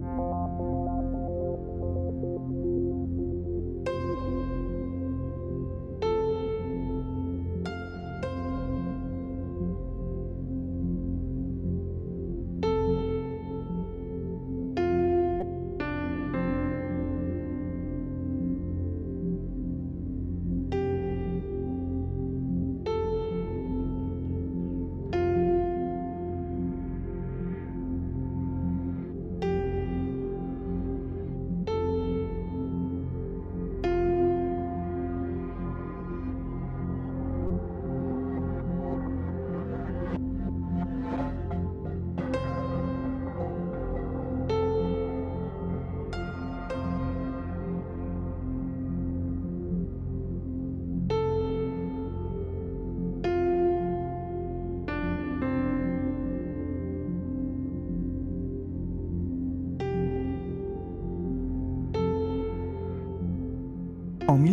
En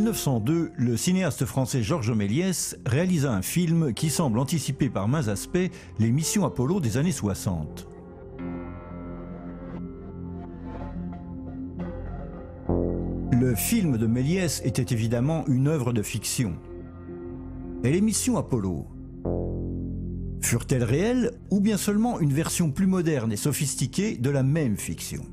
1902, le cinéaste français Georges Méliès réalisa un film qui semble anticiper par mains aspects les missions Apollo des années 60. Le film de Méliès était évidemment une œuvre de fiction. Et les missions Apollo Furent-elles réelles ou bien seulement une version plus moderne et sophistiquée de la même fiction?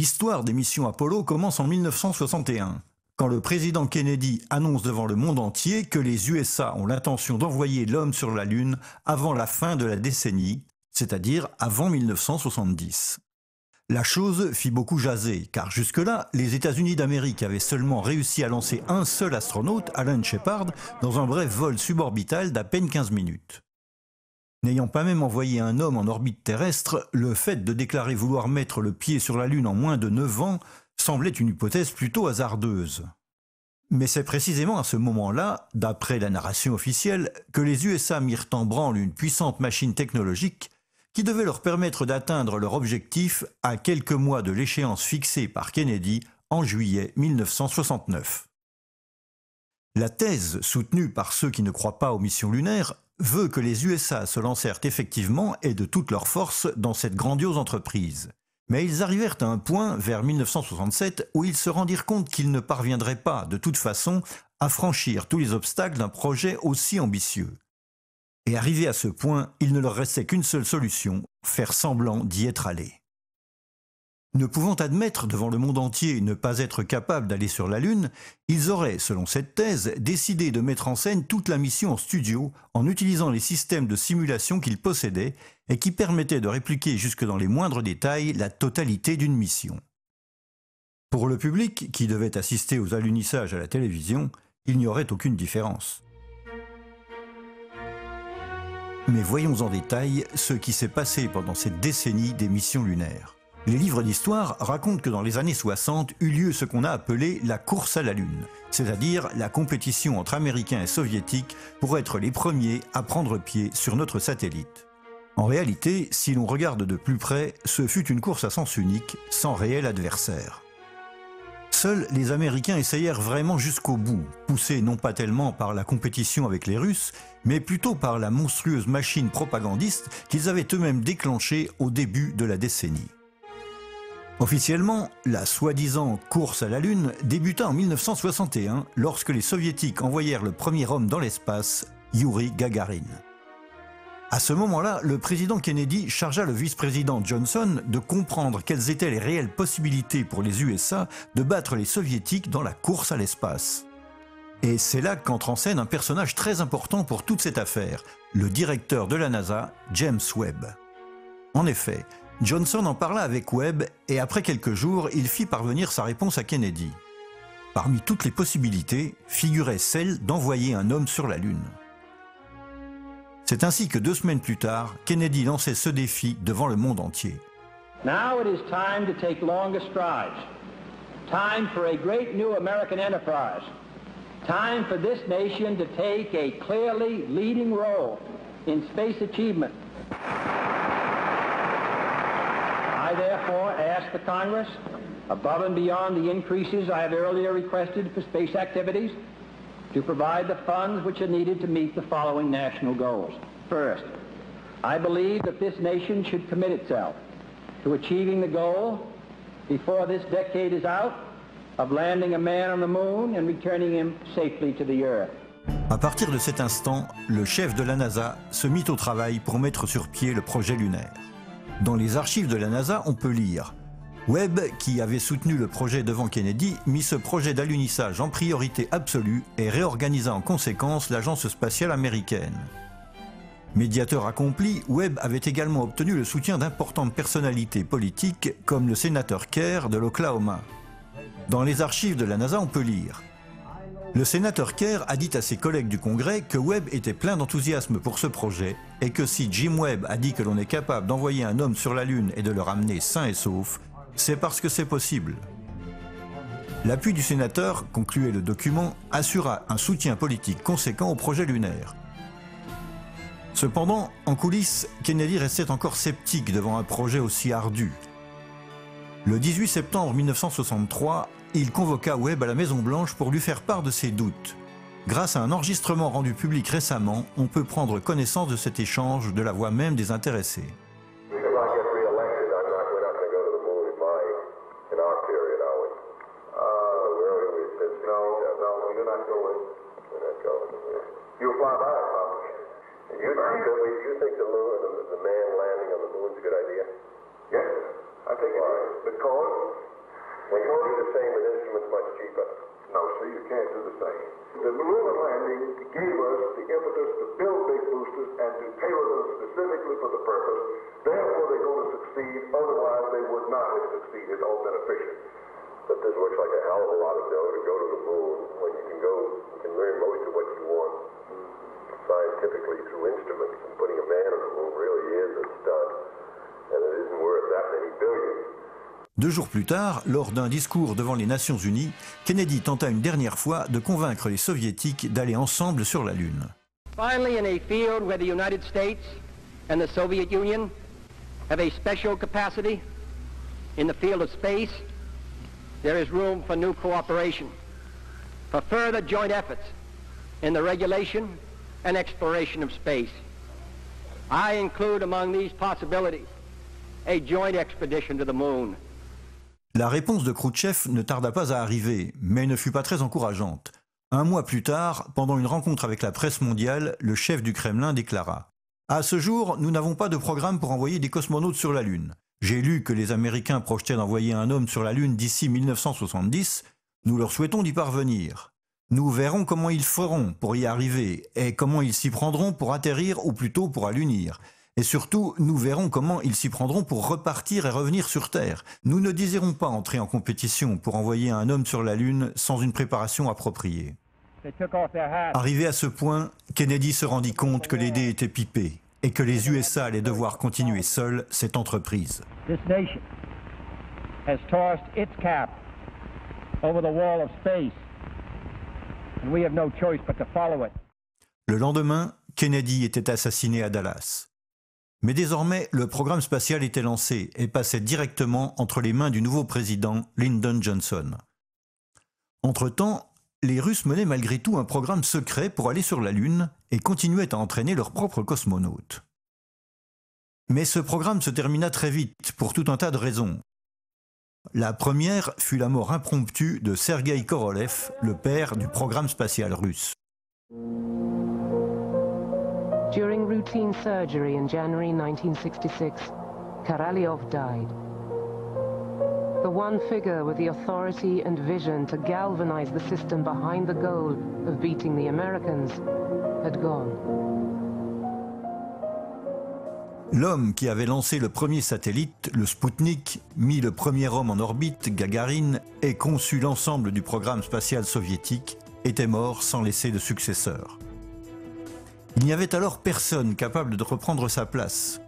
L'histoire des missions Apollo commence en 1961, quand le président Kennedy annonce devant le monde entier que les USA ont l'intention d'envoyer l'homme sur la Lune avant la fin de la décennie, c'est-à-dire avant 1970. La chose fit beaucoup jaser, car jusque-là, les États-Unis d'Amérique avaient seulement réussi à lancer un seul astronaute, Alan Shepard, dans un bref vol suborbital d'à peine 15 minutes. N'ayant pas même envoyé un homme en orbite terrestre, le fait de déclarer vouloir mettre le pied sur la Lune en moins de 9 ans semblait une hypothèse plutôt hasardeuse. Mais c'est précisément à ce moment-là, d'après la narration officielle, que les USA mirent en branle une puissante machine technologique qui devait leur permettre d'atteindre leur objectif à quelques mois de l'échéance fixée par Kennedy en juillet 1969. La thèse soutenue par ceux qui ne croient pas aux missions lunaires veut que les USA se lancèrent effectivement et de toute leur force dans cette grandiose entreprise. Mais ils arrivèrent à un point, vers 1967, où ils se rendirent compte qu'ils ne parviendraient pas, de toute façon, à franchir tous les obstacles d'un projet aussi ambitieux. Et arrivés à ce point, il ne leur restait qu'une seule solution, faire semblant d'y être allés. Ne pouvant admettre devant le monde entier ne pas être capables d'aller sur la Lune, ils auraient, selon cette thèse, décidé de mettre en scène toute la mission en studio en utilisant les systèmes de simulation qu'ils possédaient et qui permettaient de répliquer jusque dans les moindres détails la totalité d'une mission. Pour le public, qui devait assister aux alunissages à la télévision, il n'y aurait aucune différence. Mais voyons en détail ce qui s'est passé pendant cette décennie des missions lunaires. Les livres d'histoire racontent que dans les années 60 eut lieu ce qu'on a appelé la course à la Lune, c'est-à-dire la compétition entre Américains et Soviétiques pour être les premiers à prendre pied sur notre satellite. En réalité, si l'on regarde de plus près, ce fut une course à sens unique, sans réel adversaire. Seuls les Américains essayèrent vraiment jusqu'au bout, poussés non pas tellement par la compétition avec les Russes, mais plutôt par la monstrueuse machine propagandiste qu'ils avaient eux-mêmes déclenchée au début de la décennie. Officiellement, la soi-disant course à la Lune débuta en 1961 lorsque les soviétiques envoyèrent le premier homme dans l'espace, Yuri Gagarin. À ce moment-là, le président Kennedy chargea le vice-président Johnson de comprendre quelles étaient les réelles possibilités pour les USA de battre les soviétiques dans la course à l'espace. Et c'est là qu'entre en scène un personnage très important pour toute cette affaire, le directeur de la NASA, James Webb. En effet, Johnson en parla avec Webb et après quelques jours, il fit parvenir sa réponse à Kennedy. Parmi toutes les possibilités figurait celle d'envoyer un homme sur la Lune. C'est ainsi que deux semaines plus tard, Kennedy lançait ce défi devant le monde entier. Now it is time to take longer strides. Time for a great new American enterprise. Time for this nation to take a clearly leading role in space achievement. I therefore ask the Congress, above and beyond the increases I have earlier requested for space activities, to provide the funds which are needed to meet the following national goals. First, I believe that this nation should commit itself to achieving the goal before this decade is out of landing a man on the moon and returning him safely to the earth. À partir de cet instant, le chef de la NASA se mit au travail pour mettre sur pied le projet lunaire. Dans les archives de la NASA, on peut lire Webb, qui avait soutenu le projet devant Kennedy, mit ce projet d'alunissage en priorité absolue et réorganisa en conséquence l'agence spatiale américaine. Médiateur accompli, Webb avait également obtenu le soutien d'importantes personnalités politiques comme le sénateur Kerr de l'Oklahoma. Dans les archives de la NASA, on peut lire le sénateur Kerr a dit à ses collègues du Congrès que Webb était plein d'enthousiasme pour ce projet et que si Jim Webb a dit que l'on est capable d'envoyer un homme sur la Lune et de le ramener sain et sauf, c'est parce que c'est possible. L'appui du sénateur, concluait le document, assura un soutien politique conséquent au projet lunaire. Cependant, en coulisses, Kennedy restait encore sceptique devant un projet aussi ardu. Le 18 septembre 1963, il convoqua Webb à la Maison-Blanche pour lui faire part de ses doutes. Grâce à un enregistrement rendu public récemment, on peut prendre connaissance de cet échange de la voix même des intéressés. We can do the same with instruments much cheaper. No, sir, you can't do the same. The lunar landing gave us the impetus to build big boosters and to tailor them specifically for the purpose. Therefore, they're going to succeed. Otherwise, they would not have succeeded or been efficient. But this looks like a hell of a lot of dough to go to the moon when you can go, you can learn most of what you want scientifically through instruments. And putting a man on the moon really is a stunt, and it isn't worth that many billions. Deux jours plus tard, lors d'un discours devant les Nations Unies, Kennedy tenta une dernière fois de convaincre les soviétiques d'aller ensemble sur la Lune. Finally, in a field where the United States and the Soviet Union have a special capacity in the field of space, there is room for new cooperation, for further joint efforts in the regulation and exploration of space. I include among these possibilities a joint expedition to the moon. La réponse de Khrouchtchev ne tarda pas à arriver, mais ne fut pas très encourageante. Un mois plus tard, pendant une rencontre avec la presse mondiale, le chef du Kremlin déclara À ce jour, nous n'avons pas de programme pour envoyer des cosmonautes sur la Lune. J'ai lu que les Américains projetaient d'envoyer un homme sur la Lune d'ici 1970. Nous leur souhaitons d'y parvenir. Nous verrons comment ils feront pour y arriver et comment ils s'y prendront pour atterrir ou plutôt pour allunir. Et surtout, nous verrons comment ils s'y prendront pour repartir et revenir sur Terre. Nous ne désirons pas entrer en compétition pour envoyer un homme sur la Lune sans une préparation appropriée. Arrivé à ce point, Kennedy se rendit compte que les dés étaient pipés et que les USA allaient devoir continuer seuls cette entreprise. Le lendemain, Kennedy était assassiné à Dallas. Mais désormais, le programme spatial était lancé et passait directement entre les mains du nouveau président Lyndon Johnson. Entre-temps, les Russes menaient malgré tout un programme secret pour aller sur la Lune et continuaient à entraîner leurs propres cosmonautes. Mais ce programme se termina très vite pour tout un tas de raisons. La première fut la mort impromptue de Sergei Korolev, le père du programme spatial russe. Routine surgery in January 1966, Karalyov died. The one figure with the authority and vision to galvanize the system behind the goal of beating the Americans had gone. L'homme qui avait lancé le premier satellite, le Sputnik, mis le premier homme en orbite, Gagarine, et conçu l'ensemble du programme spatial soviétique, était mort sans laisser de successeur. Il n'y avait alors personne capable de reprendre sa place.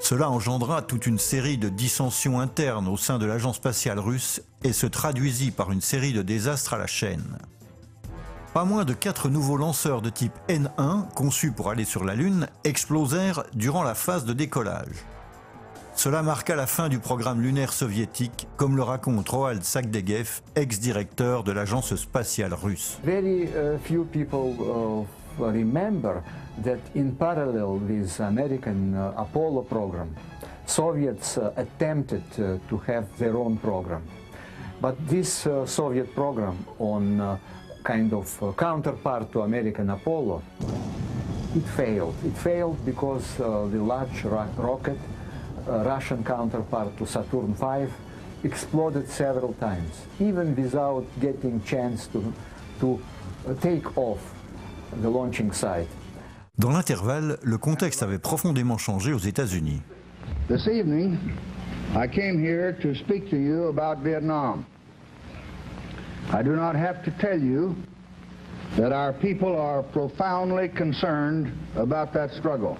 Cela engendra toute une série de dissensions internes au sein de l'agence spatiale russe et se traduisit par une série de désastres à la chaîne. Pas moins de quatre nouveaux lanceurs de type N1, conçus pour aller sur la Lune, explosèrent durant la phase de décollage. Cela marqua la fin du programme lunaire soviétique, comme le raconte Roald Sagdegev, ex-directeur de l'agence spatiale russe. Very uh, few people uh, remember that in parallel with American uh, Apollo program, Soviets uh, attempted uh, to have their own program. But this Soviet program on kind of counterpart to American Apollo, it failed. It failed because the large ro rocket, Russian counterpart to Saturn V, exploded several times, even without getting chance to, to take off the launching site. Dans l'intervalle, le contexte avait profondément changé aux États-Unis. This evening, I came here to speak to you about Vietnam. I do not have to tell you that our people are profoundly concerned about that struggle.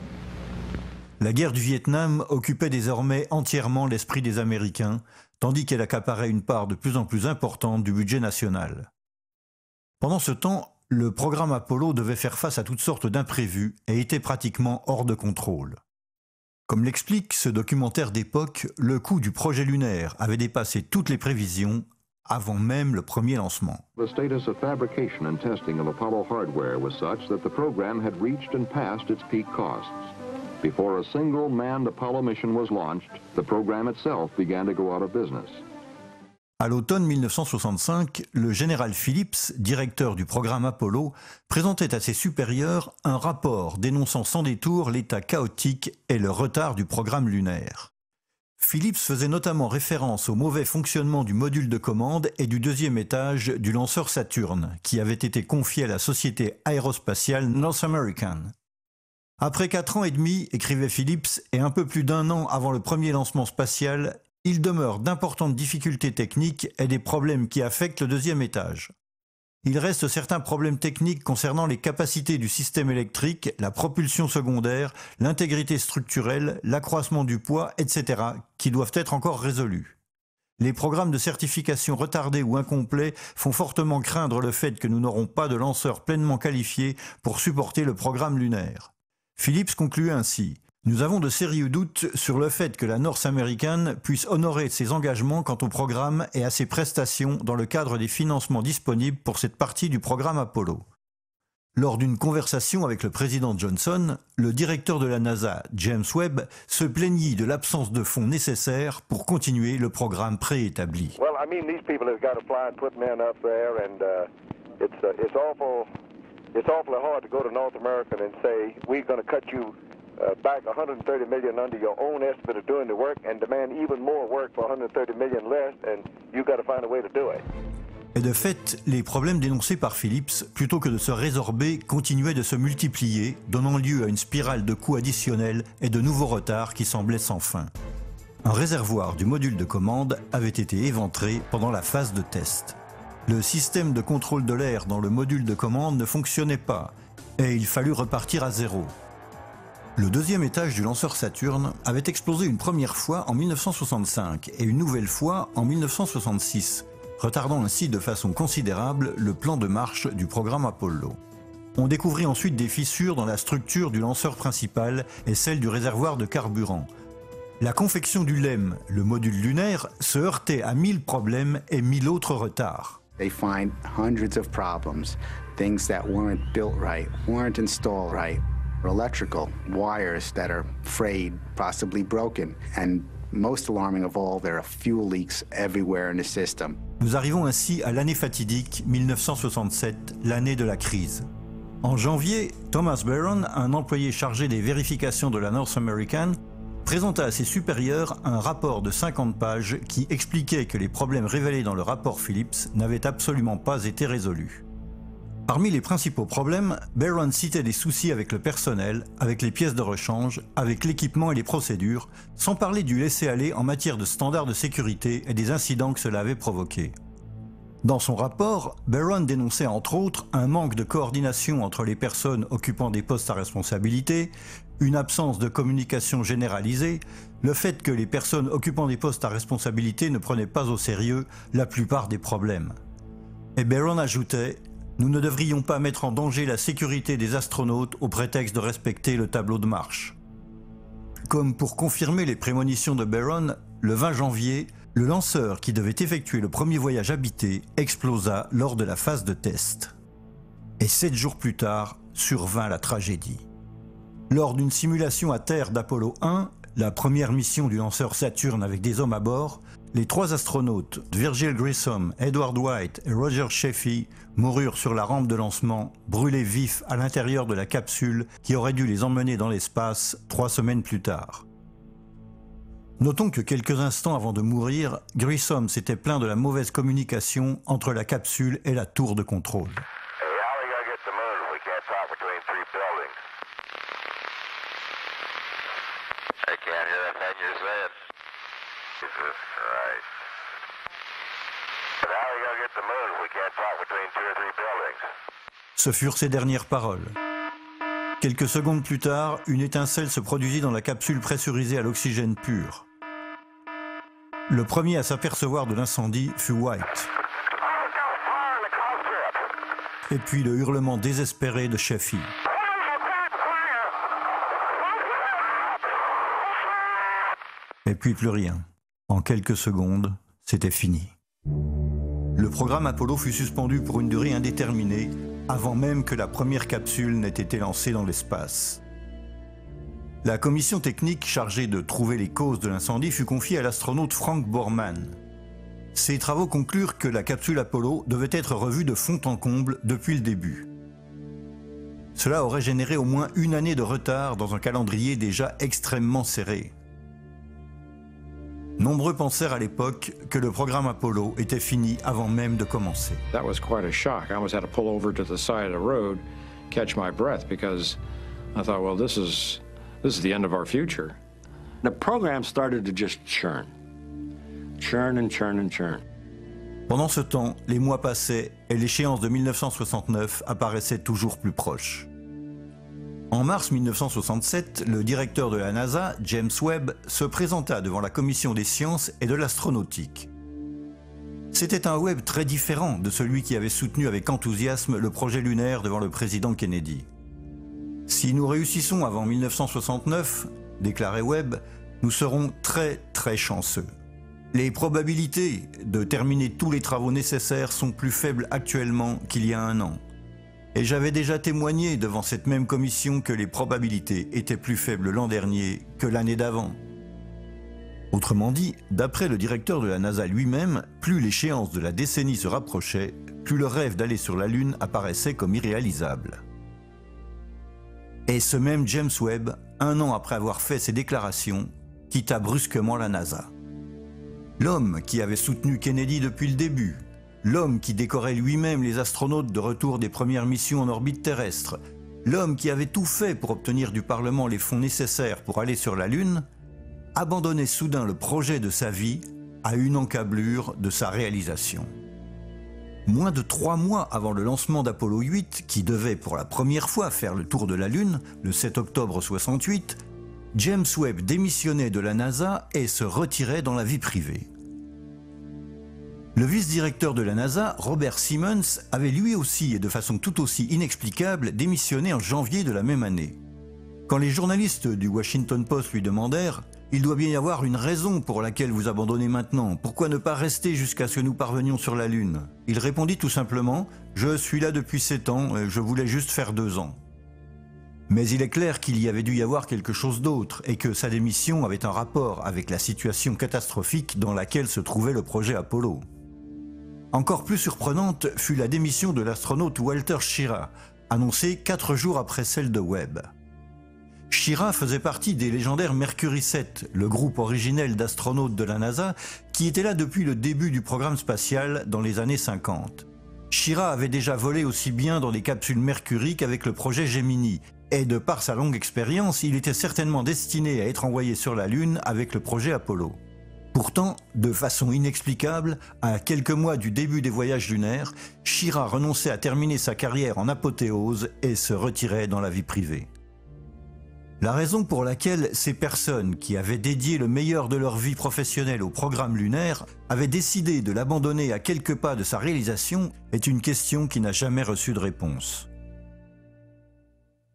La guerre du Vietnam occupait désormais entièrement l'esprit des Américains, tandis qu'elle accaparait une part de plus en plus importante du budget national. Pendant ce temps, le programme Apollo devait faire face à toutes sortes d'imprévus et était pratiquement hors de contrôle. Comme l'explique ce documentaire d'époque, le coût du projet lunaire avait dépassé toutes les prévisions avant même le premier lancement. The status of fabrication and testing of Apollo hardware was such that the program had reached and passed its peak costs. Before a single manned Apollo mission was launched, the program itself began to go out of business. À l'automne 1965, le général Phillips, directeur du programme Apollo, présentait à ses supérieurs un rapport dénonçant sans détour l'état chaotique et le retard du programme lunaire. Phillips faisait notamment référence au mauvais fonctionnement du module de commande et du deuxième étage du lanceur Saturn, qui avait été confié à la société aérospatiale North American. Après quatre ans et demi, écrivait Phillips, et un peu plus d'un an avant le premier lancement spatial, il demeure d'importantes difficultés techniques et des problèmes qui affectent le deuxième étage. Il reste certains problèmes techniques concernant les capacités du système électrique, la propulsion secondaire, l'intégrité structurelle, l'accroissement du poids, etc., qui doivent être encore résolus. Les programmes de certification retardés ou incomplets font fortement craindre le fait que nous n'aurons pas de lanceurs pleinement qualifiés pour supporter le programme lunaire. Phillips conclut ainsi nous avons de sérieux doutes sur le fait que la North American puisse honorer ses engagements quant au programme et à ses prestations dans le cadre des financements disponibles pour cette partie du programme Apollo. Lors d'une conversation avec le président Johnson, le directeur de la NASA, James Webb, se plaignit de l'absence de fonds nécessaires pour continuer le programme préétabli. North uh, back 130 million under your own estimate of doing the work and demand even more work for 130 million less, and got to find a way to do it. Et de fait, les problèmes dénoncés par Phillips, plutôt que de se résorber, continuaient de se multiplier, donnant lieu à une spirale de coûts additionnels et de nouveaux retards qui semblaient sans fin. Un réservoir du module de commande avait été éventré pendant la phase de test. Le système de contrôle de l'air dans le module de commande ne fonctionnait pas, et il fallut repartir à zéro. Le deuxième étage du lanceur Saturne avait explosé une première fois en 1965 et une nouvelle fois en 1966, retardant ainsi de façon considérable le plan de marche du programme Apollo. On découvrit ensuite des fissures dans la structure du lanceur principal et celle du réservoir de carburant. La confection du LEM, le module lunaire, se heurtait à mille problèmes et mille autres retards. They find hundreds of problems, things that weren't built right, weren't installed right, electrical wires that are frayed, possibly broken, and most alarming of all, there are fuel leaks everywhere in the system. Nous arrivons ainsi à l'année fatidique 1967, l'année de la crise. En janvier, Thomas Barron, un employé chargé des vérifications de la North American, présenta à ses supérieurs un rapport de 50 pages qui expliquait que les problèmes révélés dans le rapport Phillips n'avaient absolument pas été résolus. Parmi les principaux problèmes, Barron citait des soucis avec le personnel, avec les pièces de rechange, avec l'équipement et les procédures, sans parler du laisser-aller en matière de standards de sécurité et des incidents que cela avait provoqués. Dans son rapport, Barron dénonçait entre autres un manque de coordination entre les personnes occupant des postes à responsabilité, une absence de communication généralisée, le fait que les personnes occupant des postes à responsabilité ne prenaient pas au sérieux la plupart des problèmes. Et Barron ajoutait nous ne devrions pas mettre en danger la sécurité des astronautes au prétexte de respecter le tableau de marche. comme pour confirmer les prémonitions de Barron, le 20 janvier, le lanceur qui devait effectuer le premier voyage habité explosa lors de la phase de test. Et sept jours plus tard, survint la tragédie. Lors d'une simulation à terre d'Apollo 1, la première mission du lanceur Saturne avec des hommes à bord, les trois astronautes, Virgil Grissom, Edward White et Roger Sheffy, moururent sur la rampe de lancement, brûlés vifs à l'intérieur de la capsule qui aurait dû les emmener dans l'espace trois semaines plus tard. Notons que quelques instants avant de mourir, Grissom s'était plaint de la mauvaise communication entre la capsule et la tour de contrôle. Ce furent ses dernières paroles. Quelques secondes plus tard, une étincelle se produisit dans la capsule pressurisée à l'oxygène pur. Le premier à s'apercevoir de l'incendie fut White. Et puis le hurlement désespéré de Sheffy. Et puis plus rien. En quelques secondes, c'était fini. Le programme Apollo fut suspendu pour une durée indéterminée avant même que la première capsule n'ait été lancée dans l'espace. La commission technique chargée de trouver les causes de l'incendie fut confiée à l'astronaute Frank Borman. Ses travaux conclurent que la capsule Apollo devait être revue de fond en comble depuis le début. Cela aurait généré au moins une année de retard dans un calendrier déjà extrêmement serré. Nombreux pensèrent à l'époque que le programme Apollo était fini avant même de commencer. That was quite a shock. I almost had to pull over to the side of the road, catch my breath because I thought, well, this is this is the end of our future. The program started to just churn. Churn and churn and churn. Pendant ce temps, les mois passaient et l'échéance de 1969 apparaissait toujours plus proche. En mars 1967, le directeur de la NASA, James Webb, se présenta devant la Commission des sciences et de l'astronautique. C'était un Webb très différent de celui qui avait soutenu avec enthousiasme le projet lunaire devant le président Kennedy. Si nous réussissons avant 1969, déclarait Webb, nous serons très très chanceux. Les probabilités de terminer tous les travaux nécessaires sont plus faibles actuellement qu'il y a un an. Et j'avais déjà témoigné devant cette même commission que les probabilités étaient plus faibles l'an dernier que l'année d'avant. Autrement dit, d'après le directeur de la NASA lui-même, plus l'échéance de la décennie se rapprochait, plus le rêve d'aller sur la Lune apparaissait comme irréalisable. Et ce même James Webb, un an après avoir fait ses déclarations, quitta brusquement la NASA. L'homme qui avait soutenu Kennedy depuis le début, l'homme qui décorait lui-même les astronautes de retour des premières missions en orbite terrestre, l'homme qui avait tout fait pour obtenir du Parlement les fonds nécessaires pour aller sur la Lune, abandonnait soudain le projet de sa vie à une encablure de sa réalisation. Moins de trois mois avant le lancement d'Apollo 8, qui devait pour la première fois faire le tour de la Lune, le 7 octobre 68, James Webb démissionnait de la NASA et se retirait dans la vie privée. Le vice-directeur de la NASA, Robert Simmons, avait lui aussi et de façon tout aussi inexplicable démissionné en janvier de la même année. Quand les journalistes du Washington Post lui demandèrent Il doit bien y avoir une raison pour laquelle vous abandonnez maintenant, pourquoi ne pas rester jusqu'à ce que nous parvenions sur la Lune? Il répondit tout simplement Je suis là depuis sept ans, je voulais juste faire deux ans. Mais il est clair qu'il y avait dû y avoir quelque chose d'autre et que sa démission avait un rapport avec la situation catastrophique dans laquelle se trouvait le projet Apollo. Encore plus surprenante fut la démission de l'astronaute Walter Schirra, annoncée quatre jours après celle de Webb. Schirra faisait partie des légendaires Mercury 7, le groupe originel d'astronautes de la NASA, qui était là depuis le début du programme spatial dans les années 50. Schirra avait déjà volé aussi bien dans des capsules Mercury qu'avec le projet Gemini, et de par sa longue expérience, il était certainement destiné à être envoyé sur la Lune avec le projet Apollo. Pourtant, de façon inexplicable, à quelques mois du début des voyages lunaires, Shira renonçait à terminer sa carrière en apothéose et se retirait dans la vie privée. La raison pour laquelle ces personnes qui avaient dédié le meilleur de leur vie professionnelle au programme lunaire avaient décidé de l'abandonner à quelques pas de sa réalisation est une question qui n'a jamais reçu de réponse.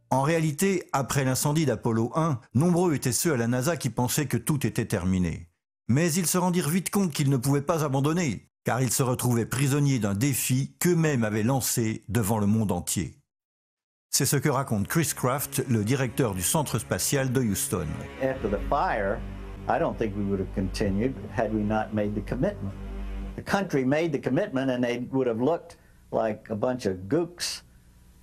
En réalité, après l'incendie d'Apollo 1, nombreux étaient ceux à la NASA qui pensaient que tout était terminé. Mais ils se rendirent vite compte qu'ils ne pouvaient pas abandonner, car ils se retrouvaient prisonniers d'un défi qu'eux-mêmes avaient lancé devant le monde entier. C'est ce que raconte Chris Kraft, le directeur du centre spatial de Houston. After the fire, I don't think we would have continued had we not made the commitment. The country made the commitment and they would have looked like a bunch of gooks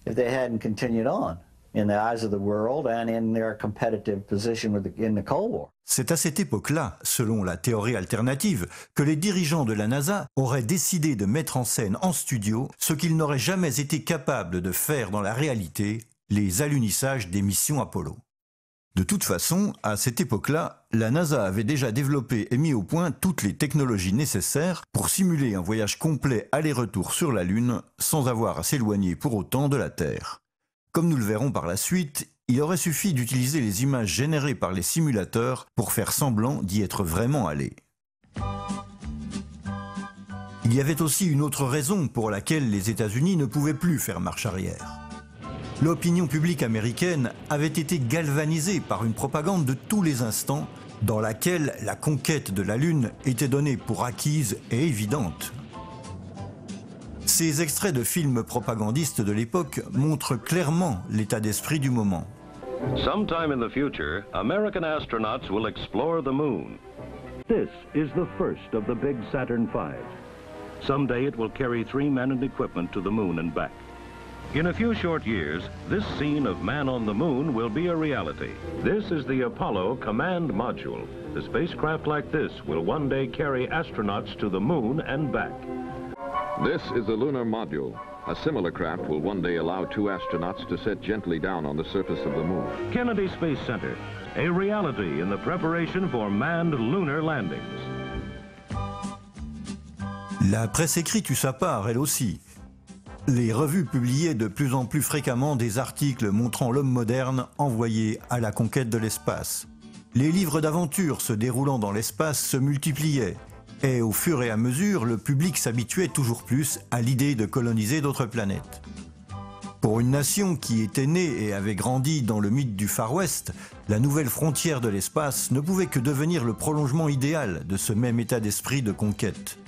if they hadn't continued on in the eyes of the world and in their competitive position with the, in the Cold War. C'est à cette époque-là, selon la théorie alternative, que les dirigeants de la NASA auraient décidé de mettre en scène en studio ce qu'ils n'auraient jamais été capables de faire dans la réalité, les alunissages des missions Apollo. De toute façon, à cette époque-là, la NASA avait déjà développé et mis au point toutes les technologies nécessaires pour simuler un voyage complet aller-retour sur la Lune sans avoir à s'éloigner pour autant de la Terre. Comme nous le verrons par la suite, il aurait suffi d'utiliser les images générées par les simulateurs pour faire semblant d'y être vraiment allé. Il y avait aussi une autre raison pour laquelle les États-Unis ne pouvaient plus faire marche arrière. L'opinion publique américaine avait été galvanisée par une propagande de tous les instants dans laquelle la conquête de la Lune était donnée pour acquise et évidente. Ces extraits de films propagandistes de l'époque montrent clairement l'état d'esprit du moment. Sometime in the future, American astronauts will explore the moon. This is the first of the big Saturn V. Someday it will carry three men and equipment to the moon and back. In a few short years, this scene of man on the moon will be a reality. This is the Apollo Command Module. The spacecraft like this will one day carry astronauts to the moon and back. This is the lunar module. A similar craft will one day allow two astronauts to set gently down on the surface of the moon. Kennedy Space Center, a reality in the preparation for manned lunar landings. La presse écrite eut sa part, elle aussi. Les revues publiaient de plus en plus fréquemment des articles montrant l'homme moderne envoyé à la conquête de l'espace. Les livres d'aventure se déroulant dans l'espace se multipliaient, et au fur et à mesure, le public s'habituait toujours plus à l'idée de coloniser d'autres planètes. Pour une nation qui était née et avait grandi dans le mythe du Far West, la nouvelle frontière de l'espace ne pouvait que devenir le prolongement idéal de ce même état d'esprit de conquête.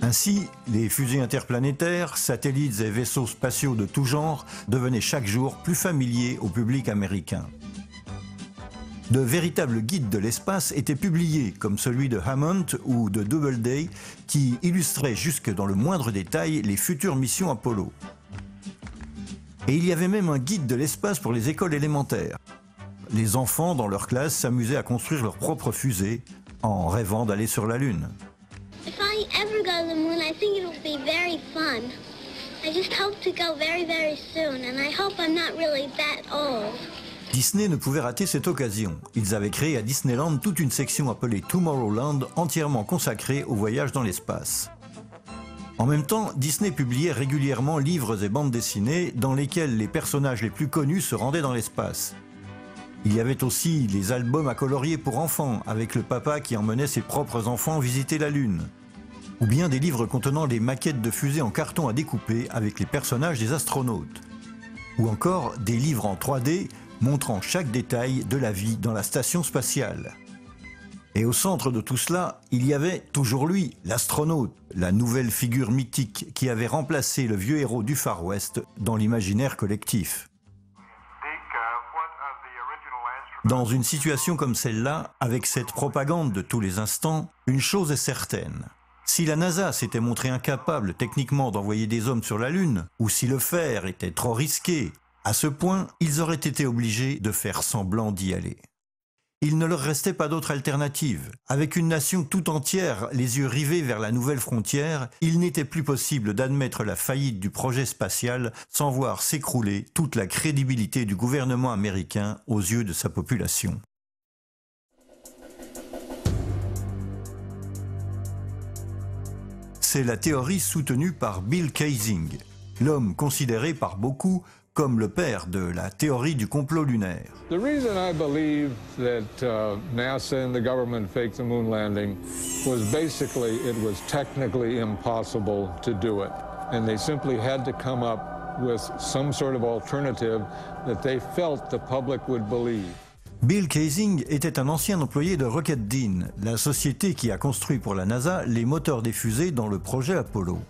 Ainsi, les fusées interplanétaires, satellites et vaisseaux spatiaux de tout genre devenaient chaque jour plus familiers au public américain. De véritables guides de l'espace étaient publiés, comme celui de Hammond ou de Doubleday, qui illustraient jusque dans le moindre détail les futures missions Apollo. Et il y avait même un guide de l'espace pour les écoles élémentaires. Les enfants dans leur classe s'amusaient à construire leurs propres fusées en rêvant d'aller sur la Lune. Disney ne pouvait rater cette occasion. Ils avaient créé à Disneyland toute une section appelée Tomorrowland entièrement consacrée au voyage dans l'espace. En même temps, Disney publiait régulièrement livres et bandes dessinées dans lesquels les personnages les plus connus se rendaient dans l'espace. Il y avait aussi les albums à colorier pour enfants, avec le papa qui emmenait ses propres enfants visiter la Lune. Ou bien des livres contenant des maquettes de fusées en carton à découper avec les personnages des astronautes. Ou encore des livres en 3D montrant chaque détail de la vie dans la station spatiale. Et au centre de tout cela, il y avait toujours lui, l'astronaute, la nouvelle figure mythique qui avait remplacé le vieux héros du Far West dans l'imaginaire collectif. Dans une situation comme celle-là, avec cette propagande de tous les instants, une chose est certaine. Si la NASA s'était montrée incapable techniquement d'envoyer des hommes sur la Lune, ou si le faire était trop risqué, à ce point, ils auraient été obligés de faire semblant d'y aller. Il ne leur restait pas d'autre alternative. Avec une nation tout entière, les yeux rivés vers la nouvelle frontière, il n'était plus possible d'admettre la faillite du projet spatial sans voir s'écrouler toute la crédibilité du gouvernement américain aux yeux de sa population. C'est la théorie soutenue par Bill Kaysing, l'homme considéré par beaucoup comme le père de la théorie du complot lunaire. The reason I believe that NASA and the government faked the moon landing was basically it was technically impossible to do it. And they simply had to come up with some sort of alternative that they felt the public would believe. Bill Kaysing était un ancien employé de Rocket Dean, la société qui a construit pour la NASA les moteurs des fusées dans le projet Apollo.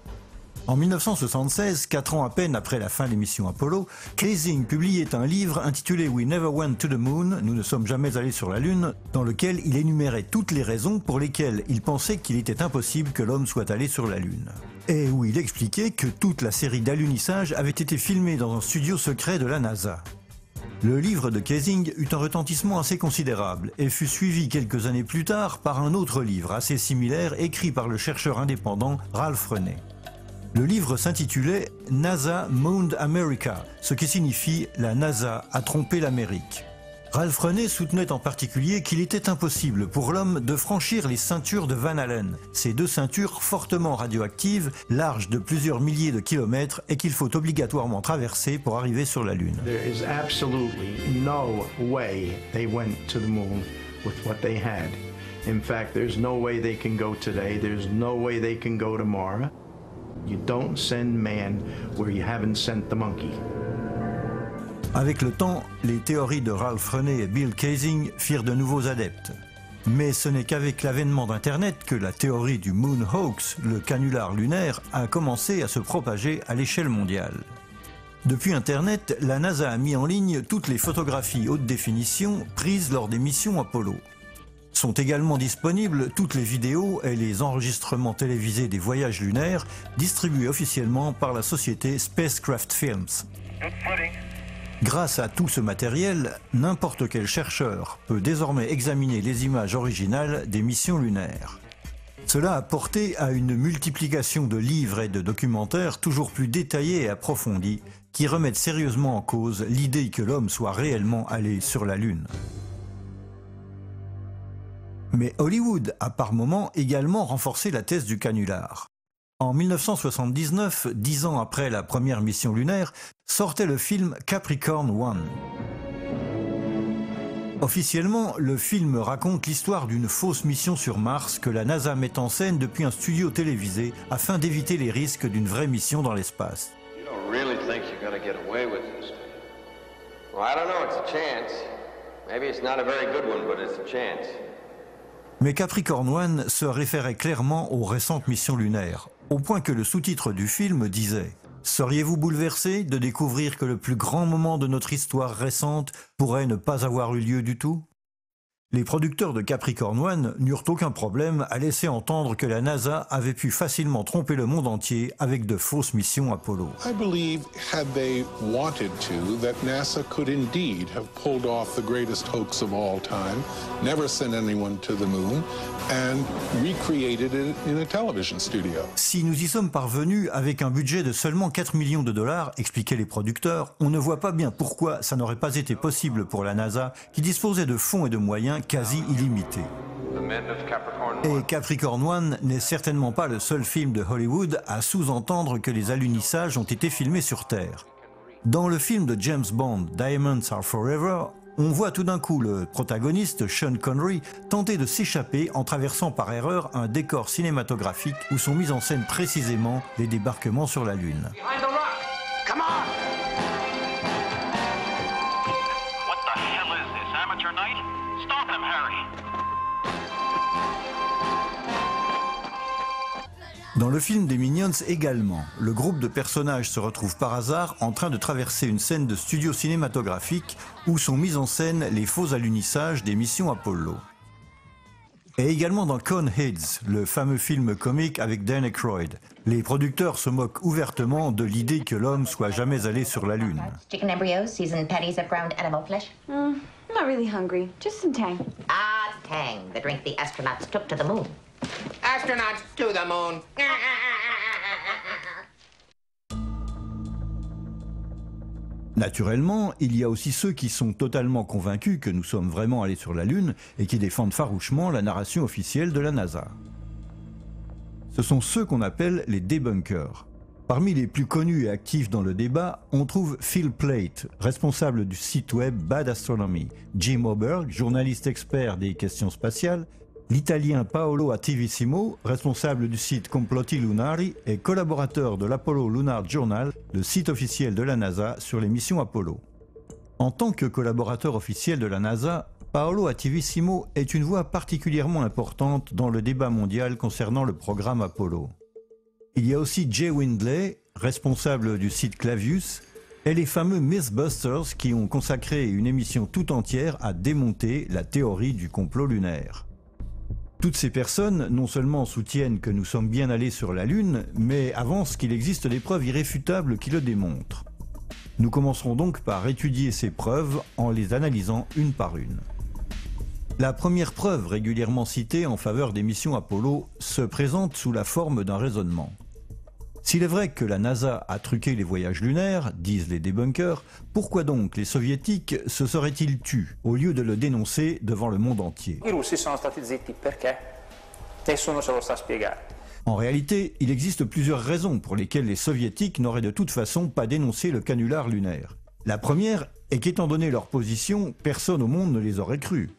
En 1976, quatre ans à peine après la fin des missions Apollo, Kaysing publiait un livre intitulé We Never Went to the Moon, Nous ne sommes jamais allés sur la Lune, dans lequel il énumérait toutes les raisons pour lesquelles il pensait qu'il était impossible que l'homme soit allé sur la Lune. Et où il expliquait que toute la série d'alunissage avait été filmée dans un studio secret de la NASA. Le livre de Kaysing eut un retentissement assez considérable et fut suivi quelques années plus tard par un autre livre assez similaire écrit par le chercheur indépendant Ralph René. Le livre s'intitulait NASA Mooned America, ce qui signifie La NASA a trompé l'Amérique. Ralph René soutenait en particulier qu'il était impossible pour l'homme de franchir les ceintures de Van Allen, ces deux ceintures fortement radioactives, larges de plusieurs milliers de kilomètres et qu'il faut obligatoirement traverser pour arriver sur la Lune. In fact, there's no way they can go today. There's no way they can go tomorrow. You don't send man where you haven't sent the monkey. Avec le temps, les théories de Ralph René et Bill Kaysing firent de nouveaux adeptes. Mais ce n'est qu'avec l'avènement d'Internet que la théorie du Moon Hoax, le canular lunaire, a commencé à se propager à l'échelle mondiale. Depuis Internet, la NASA a mis en ligne toutes les photographies haute définition prises lors des missions Apollo. Sont également disponibles toutes les vidéos et les enregistrements télévisés des voyages lunaires distribués officiellement par la société Spacecraft Films. Grâce à tout ce matériel, n'importe quel chercheur peut désormais examiner les images originales des missions lunaires. Cela a porté à une multiplication de livres et de documentaires toujours plus détaillés et approfondis qui remettent sérieusement en cause l'idée que l'homme soit réellement allé sur la Lune. Mais Hollywood a par moments également renforcé la thèse du canular. En 1979, dix ans après la première mission lunaire, sortait le film Capricorn One. Officiellement, le film raconte l'histoire d'une fausse mission sur Mars que la NASA met en scène depuis un studio télévisé afin d'éviter les risques d'une vraie mission dans l'espace. Well, I don't know. It's a chance. Maybe it's not a very good one, but it's a chance. Mais Capricorn One se référait clairement aux récentes missions lunaires, au point que le sous-titre du film disait Seriez-vous bouleversé de découvrir que le plus grand moment de notre histoire récente pourrait ne pas avoir eu lieu du tout? Les producteurs de Capricorn One n'eurent aucun problème à laisser entendre que la NASA avait pu facilement tromper le monde entier avec de fausses missions Apollo. I believe, had they wanted to, that NASA could indeed have pulled off the greatest hoax of all time, never sent anyone to the moon, and recreated it in a television studio. Si nous y sommes parvenus avec un budget de seulement 4 millions de dollars, expliquaient les producteurs, on ne voit pas bien pourquoi ça n'aurait pas été possible pour la NASA, qui disposait de fonds et de moyens quasi illimités. Et Capricorn One n'est certainement pas le seul film de Hollywood à sous-entendre que les alunissages ont été filmés sur Terre. Dans le film de James Bond, Diamonds Are Forever, on voit tout d'un coup le protagoniste, Sean Connery, tenter de s'échapper en traversant par erreur un décor cinématographique où sont mis en scène précisément les débarquements sur la Lune. Dans le film des Minions également, le groupe de personnages se retrouve par hasard en train de traverser une scène de studio cinématographique où sont mis en scène les faux alunissages des missions Apollo. Et également dans Coneheads, le fameux film comique avec Dan Aykroyd. Les producteurs se moquent ouvertement de l'idée que l'homme soit jamais allé sur la Lune. Chicken embryos, seasoned patties of ground animal flesh. Mm, not really hungry. Just some tang. Ah, tang, the drink the astronauts took to the moon. Astronauts to the moon. Naturellement, il y a aussi ceux qui sont totalement convaincus que nous sommes vraiment allés sur la Lune et qui défendent farouchement la narration officielle de la NASA. Ce sont ceux qu'on appelle les debunkers. Parmi les plus connus et actifs dans le débat, on trouve Phil Plait, responsable du site web Bad Astronomy, Jim Oberg, journaliste expert des questions spatiales, L'Italien Paolo Attivissimo, responsable du site Complotti Lunari et collaborateur de l'Apollo Lunar Journal, le site officiel de la NASA sur les missions Apollo. En tant que collaborateur officiel de la NASA, Paolo Attivissimo est une voix particulièrement importante dans le débat mondial concernant le programme Apollo. Il y a aussi Jay Windley, responsable du site Clavius, et les fameux Mythbusters qui ont consacré une émission tout entière à démonter la théorie du complot lunaire. Toutes ces personnes non seulement soutiennent que nous sommes bien allés sur la Lune, mais avancent qu'il existe des preuves irréfutables qui le démontrent. Nous commencerons donc par étudier ces preuves en les analysant une par une. La première preuve régulièrement citée en faveur des missions Apollo se présente sous la forme d'un raisonnement. S'il est vrai que la NASA a truqué les voyages lunaires, disent les débunkers, pourquoi donc les soviétiques se seraient-ils tus au lieu de le dénoncer devant le monde entier? En réalité, il existe plusieurs raisons pour lesquelles les soviétiques n'auraient de toute façon pas dénoncé le canular lunaire. La première est qu'étant donné leur position, personne au monde ne les aurait crus.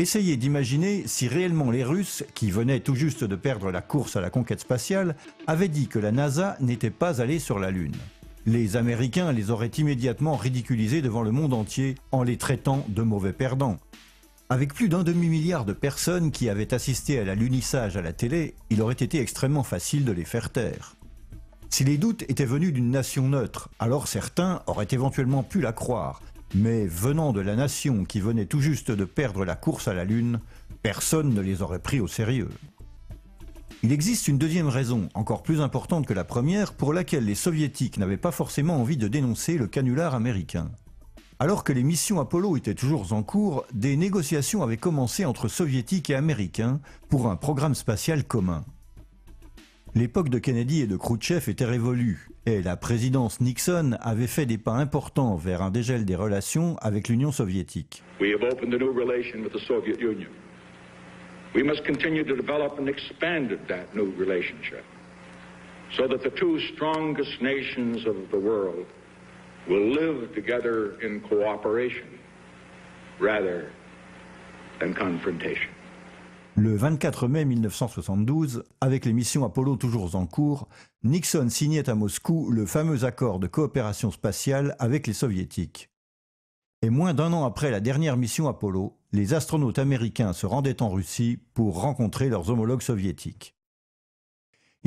Essayez d'imaginer si réellement les Russes, qui venaient tout juste de perdre la course à la conquête spatiale, avaient dit que la NASA n'était pas allée sur la Lune. Les Américains les auraient immédiatement ridiculisés devant le monde entier en les traitant de mauvais perdants. Avec plus d'un demi-milliard de personnes qui avaient assisté à la lunissage à la télé, il aurait été extrêmement facile de les faire taire. Si les doutes étaient venus d'une nation neutre, alors certains auraient éventuellement pu la croire, mais venant de la nation qui venait tout juste de perdre la course à la Lune, personne ne les aurait pris au sérieux. Il existe une deuxième raison, encore plus importante que la première, pour laquelle les soviétiques n'avaient pas forcément envie de dénoncer le canular américain. Alors que les missions Apollo étaient toujours en cours, des négociations avaient commencé entre soviétiques et américains pour un programme spatial commun. L'époque de Kennedy et de Khrouchtchev était révolue, et la présidence Nixon avait fait des pas importants vers un dégel des relations avec l'Union soviétique. We have opened a new relation with the Soviet Union. We must continue to develop and expand that new relationship so that the two strongest nations of the world will live together in cooperation rather than confrontation. Le 24 mai 1972, avec les missions Apollo toujours en cours, Nixon signait à Moscou le fameux accord de coopération spatiale avec les soviétiques. Et moins d'un an après la dernière mission Apollo, les astronautes américains se rendaient en Russie pour rencontrer leurs homologues soviétiques.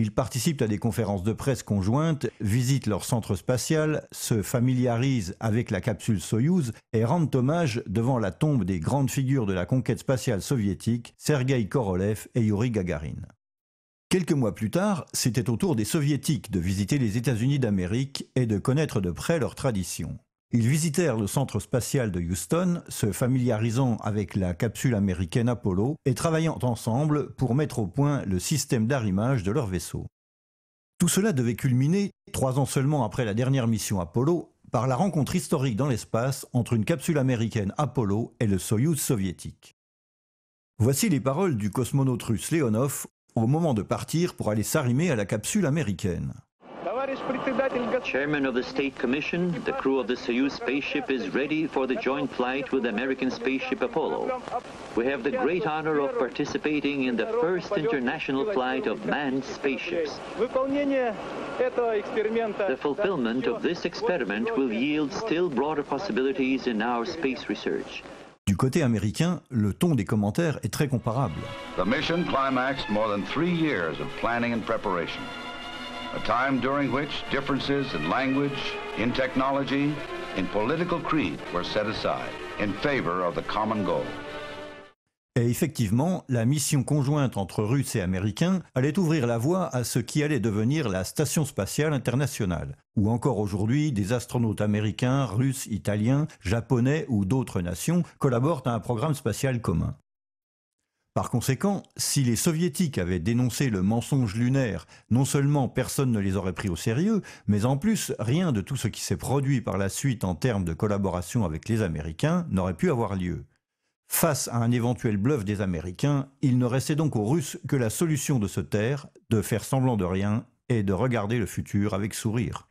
Ils participent à des conférences de presse conjointes, visitent leur centre spatial, se familiarisent avec la capsule Soyouz et rendent hommage devant la tombe des grandes figures de la conquête spatiale soviétique, Sergei Korolev et Yuri Gagarin. Quelques mois plus tard, c'était au tour des soviétiques de visiter les États-Unis d'Amérique et de connaître de près leurs traditions. Ils visitèrent le centre spatial de Houston, se familiarisant avec la capsule américaine Apollo et travaillant ensemble pour mettre au point le système d'arrimage de leur vaisseau. Tout cela devait culminer, trois ans seulement après la dernière mission Apollo, par la rencontre historique dans l'espace entre une capsule américaine Apollo et le Soyouz soviétique. Voici les paroles du cosmonaute russe Leonov au moment de partir pour aller s'arrimer à la capsule américaine. Chairman of the State Commission, the crew of the Soyuz spaceship is ready for the joint flight with the American spaceship Apollo. We have the great honor of participating in the first international flight of manned spaceships. The fulfillment of this experiment will yield still broader possibilities in our space research. Du côté américain, le ton des commentaires est très comparable. The mission climaxed more than three years of planning and preparation. A time during which differences in language, in technology, in political creed were set aside in favor of the common goal. Et effectivement, la mission conjointe entre Russes et Américains allait ouvrir la voie à ce qui allait devenir la Station spatiale internationale, où encore aujourd'hui des astronautes américains, russes, italiens, japonais ou d'autres nations collaborent à un programme spatial commun. Par conséquent, si les soviétiques avaient dénoncé le mensonge lunaire, non seulement personne ne les aurait pris au sérieux, mais en plus, rien de tout ce qui s'est produit par la suite en termes de collaboration avec les Américains n'aurait pu avoir lieu. Face à un éventuel bluff des Américains, il ne restait donc aux Russes que la solution de se taire, de faire semblant de rien et de regarder le futur avec sourire.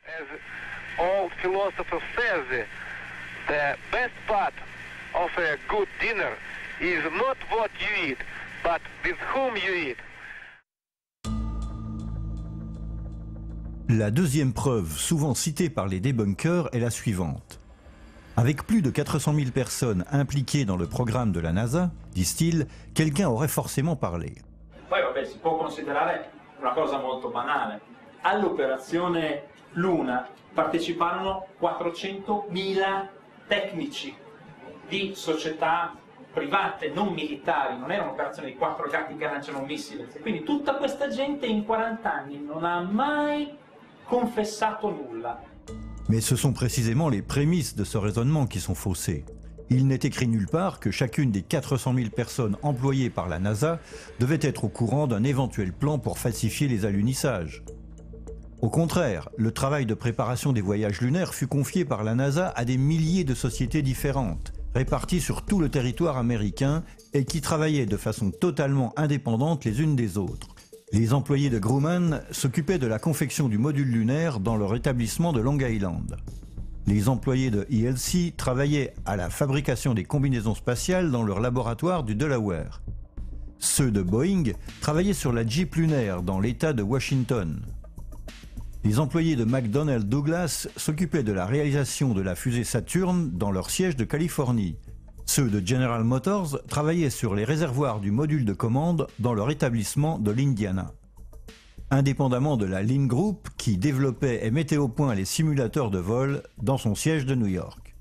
Is not what you eat, but with whom you eat. La deuxième preuve, souvent citée par les débunkers, est la suivante. Avec plus de 400 000 personnes impliquées dans le programme de la NASA, disent-ils, quelqu'un aurait forcément parlé. Poi vabbè, si può considerare una cosa molto banale. All'operazione Luna parteciparono 400.000 tecnici di società private, non militari, non era un'operazione di quattro gatti che lanciano un missile. Quindi tutta questa gente in 40 anni non ha mai confessato nulla. Mais ce sont précisément les prémices de ce raisonnement qui sont faussées. Il n'est écrit nulle part que chacune des 400 000 personnes employées par la NASA devait être au courant d'un éventuel plan pour falsifier les alunissages. Au contraire, le travail de préparation des voyages lunaires fut confié par la NASA à des milliers de sociétés différentes, réparties sur tout le territoire américain et qui travaillaient de façon totalement indépendante les unes des autres. Les employés de Grumman s'occupaient de la confection du module lunaire dans leur établissement de Long Island. Les employés de ELC travaillaient à la fabrication des combinaisons spatiales dans leur laboratoire du Delaware. Ceux de Boeing travaillaient sur la Jeep lunaire dans l'État de Washington. Les employés de McDonnell Douglas s'occupaient de la réalisation de la fusée Saturn dans leur siège de Californie. Ceux de General Motors travaillaient sur les réservoirs du module de commande dans leur établissement de l'Indiana. Indépendamment de la Lean Group qui développait et mettait au point les simulateurs de vol dans son siège de New York.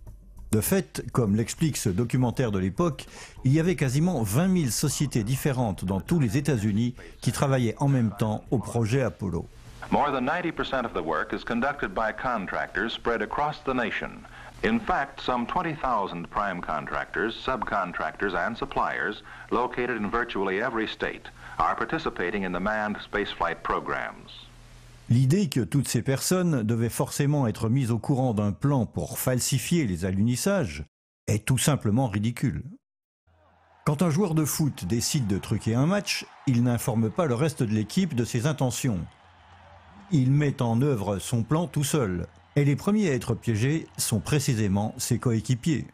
De fait, comme l'explique ce documentaire de l'époque, il y avait quasiment 20 000 sociétés différentes dans tous les États-Unis qui travaillaient en même temps au projet Apollo. More than 90% of the work is conducted by contractors spread across the nation. In fact, some 20,000 prime contractors, subcontractors, and suppliers, located in virtually every state, are participating in the manned spaceflight programs. L'idée que toutes ces personnes devaient forcément être mises au courant d'un plan pour falsifier les alunissages est tout simplement ridicule. Quand un joueur de foot décide de truquer un match, il n'informe pas le reste de l'équipe de ses intentions. Il met en œuvre son plan tout seul, et les premiers à être piégés sont précisément ses coéquipiers.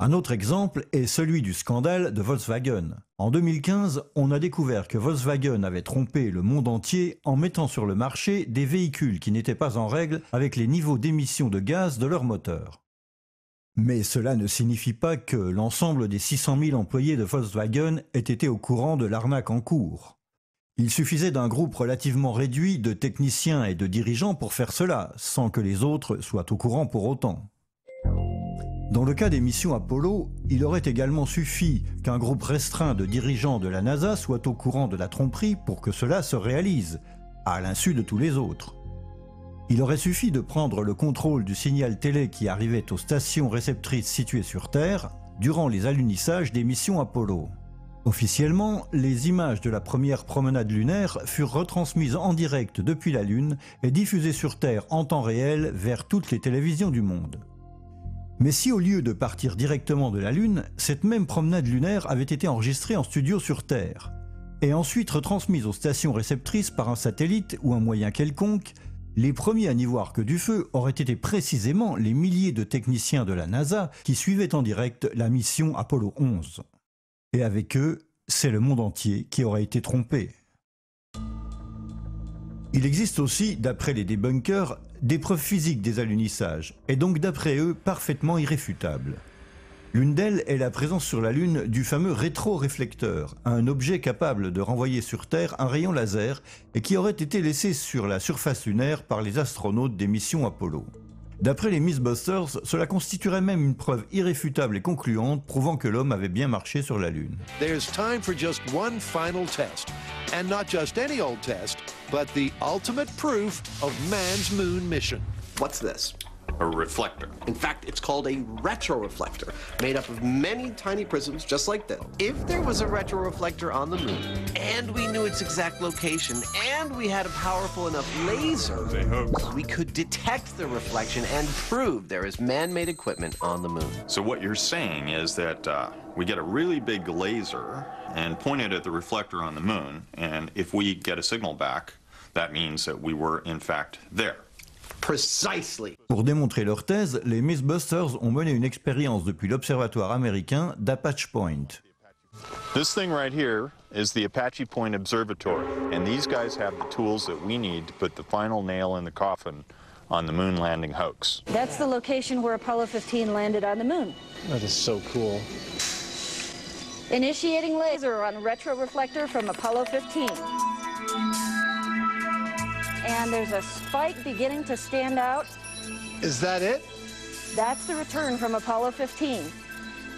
Un autre exemple est celui du scandale de Volkswagen. En 2015, on a découvert que Volkswagen avait trompé le monde entier en mettant sur le marché des véhicules qui n'étaient pas en règle avec les niveaux d'émissions de gaz de leur moteur. Mais cela ne signifie pas que l'ensemble des 600 000 employés de Volkswagen aient été au courant de l'arnaque en cours. Il suffisait d'un groupe relativement réduit de techniciens et de dirigeants pour faire cela, sans que les autres soient au courant pour autant. Dans le cas des missions Apollo, il aurait également suffi qu'un groupe restreint de dirigeants de la NASA soit au courant de la tromperie pour que cela se réalise, à l'insu de tous les autres. Il aurait suffi de prendre le contrôle du signal télé qui arrivait aux stations réceptrices situées sur Terre durant les alunissages des missions Apollo. Officiellement, les images de la première promenade lunaire furent retransmises en direct depuis la Lune et diffusées sur Terre en temps réel vers toutes les télévisions du monde. Mais si au lieu de partir directement de la Lune, cette même promenade lunaire avait été enregistrée en studio sur Terre, et ensuite retransmise aux stations réceptrices par un satellite ou un moyen quelconque, les premiers à n'y voir que du feu auraient été précisément les milliers de techniciens de la NASA qui suivaient en direct la mission Apollo 11. Et avec eux, c'est le monde entier qui aurait été trompé. Il existe aussi, d'après les débunkers, des preuves physiques des alunissages, et donc d'après eux parfaitement irréfutables. L'une d'elles est la présence sur la Lune du fameux rétroréflecteur, un objet capable de renvoyer sur Terre un rayon laser et qui aurait été laissé sur la surface lunaire par les astronautes des missions Apollo. D'après les Mythbusters, cela constituerait même une preuve irréfutable et concluante prouvant que l'homme avait bien marché sur la Lune. There's time for just one final test. And not just any old test, but the ultimate proof of man's moon mission. What's this? A reflector. In fact, it's called a retroreflector, made up of many tiny prisms just like this. If there was a retroreflector on the moon, and we knew its exact location, and we had a powerful enough laser, we could detect the reflection and prove there is man-made equipment on the moon. So what you're saying is that uh, we get a really big laser and point it at the reflector on the moon, and if we get a signal back, that means that we were in fact there. Precisely. Pour démontrer leur thèse, les Mythbusters ont mené une expérience depuis l'observatoire américain d'Apache Point. This thing right here is the Apache Point Observatory, and these guys have the tools that we need to put the final nail in the coffin on the moon landing hoax. That's the location where Apollo 15 landed on the moon. That is so cool. Initiating laser on retroreflector from Apollo 15. And there's a spike beginning to stand out. Is that it? That's the return from Apollo 15.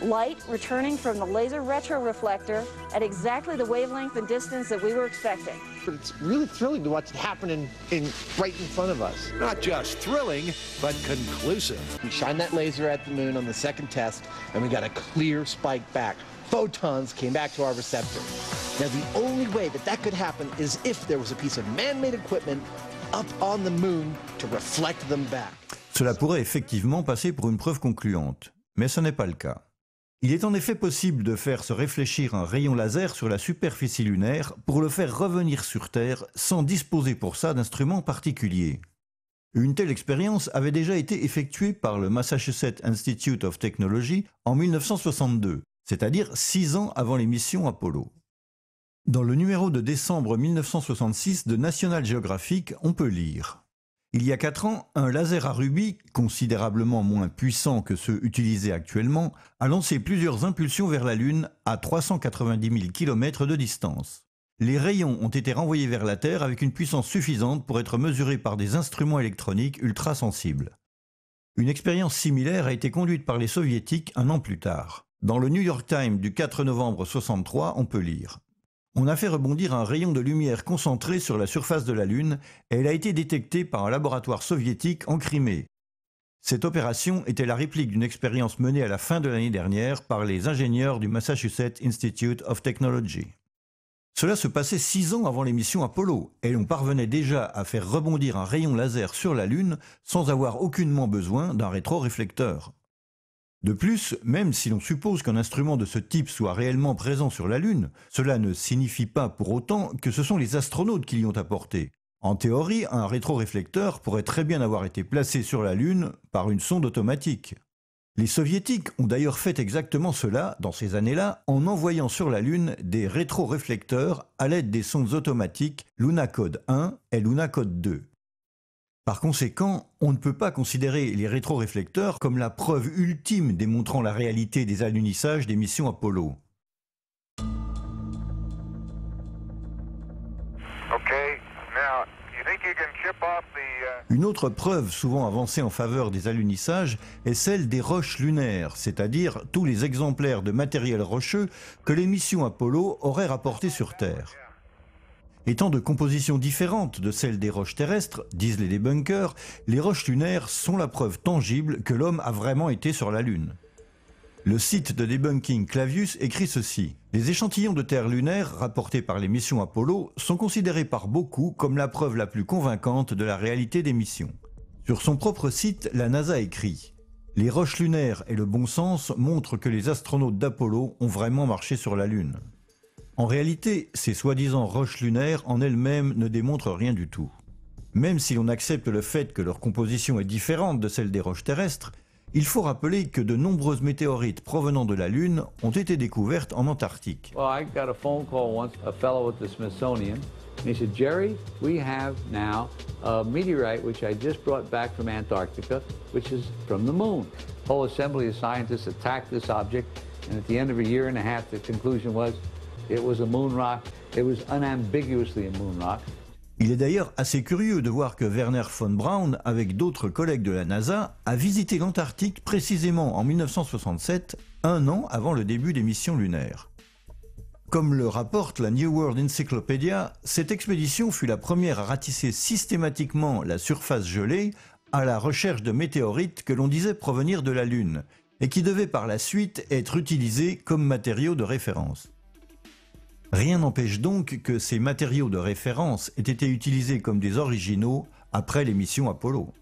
Light returning from the laser retroreflector at exactly the wavelength and distance that we were expecting. But it's really thrilling to watch it happen in, in right in front of us. Not just thrilling, but conclusive. We shined that laser at the moon on the second test, and we got a clear spike back. Photons came back to our receptor. Now, the only way that that could happen is if there was a piece of man-made equipment up on the moon to reflect them back. Cela pourrait effectivement passer pour une preuve concluante, mais ce n'est pas le cas. Il est en effet possible de faire se réfléchir un rayon laser sur la superficie lunaire pour le faire revenir sur Terre sans disposer pour ça d'instruments particuliers. Une telle expérience avait déjà été effectuée par le Massachusetts Institute of Technology en 1962, c'est-à-dire six ans avant les missions Apollo. Dans le numéro de décembre 1966 de National Geographic, on peut lire il y a quatre ans, un laser à rubis, considérablement moins puissant que ceux utilisés actuellement, a lancé plusieurs impulsions vers la Lune à 390 000 km de distance. Les rayons ont été renvoyés vers la Terre avec une puissance suffisante pour être mesurés par des instruments électroniques ultra sensibles. Une expérience similaire a été conduite par les soviétiques un an plus tard. Dans le New York Times du 4 novembre 63, on peut lire on a fait rebondir un rayon de lumière concentré sur la surface de la Lune et elle a été détectée par un laboratoire soviétique en Crimée. Cette opération était la réplique d'une expérience menée à la fin de l'année dernière par les ingénieurs du Massachusetts Institute of Technology. Cela se passait six ans avant les missions Apollo, et l'on parvenait déjà à faire rebondir un rayon laser sur la Lune sans avoir aucunement besoin d'un rétroréflecteur. De plus, même si l'on suppose qu'un instrument de ce type soit réellement présent sur la Lune, cela ne signifie pas pour autant que ce sont les astronautes qui l'y ont apporté. En théorie, un rétroréflecteur pourrait très bien avoir été placé sur la Lune par une sonde automatique. Les soviétiques ont d'ailleurs fait exactement cela dans ces années-là en envoyant sur la Lune des rétroréflecteurs à l'aide des sondes automatiques Lunacode 1 et Lunacode 2. Par conséquent, on ne peut pas considérer les rétroréflecteurs comme la preuve ultime démontrant la réalité des alunissages des missions Apollo. Une autre preuve souvent avancée en faveur des alunissages est celle des roches lunaires, c'est-à-dire tous les exemplaires de matériel rocheux que les missions Apollo auraient rapportés sur Terre. Étant de composition différente de celle des roches terrestres, disent les débunkers, les roches lunaires sont la preuve tangible que l'homme a vraiment été sur la Lune. Le site de debunking Clavius écrit ceci. Les échantillons de terre lunaire rapportés par les missions Apollo sont considérés par beaucoup comme la preuve la plus convaincante de la réalité des missions. Sur son propre site, la NASA écrit Les roches lunaires et le bon sens montrent que les astronautes d'Apollo ont vraiment marché sur la Lune. En réalité, ces soi-disant roches lunaires en elles-mêmes ne démontrent rien du tout. Même si l'on accepte le fait que leur composition est différente de celle des roches terrestres, il faut rappeler que de nombreuses météorites provenant de la Lune ont été découvertes en Antarctique. Well, I got a phone call once, a fellow at the Smithsonian, and he said, Jerry, we have now a meteorite which I just brought back from Antarctica, which is from the moon. The whole assembly of scientists attacked this object, and at the end of a year and a half, the conclusion was It was a moon rock. It was unambiguously a moon rock. Il est d'ailleurs assez curieux de voir que Werner von Braun, avec d'autres collègues de la NASA, a visité l'Antarctique précisément en 1967, un an avant le début des missions lunaires. Comme le rapporte la New World Encyclopedia, cette expédition fut la première à ratisser systématiquement la surface gelée à la recherche de météorites que l'on disait provenir de la Lune, et qui devaient par la suite être utilisés comme matériaux de référence. Rien n'empêche donc que ces matériaux de référence aient été utilisés comme des originaux après les missions Apollo.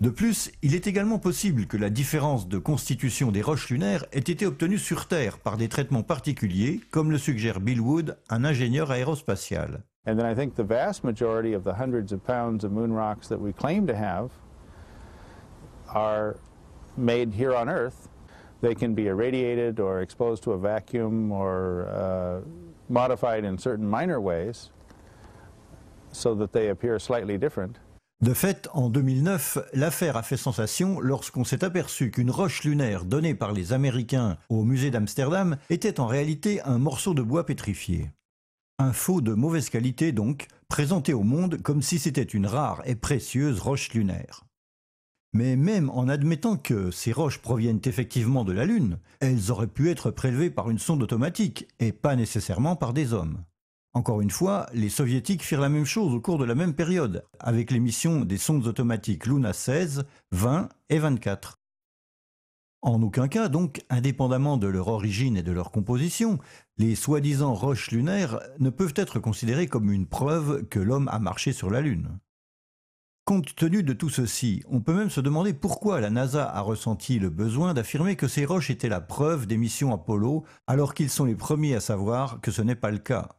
De plus, il est également possible que la différence de constitution des roches lunaires ait été obtenue sur Terre par des traitements particuliers, comme le suggère Bill Wood, un ingénieur aérospatial. And then I think the vast majority of the hundreds of pounds of moon rocks that we claim to have are made here on Earth They can be irradiated or exposed to vacuum uh, modified in certain minor ways so that they appear slightly different. De fait, en 2009, l'affaire a fait sensation lorsqu'on s'est aperçu qu'une roche lunaire donnée par les Américains au musée d'Amsterdam était en réalité un morceau de bois pétrifié. Un faux de mauvaise qualité donc, présenté au monde comme si c'était une rare et précieuse roche lunaire. Mais même en admettant que ces roches proviennent effectivement de la Lune, elles auraient pu être prélevées par une sonde automatique et pas nécessairement par des hommes. Encore une fois, les soviétiques firent la même chose au cours de la même période, avec les missions des sondes automatiques Luna 16, 20 et 24. En aucun cas, donc, indépendamment de leur origine et de leur composition, les soi-disant roches lunaires ne peuvent être considérées comme une preuve que l'homme a marché sur la Lune. Compte tenu de tout ceci, on peut même se demander pourquoi la NASA a ressenti le besoin d'affirmer que ces roches étaient la preuve des missions Apollo, alors qu'ils sont les premiers à savoir que ce n'est pas le cas.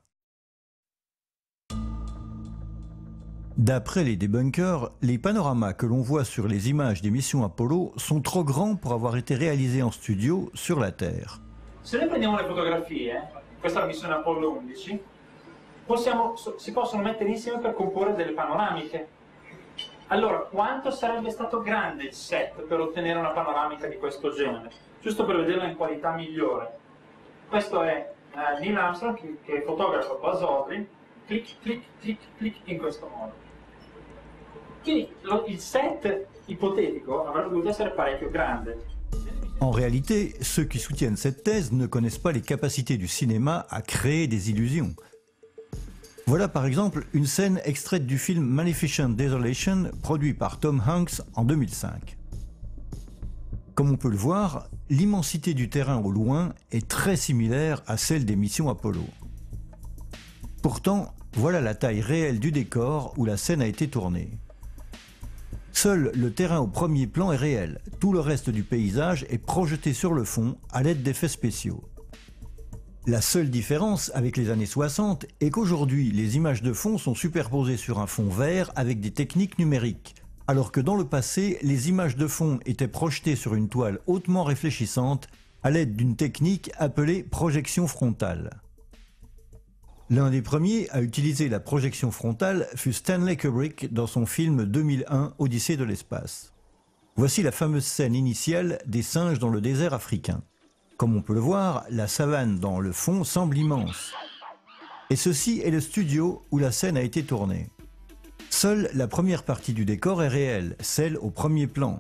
D'après les débunkers, les panoramas que l'on voit sur les images des missions Apollo sont trop grands pour avoir été réalisés en studio sur la Terre. Se noi prendiamo le fotografie, questa è la missione Apollo 11, possiamo, si. Allora, quanto sarebbe stato grande il set per ottenere una panoramica di questo genere? Giusto per vederla in qualità migliore. Questo è eh, Neil Armstrong che, che fotografa Aldrin, clic, clic, clic, clic, in questo modo. Quindi lo, il set ipotetico avrebbe dovuto essere parecchio grande. En réalité, ceux qui soutiennent cette thèse ne connaissent pas les capacités du cinéma à créer des illusions. Voilà par exemple une scène extraite du film Magnificent Desolation produit par Tom Hanks en 2005. Comme on peut le voir, l'immensité du terrain au loin est très similaire à celle des missions Apollo. Pourtant, voilà la taille réelle du décor où la scène a été tournée. Seul le terrain au premier plan est réel, tout le reste du paysage est projeté sur le fond à l'aide d'effets spéciaux. La seule différence avec les années 60 est qu'aujourd'hui, les images de fond sont superposées sur un fond vert avec des techniques numériques, alors que dans le passé, les images de fond étaient projetées sur une toile hautement réfléchissante à l'aide d'une technique appelée projection frontale. L'un des premiers à utiliser la projection frontale fut Stanley Kubrick dans son film 2001 Odyssée de l'espace. Voici la fameuse scène initiale des singes dans le désert africain. Comme on peut le voir, la savane dans le fond semble immense. Et ceci est le studio où la scène a été tournée. Seule la première partie du décor est réelle, celle au premier plan.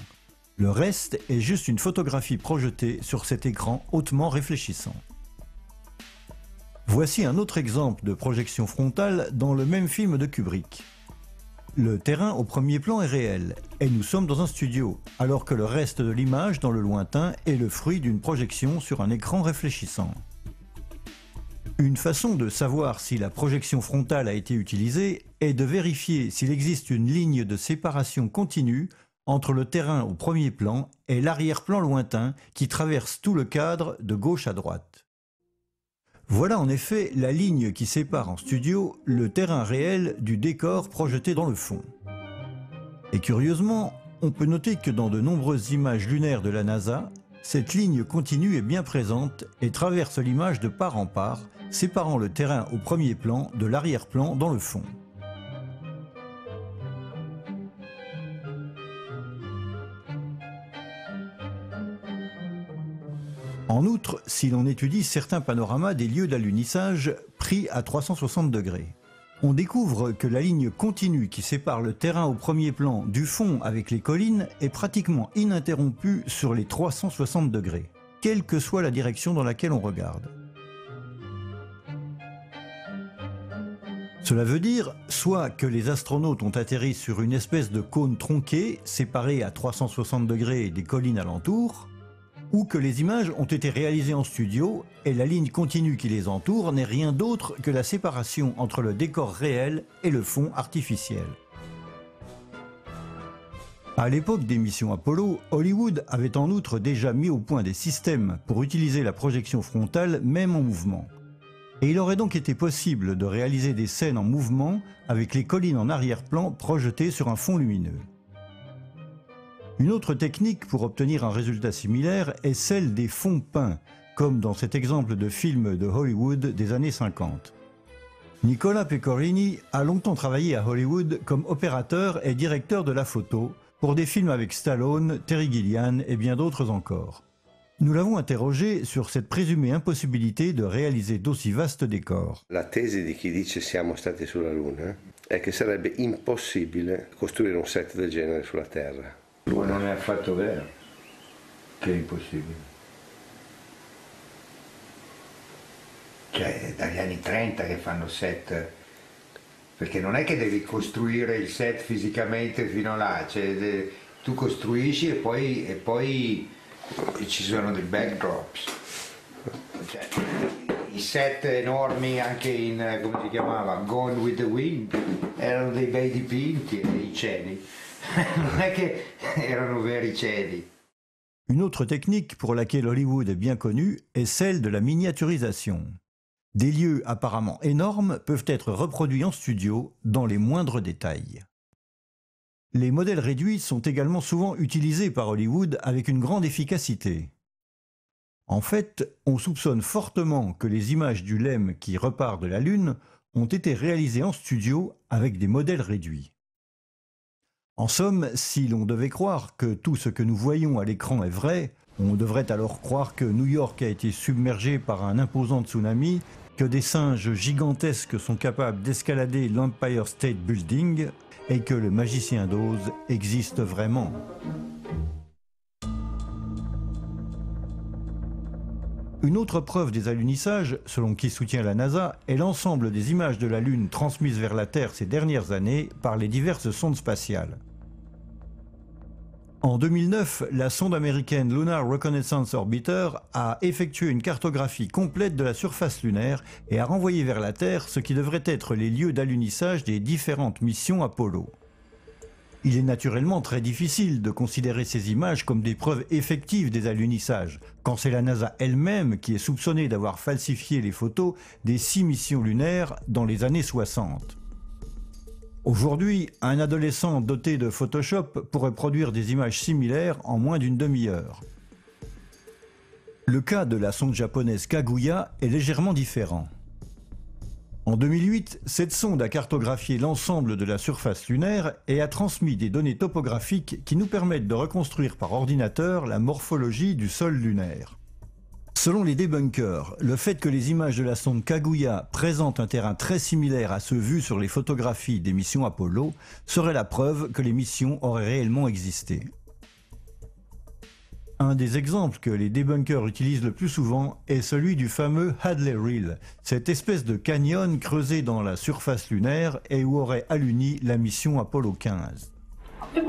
Le reste est juste une photographie projetée sur cet écran hautement réfléchissant. Voici un autre exemple de projection frontale dans le même film de Kubrick. Le terrain au premier plan est réel, et nous sommes dans un studio, alors que le reste de l'image dans le lointain est le fruit d'une projection sur un écran réfléchissant. Une façon de savoir si la projection frontale a été utilisée est de vérifier s'il existe une ligne de séparation continue entre le terrain au premier plan et l'arrière-plan lointain qui traverse tout le cadre de gauche à droite. Voilà en effet la ligne qui sépare en studio le terrain réel du décor projeté dans le fond. Et curieusement, on peut noter que dans de nombreuses images lunaires de la NASA, cette ligne continue est bien présente et traverse l'image de part en part, séparant le terrain au premier plan de l'arrière-plan dans le fond. En outre, si l'on étudie certains panoramas des lieux d'alunissage pris à 360 degrés, on découvre que la ligne continue qui sépare le terrain au premier plan du fond avec les collines est pratiquement ininterrompue sur les 360 degrés, quelle que soit la direction dans laquelle on regarde. Cela veut dire soit que les astronautes ont atterri sur une espèce de cône tronqué séparé à 360 degrés des collines alentours, ou que les images ont été réalisées en studio et la ligne continue qui les entoure n'est rien d'autre que la séparation entre le décor réel et le fond artificiel. À l'époque des missions Apollo, Hollywood avait en outre déjà mis au point des systèmes pour utiliser la projection frontale même en mouvement. Et il aurait donc été possible de réaliser des scènes en mouvement avec les collines en arrière-plan projetées sur un fond lumineux. Une autre technique pour obtenir un résultat similaire est celle des fonds peints, comme dans cet exemple de film de Hollywood des années 50. Nicola Pecorini a longtemps travaillé à Hollywood comme opérateur et directeur de la photo pour des films avec Stallone, Terry Gilliam et bien d'autres encore. Nous l'avons interrogé sur cette présumée impossibilité de réaliser d'aussi vastes décors. La tesi di chi dice siamo stati sulla Luna è che sarebbe impossibile costruire un set del genere sulla Terra. Non è affatto vero che è impossibile. Cioè, è dagli anni 30 che fanno set, perché non è che devi costruire il set fisicamente fino là, cioè, tu costruisci e poi, e poi ci sono dei backdrops. Cioè, I set enormi anche in, come si chiamava, Gone with the Wind, erano dei bei dipinti, dei cieli. Une autre technique pour laquelle Hollywood est bien connu est celle de la miniaturisation. Des lieux apparemment énormes peuvent être reproduits en studio dans les moindres détails. Les modèles réduits sont également souvent utilisés par Hollywood avec une grande efficacité. En fait, on soupçonne fortement que les images du LEM qui repart de la Lune ont été réalisées en studio avec des modèles réduits. En somme, si l'on devait croire que tout ce que nous voyons à l'écran est vrai, on devrait alors croire que New York a été submergé par un imposant tsunami, que des singes gigantesques sont capables d'escalader l'Empire State Building et que le magicien d'Oz existe vraiment. Une autre preuve des alunissages, selon qui soutient la NASA, est l'ensemble des images de la Lune transmises vers la Terre ces dernières années par les diverses sondes spatiales. En 2009, la sonde américaine Lunar Reconnaissance Orbiter a effectué une cartographie complète de la surface lunaire et a renvoyé vers la Terre ce qui devrait être les lieux d'alunissage des différentes missions Apollo. Il est naturellement très difficile de considérer ces images comme des preuves effectives des alunissages, quand c'est la NASA elle-même qui est soupçonnée d'avoir falsifié les photos des six missions lunaires dans les années 60. Aujourd'hui, un adolescent doté de Photoshop pourrait produire des images similaires en moins d'une demi-heure. Le cas de la sonde japonaise Kaguya est légèrement différent. En 2008, cette sonde a cartographié l'ensemble de la surface lunaire et a transmis des données topographiques qui nous permettent de reconstruire par ordinateur la morphologie du sol lunaire. Selon les débunkers, le fait que les images de la sonde Kaguya présentent un terrain très similaire à ceux vus sur les photographies des missions Apollo serait la preuve que les missions auraient réellement existé. Un des exemples que les débunkers utilisent le plus souvent est celui du fameux Hadley Reel, cette espèce de canyon creusé dans la surface lunaire et où aurait aluni la mission Apollo 15. E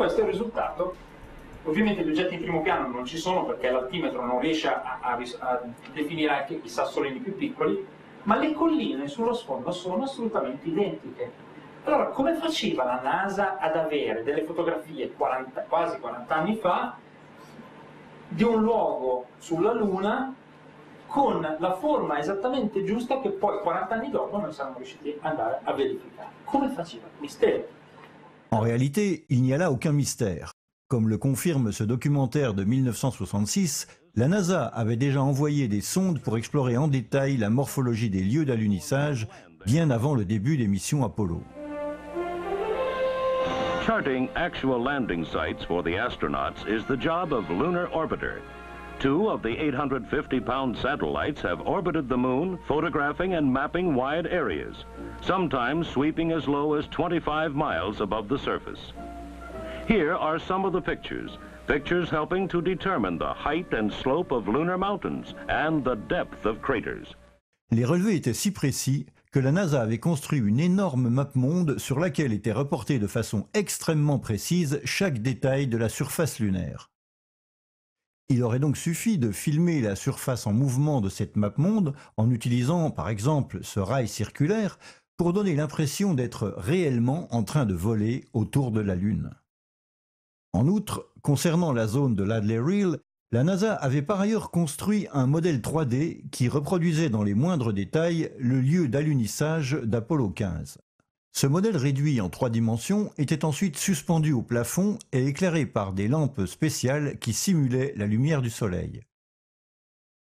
Ovviamente gli oggetti in primo piano non ci sono perché l'altimetro non riesce a, a, a definire anche i sassolini più piccoli, ma le colline sullo sfondo sono assolutamente identiche. Allora, come faceva la NASA ad avere delle fotografie 40, quasi 40 anni fa di un luogo sulla Luna con la forma esattamente giusta che poi 40 anni dopo noi siamo riusciti ad andare a verificare? Come faceva? Mistero. En réalité, il n'y a là aucun mystère. Comme le confirme ce documentaire de 1966, la NASA avait déjà envoyé des sondes pour explorer en détail la morphologie des lieux d'alunissage bien avant le début des missions Apollo. Charting actual landing sites for the astronauts is the job of Lunar Orbiter. Two of the 850-pound satellites have orbited the moon, photographing and mapping wide areas, sometimes sweeping as low as 25 miles above the surface. Here are some of the pictures, pictures helping to determine the height and slope of lunar mountains and the depth of craters. Les relevés étaient si précis que la NASA avait construit une énorme map monde sur laquelle était reporté de façon extrêmement précise chaque détail de la surface lunaire. Il aurait donc suffi de filmer la surface en mouvement de cette map monde en utilisant par exemple ce rail circulaire pour donner l'impression d'être réellement en train de voler autour de la Lune. En outre, concernant la zone de l'Adler Reel, la NASA avait par ailleurs construit un modèle 3D qui reproduisait dans les moindres détails le lieu d'alunissage d'Apollo 15. Ce modèle réduit en trois dimensions était ensuite suspendu au plafond et éclairé par des lampes spéciales qui simulaient la lumière du soleil.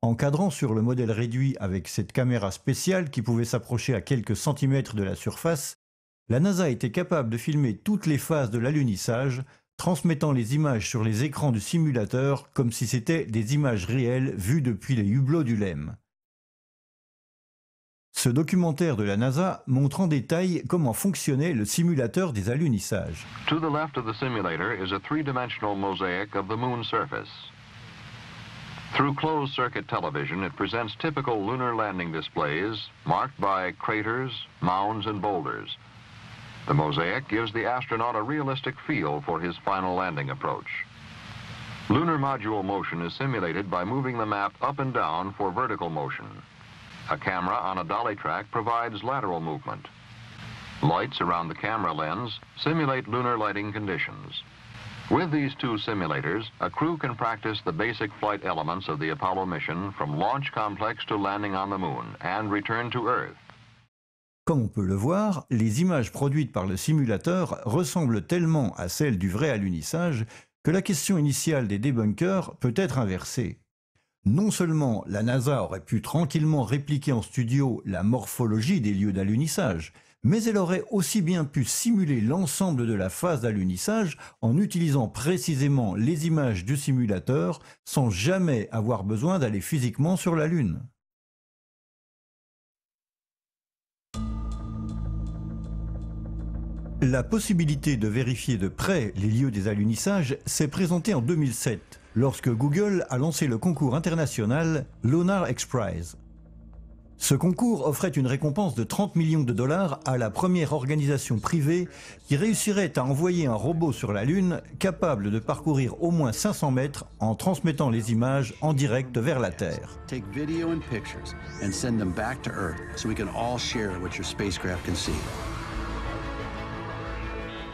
Encadrant sur le modèle réduit avec cette caméra spéciale qui pouvait s'approcher à quelques centimètres de la surface, la NASA était capable de filmer toutes les phases de l'alunissage, transmettant les images sur les écrans du simulateur comme si c'était des images réelles vues depuis les hublots du LEM. Ce documentaire de la NASA montre en détail comment fonctionnait le simulateur des alunissages. To the left of the simulator is a three-dimensional mosaic of the moon surface. Through closed-circuit television, it presents typical lunar landing displays marked by craters, mounds, and boulders. The mosaic gives the astronaut a realistic feel for his final landing approach. Lunar module motion is simulated by moving the map up and down for vertical motion. A camera on a dolly track provides lateral movement. Lights around the camera lens simulate lunar lighting conditions. With these two simulators, a crew can practice the basic flight elements of the Apollo mission from launch complex to landing on the moon and return to Earth. Comme on peut le voir, les images produites par le simulateur ressemblent tellement à celles du vrai alunissage que la question initiale des débunkers peut être inversée. Non seulement la NASA aurait pu tranquillement répliquer en studio la morphologie des lieux d'alunissage, mais elle aurait aussi bien pu simuler l'ensemble de la phase d'alunissage en utilisant précisément les images du simulateur sans jamais avoir besoin d'aller physiquement sur la Lune. La possibilité de vérifier de près les lieux des alunissages s'est présentée en 2007, lorsque Google a lancé le concours international Lunar X. Ce concours offrait une récompense de 30 millions de dollars à la première organisation privée qui réussirait à envoyer un robot sur la Lune capable de parcourir au moins 500 mètres en transmettant les images en direct vers la Terre. Take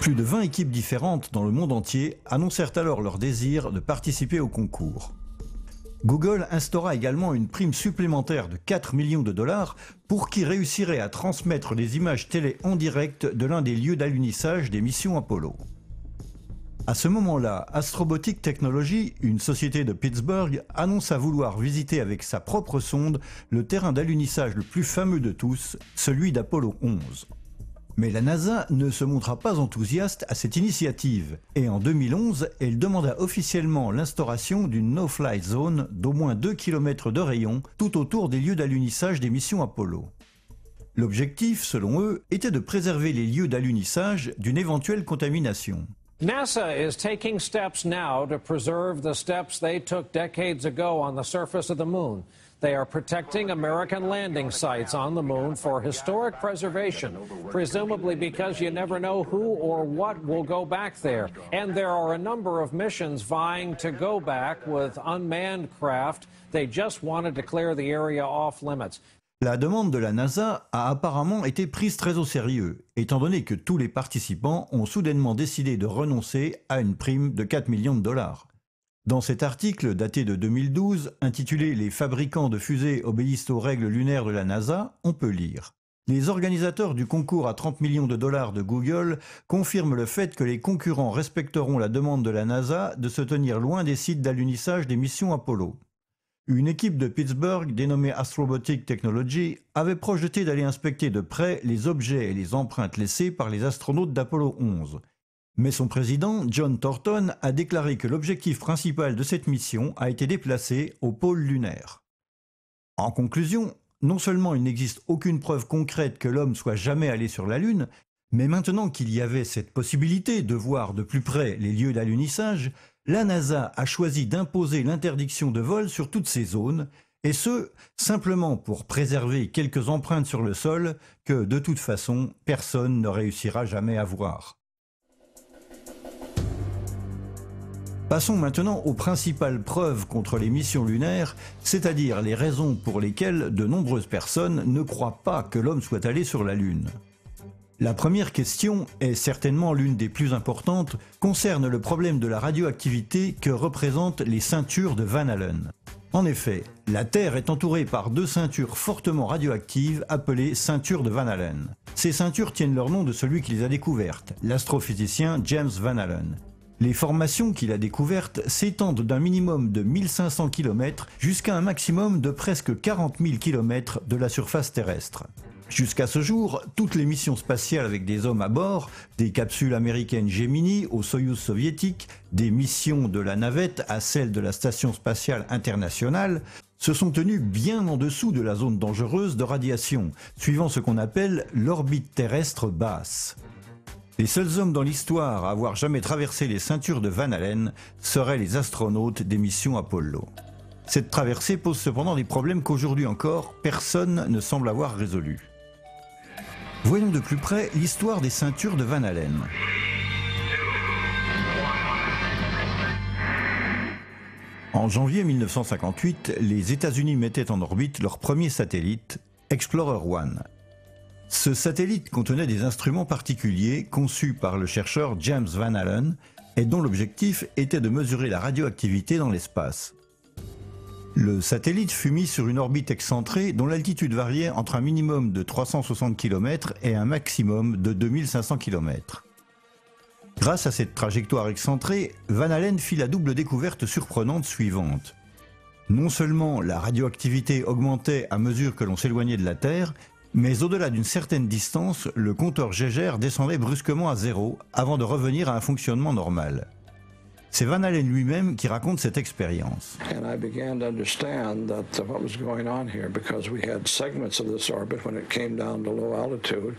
Plus de 20 équipes différentes dans le monde entier annoncèrent alors leur désir de participer au concours. Google instaura également une prime supplémentaire de 4 millions de dollars pour qui réussirait à transmettre les images télé en direct de l'un des lieux d'alunissage des missions Apollo. À ce moment-là, Astrobotic Technology, une société de Pittsburgh, annonce à vouloir visiter avec sa propre sonde le terrain d'alunissage le plus fameux de tous, celui d'Apollo 11. Mais la NASA ne se montra pas enthousiaste à cette initiative et en 2011, elle demanda officiellement l'instauration d'une no-fly zone d'au moins 2 km de rayon tout autour des lieux d'alunissage des missions Apollo. L'objectif, selon eux, était de préserver les lieux d'alunissage d'une éventuelle contamination. NASA is taking steps now to preserve the steps they took decades ago on the surface of the moon. They are protecting American landing sites on the moon for historic preservation, presumably because you never know who or what will go back there. And there are a number of missions vying to go back with unmanned craft. They just wanted to clear the area off limits. La demande de la NASA a apparemment été prise très au sérieux, étant donné que tous les participants ont soudainement décidé de renoncer à une prime de 4 millions de dollars. Dans cet article daté de 2012, intitulé Les fabricants de fusées obéissent aux règles lunaires de la NASA, on peut lire les organisateurs du concours à 30 millions de dollars de Google confirment le fait que les concurrents respecteront la demande de la NASA de se tenir loin des sites d'alunissage des missions Apollo. Une équipe de Pittsburgh dénommée Astrobotic Technology avait projeté d'aller inspecter de près les objets et les empreintes laissées par les astronautes d'Apollo 11. Mais son président, John Thornton, a déclaré que l'objectif principal de cette mission a été déplacé au pôle lunaire. En conclusion, non seulement il n'existe aucune preuve concrète que l'homme soit jamais allé sur la Lune, mais maintenant qu'il y avait cette possibilité de voir de plus près les lieux d'alunissage, la NASA a choisi d'imposer l'interdiction de vol sur toutes ces zones, et ce, simplement pour préserver quelques empreintes sur le sol que, de toute façon, personne ne réussira jamais à voir. Passons maintenant aux principales preuves contre les missions lunaires, c'est-à-dire les raisons pour lesquelles de nombreuses personnes ne croient pas que l'homme soit allé sur la Lune. La première question, est certainement l'une des plus importantes, concerne le problème de la radioactivité que représentent les ceintures de Van Allen. En effet, la Terre est entourée par deux ceintures fortement radioactives appelées ceintures de Van Allen. Ces ceintures tiennent leur nom de celui qui les a découvertes, l'astrophysicien James Van Allen. Les formations qu'il a découvertes s'étendent d'un minimum de 1500 km jusqu'à un maximum de presque 40 000 km de la surface terrestre. Jusqu'à ce jour, toutes les missions spatiales avec des hommes à bord, des capsules américaines Gemini au Soyouz soviétique, des missions de la navette à celles de la Station spatiale internationale, se sont tenues bien en dessous de la zone dangereuse de radiation, suivant ce qu'on appelle l'orbite terrestre basse. Les seuls hommes dans l'histoire à avoir jamais traversé les ceintures de Van Allen seraient les astronautes des missions Apollo. Cette traversée pose cependant des problèmes qu'aujourd'hui encore personne ne semble avoir résolus. Voyons de plus près l'histoire des ceintures de Van Allen. En janvier 1958, les États-Unis mettaient en orbite leur premier satellite, Explorer One. Ce satellite contenait des instruments particuliers conçus par le chercheur James Van Allen et dont l'objectif était de mesurer la radioactivité dans l'espace. Le satellite fut mis sur une orbite excentrée dont l'altitude variait entre un minimum de 360 km et un maximum de 2500 km. Grâce à cette trajectoire excentrée, Van Allen fit la double découverte surprenante suivante. Non seulement la radioactivité augmentait à mesure que l'on s'éloignait de la Terre, mais au-delà d'une certaine distance, le compteur Geiger descendait brusquement à zéro avant de revenir à un fonctionnement normal. C'est Van Allen lui-même qui raconte cette expérience. And I began to understand that uh, what was going on here because we had segments of this orbit when it came down to low altitude,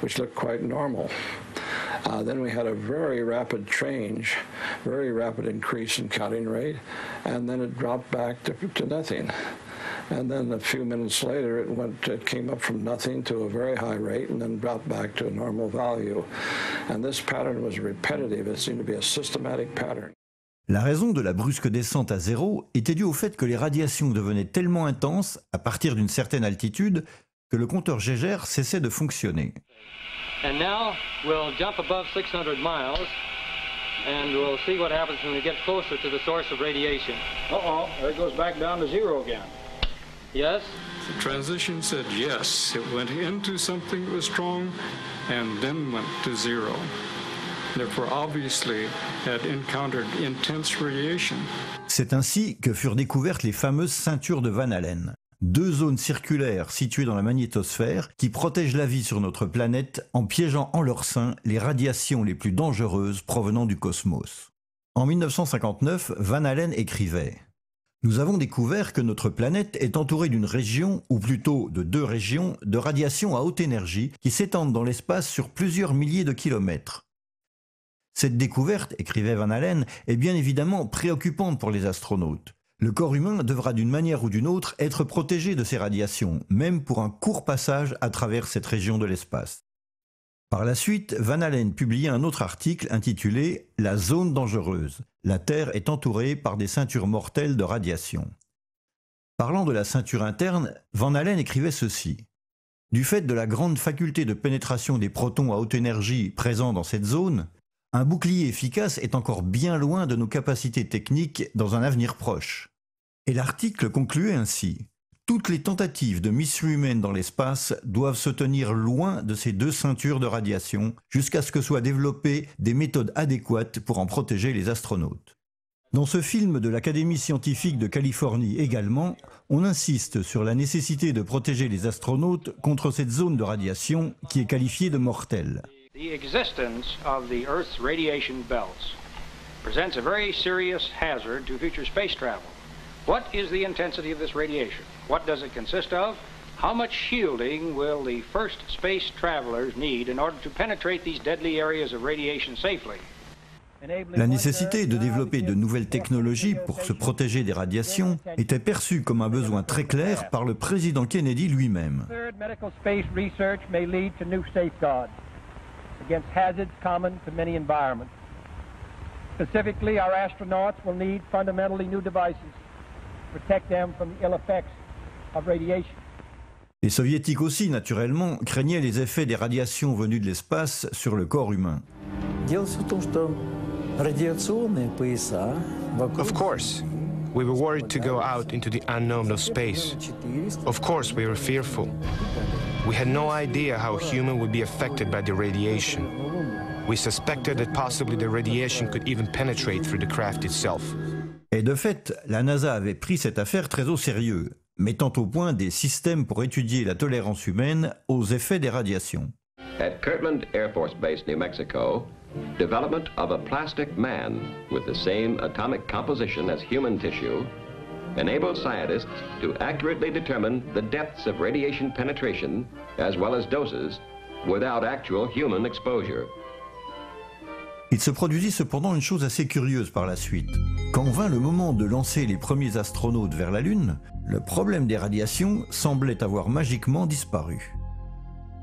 which looked quite normal. Uh, then we had a very rapid change, very rapid increase in counting rate, and then it dropped back to, to nothing. And then a few minutes later, it went, it came up from nothing to a very high rate, and then dropped back to a normal value. And this pattern was repetitive. It seemed to be a systematic pattern. La raison de la brusque descente à zéro était due au fait que les radiations devenaient tellement intenses à partir d'une certaine altitude que le compteur Geiger cessait de fonctionner. And now we'll jump above 600 miles and we'll see what happens when we get closer to the source of radiation. Uh-oh, there it goes back down to zero again. Yes? The transition said yes. It went into something that was strong and then went to zero. Therefore, obviously, had encountered intense radiation. C'est ainsi que furent découvertes les fameuses ceintures de Van Allen. Deux zones circulaires situées dans la magnétosphère qui protègent la vie sur notre planète en piégeant en leur sein les radiations les plus dangereuses provenant du cosmos. En 1959, Van Allen écrivait nous avons découvert que notre planète est entourée d'une région, ou plutôt de deux régions, de radiation à haute énergie qui s'étendent dans l'espace sur plusieurs milliers de kilomètres. Cette découverte, écrivait Van Allen, est bien évidemment préoccupante pour les astronautes. Le corps humain devra d'une manière ou d'une autre être protégé de ces radiations, même pour un court passage à travers cette région de l'espace. Par la suite, Van Allen publia un autre article intitulé La zone dangereuse. La Terre est entourée par des ceintures mortelles de radiation. Parlant de la ceinture interne, Van Allen écrivait ceci. Du fait de la grande faculté de pénétration des protons à haute énergie présents dans cette zone, un bouclier efficace est encore bien loin de nos capacités techniques dans un avenir proche. Et l'article concluait ainsi. Toutes les tentatives de mission humaine dans l'espace doivent se tenir loin de ces deux ceintures de radiation jusqu'à ce que soient développées des méthodes adéquates pour en protéger les astronautes. Dans ce film de l'Académie scientifique de Californie également, on insiste sur la nécessité de protéger les astronautes contre cette zone de radiation qui est qualifiée de mortelle. The existence of the Earth's radiation belts presents a very serious hazard to future space travel. What is the intensity of this radiation? What does it consist of? How much shielding will the first space travelers need in order to penetrate these deadly areas of radiation safely? La nécessité de développer de nouvelles technologies pour se protéger des radiations était perçue comme un besoin très clair par le président Kennedy lui-même. Third, medical space research may lead to new safeguards against hazards common to many environments. Specifically, our astronauts will need fundamentally new devices to protect them from the ill effects of radiation. Les soviétiques aussi, naturellement, craignaient les effets des radiations venues de l'espace sur le corps humain. Of course, we were worried to go out into the unknown of space. Of course, we were fearful. We had no idea how a human would be affected by the radiation. We suspected that possibly the radiation could even penetrate through the craft itself. Et de fait, la NASA avait pris cette affaire très au sérieux, mettant au point des systèmes pour étudier la tolérance humaine aux effets des radiations. At Kirtland Air Force Base, New Mexico, development of a plastic man with the same atomic composition as human tissue enables scientists to accurately determine the depths of radiation penetration as well as doses without actual human exposure. Il se produisit cependant une chose assez curieuse par la suite. Quand vint le moment de lancer les premiers astronautes vers la Lune, le problème des radiations semblait avoir magiquement disparu.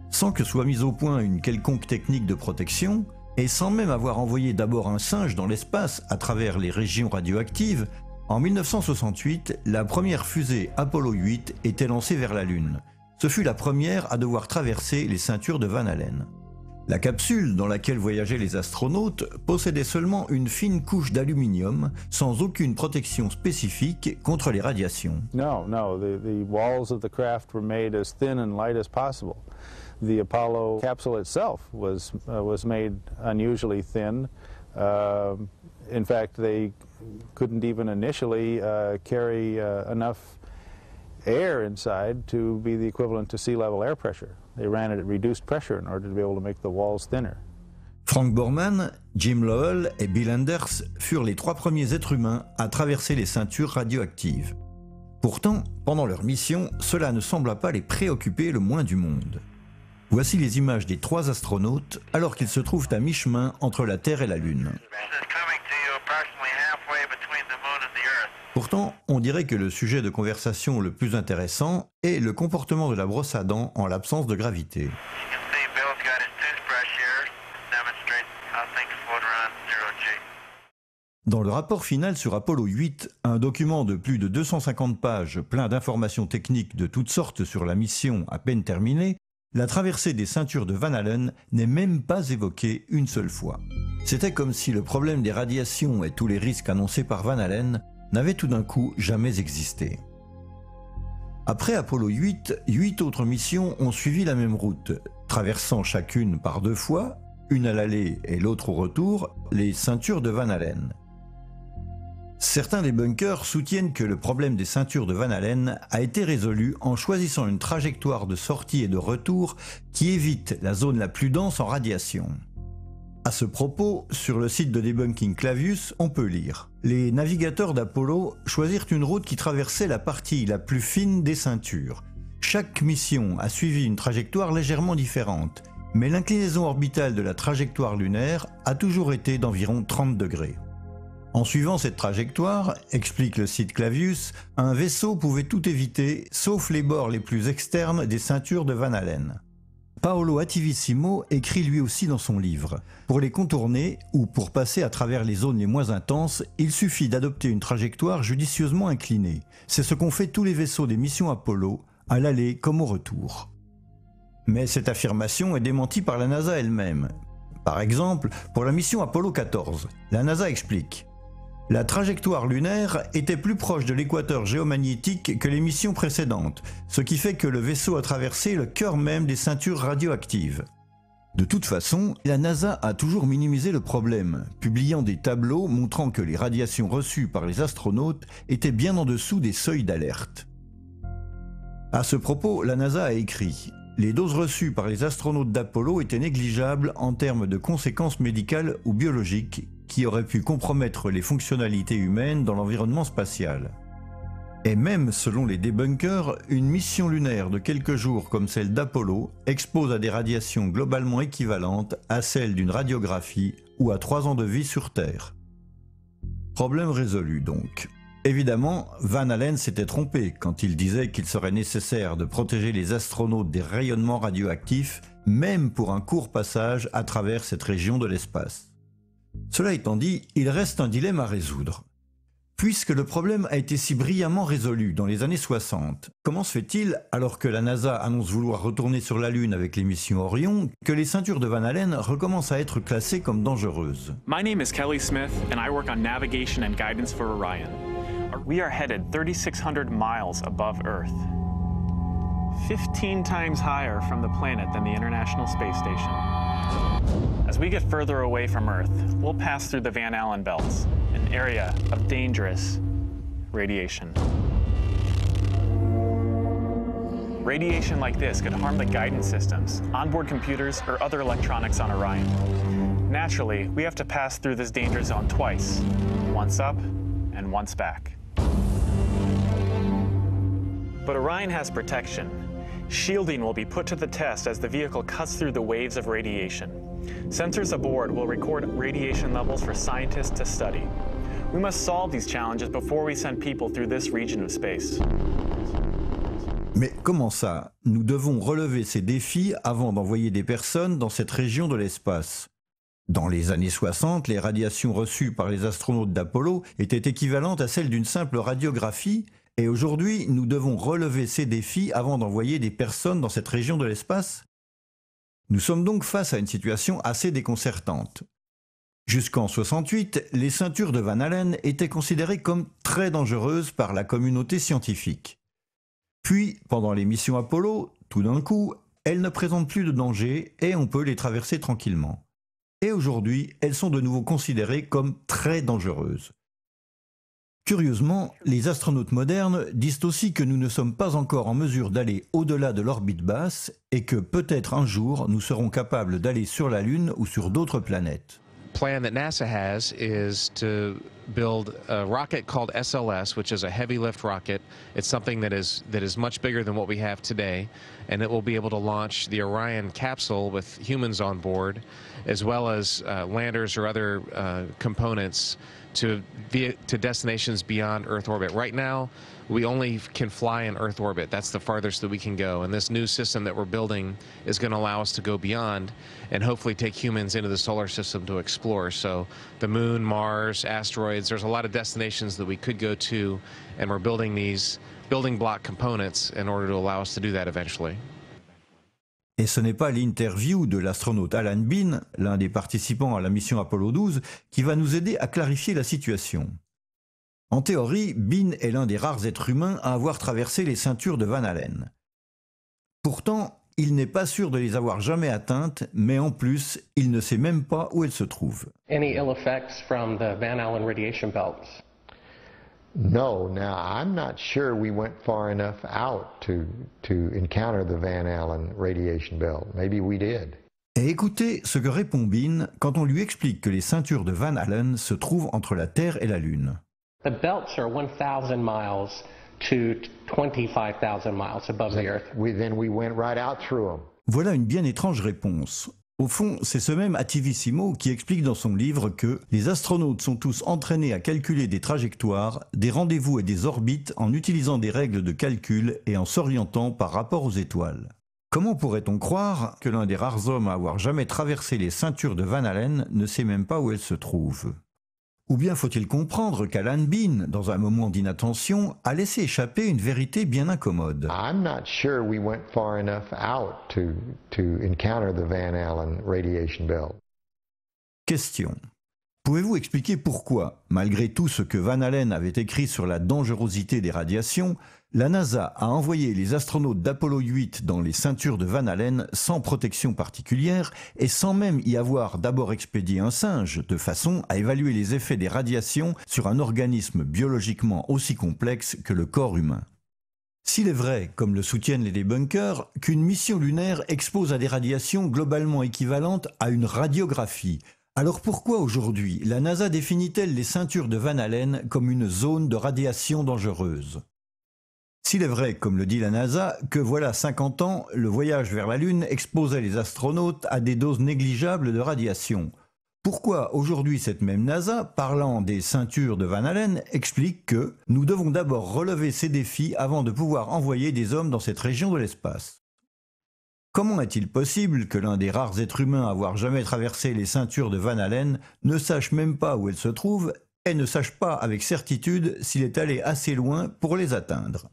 Sans que soit mise au point une quelconque technique de protection, et sans même avoir envoyé d'abord un singe dans l'espace à travers les régions radioactives, en 1968, la première fusée Apollo 8 était lancée vers la Lune. Ce fut la première à devoir traverser les ceintures de Van Allen. La capsule dans laquelle voyageaient les astronautes possédait seulement une fine couche d'aluminium sans aucune protection spécifique contre les radiations. No, no, the, the walls of the craft were made as thin and light as possible. The Apollo capsule itself was, uh, was made unusually thin. Uh, in fact, they couldn't even initially uh, carry uh, enough air inside to be the equivalent to sea level air pressure. They ran it at reduced pressure in order to be able to make the walls thinner. Frank Borman, Jim Lowell et Bill Anders furent les trois premiers êtres humains à traverser les ceintures radioactives. Pourtant, pendant leur mission, cela ne sembla pas les préoccuper le moins du monde. Voici les images des trois astronautes alors qu'ils se trouvent à mi-chemin entre la Terre et la Lune. Pourtant, on dirait que le sujet de conversation le plus intéressant est le comportement de la brosse à dents en l'absence de gravité. Dans le rapport final sur Apollo 8, un document de plus de 250 pages plein d'informations techniques de toutes sortes sur la mission à peine terminée, la traversée des ceintures de Van Allen n'est même pas évoquée une seule fois. C'était comme si le problème des radiations et tous les risques annoncés par Van Allen n'avaient tout d'un coup jamais existé. Après Apollo 8, huit autres missions ont suivi la même route, traversant chacune par deux fois, une à l'aller et l'autre au retour, les ceintures de Van Allen. Certains des bunkers soutiennent que le problème des ceintures de Van Allen a été résolu en choisissant une trajectoire de sortie et de retour qui évite la zone la plus dense en radiation. À ce propos, sur le site de debunking Clavius, on peut lire Les navigateurs d'Apollo choisirent une route qui traversait la partie la plus fine des ceintures. Chaque mission a suivi une trajectoire légèrement différente, mais l'inclinaison orbitale de la trajectoire lunaire a toujours été d'environ 30 degrés. En suivant cette trajectoire, explique le site Clavius, un vaisseau pouvait tout éviter sauf les bords les plus externes des ceintures de Van Allen. Paolo Attivissimo écrit lui aussi dans son livre Pour les contourner ou pour passer à travers les zones les moins intenses, il suffit d'adopter une trajectoire judicieusement inclinée. C'est ce qu'ont fait tous les vaisseaux des missions Apollo, à l'aller comme au retour. Mais cette affirmation est démentie par la NASA elle-même. Par exemple, pour la mission Apollo 14, la NASA explique la trajectoire lunaire était plus proche de l'équateur géomagnétique que les missions précédentes, ce qui fait que le vaisseau a traversé le cœur même des ceintures radioactives. De toute façon, la NASA a toujours minimisé le problème, publiant des tableaux montrant que les radiations reçues par les astronautes étaient bien en dessous des seuils d'alerte. À ce propos, la NASA a écrit Les doses reçues par les astronautes d'Apollo étaient négligeables en termes de conséquences médicales ou biologiques qui aurait pu compromettre les fonctionnalités humaines dans l'environnement spatial. Et même selon les débunkers, une mission lunaire de quelques jours comme celle d'Apollo expose à des radiations globalement équivalentes à celles d'une radiographie ou à trois ans de vie sur Terre. Problème résolu donc. Évidemment, Van Allen s'était trompé quand il disait qu'il serait nécessaire de protéger les astronautes des rayonnements radioactifs, même pour un court passage à travers cette région de l'espace. Cela étant dit, il reste un dilemme à résoudre. Puisque le problème a été si brillamment résolu dans les années 60, comment se fait-il, alors que la NASA annonce vouloir retourner sur la Lune avec les missions Orion, que les ceintures de Van Allen recommencent à être classées comme dangereuses? My name is Kelly Smith and I work on navigation and guidance for Orion. we are headed 3,600 miles above Earth, 15 times higher from the planet than the International Space Station. As we get further away from Earth, we'll pass through the Van Allen belts, an area of dangerous radiation. Radiation like this could harm the guidance systems, onboard computers, or other electronics on Orion. Naturally, we have to pass through this danger zone twice, once up and once back. But Orion has protection. Shielding will be put to the test as the vehicle cuts through the waves of radiation. Sensors aboard will record radiation levels for scientists to study. We must solve these challenges before we send people through this region of space. Mais comment ça? Nous devons relever ces défis avant d'envoyer des personnes dans cette région de l'espace. Dans les années 60, les radiations reçues par les astronautes d'Apollo étaient équivalentes à celles d'une simple radiographie, et aujourd'hui, nous devons relever ces défis avant d'envoyer des personnes dans cette région de l'espace Nous sommes donc face à une situation assez déconcertante. Jusqu'en 68, les ceintures de Van Allen étaient considérées comme très dangereuses par la communauté scientifique. Puis, pendant les missions Apollo, tout d'un coup, elles ne présentent plus de danger et on peut les traverser tranquillement et aujourd'hui, elles sont de nouveau considérées comme très dangereuses. Curieusement, les astronautes modernes disent aussi que nous ne sommes pas encore en mesure d'aller au-delà de l'orbite basse et que peut-être un jour nous serons capables d'aller sur la Lune ou sur d'autres planètes. plan that NASA has is to build a rocket called SLS, which is a heavy lift rocket. It's something that is that is much bigger than what we have today, and it will be able to launch the Orion capsule with humans on board, as well as uh, landers or other uh, components to to destinations beyond Earth orbit. Right now, we only can fly in Earth orbit. That's the farthest that we can go. And this new system that we're building is going to allow us to go beyond and hopefully take humans into the solar system to explore. So the moon, Mars, asteroids, there's a lot of destinations that we could go to, and we're building these building block components in order to allow us to do that eventually. Et ce n'est pas l'interview de l'astronaute Alan Bean, l'un des participants à la mission Apollo 12, qui va nous aider à clarifier la situation. En théorie, Bean est l'un des rares êtres humains à avoir traversé les ceintures de Van Allen. Pourtant, il n'est pas sûr de les avoir jamais atteintes, mais en plus, il ne sait même pas où elles se trouvent. Any ill effects from the Van Allen radiation belts? No, now I'm not sure we went far enough out to, to encounter the Van Allen radiation belt. Maybe we did. Et écoutez ce que répond Bean quand on lui explique que les ceintures de Van Allen se trouvent entre la Terre et la Lune. The belts are 1,000 miles to 25,000 miles above the Earth. We, then we went right out through them. Voilà une bien étrange réponse. Au fond, c'est ce même Attivissimo qui explique dans son livre que les astronautes sont tous entraînés à calculer des trajectoires, des rendez-vous et des orbites en utilisant des règles de calcul et en s'orientant par rapport aux étoiles. Comment pourrait-on croire que l'un des rares hommes à avoir jamais traversé les ceintures de Van Allen ne sait même pas où elles se trouvent ou bien faut-il comprendre qu'Alan Bean, dans un moment d'inattention, a laissé échapper une vérité bien incommode? I'm not sure we went far enough out to, to encounter the Van Allen radiation belt. Question. Pouvez-vous expliquer pourquoi, malgré tout ce que Van Allen avait écrit sur la dangerosité des radiations, la NASA a envoyé les astronautes d'Apollo 8 dans les ceintures de Van Allen sans protection particulière et sans même y avoir d'abord expédié un singe, de façon à évaluer les effets des radiations sur un organisme biologiquement aussi complexe que le corps humain. S'il est vrai, comme le soutiennent les débunkers, qu'une mission lunaire expose à des radiations globalement équivalentes à une radiographie, alors pourquoi aujourd'hui la NASA définit-elle les ceintures de Van Allen comme une zone de radiation dangereuse? S'il est vrai, comme le dit la NASA, que voilà 50 ans, le voyage vers la Lune exposait les astronautes à des doses négligeables de radiation, pourquoi aujourd'hui cette même NASA, parlant des ceintures de Van Allen, explique que nous devons d'abord relever ces défis avant de pouvoir envoyer des hommes dans cette région de l'espace? Comment est-il possible que l'un des rares êtres humains à avoir jamais traversé les ceintures de Van Allen ne sache même pas où elles se trouvent et ne sache pas avec certitude s'il est allé assez loin pour les atteindre?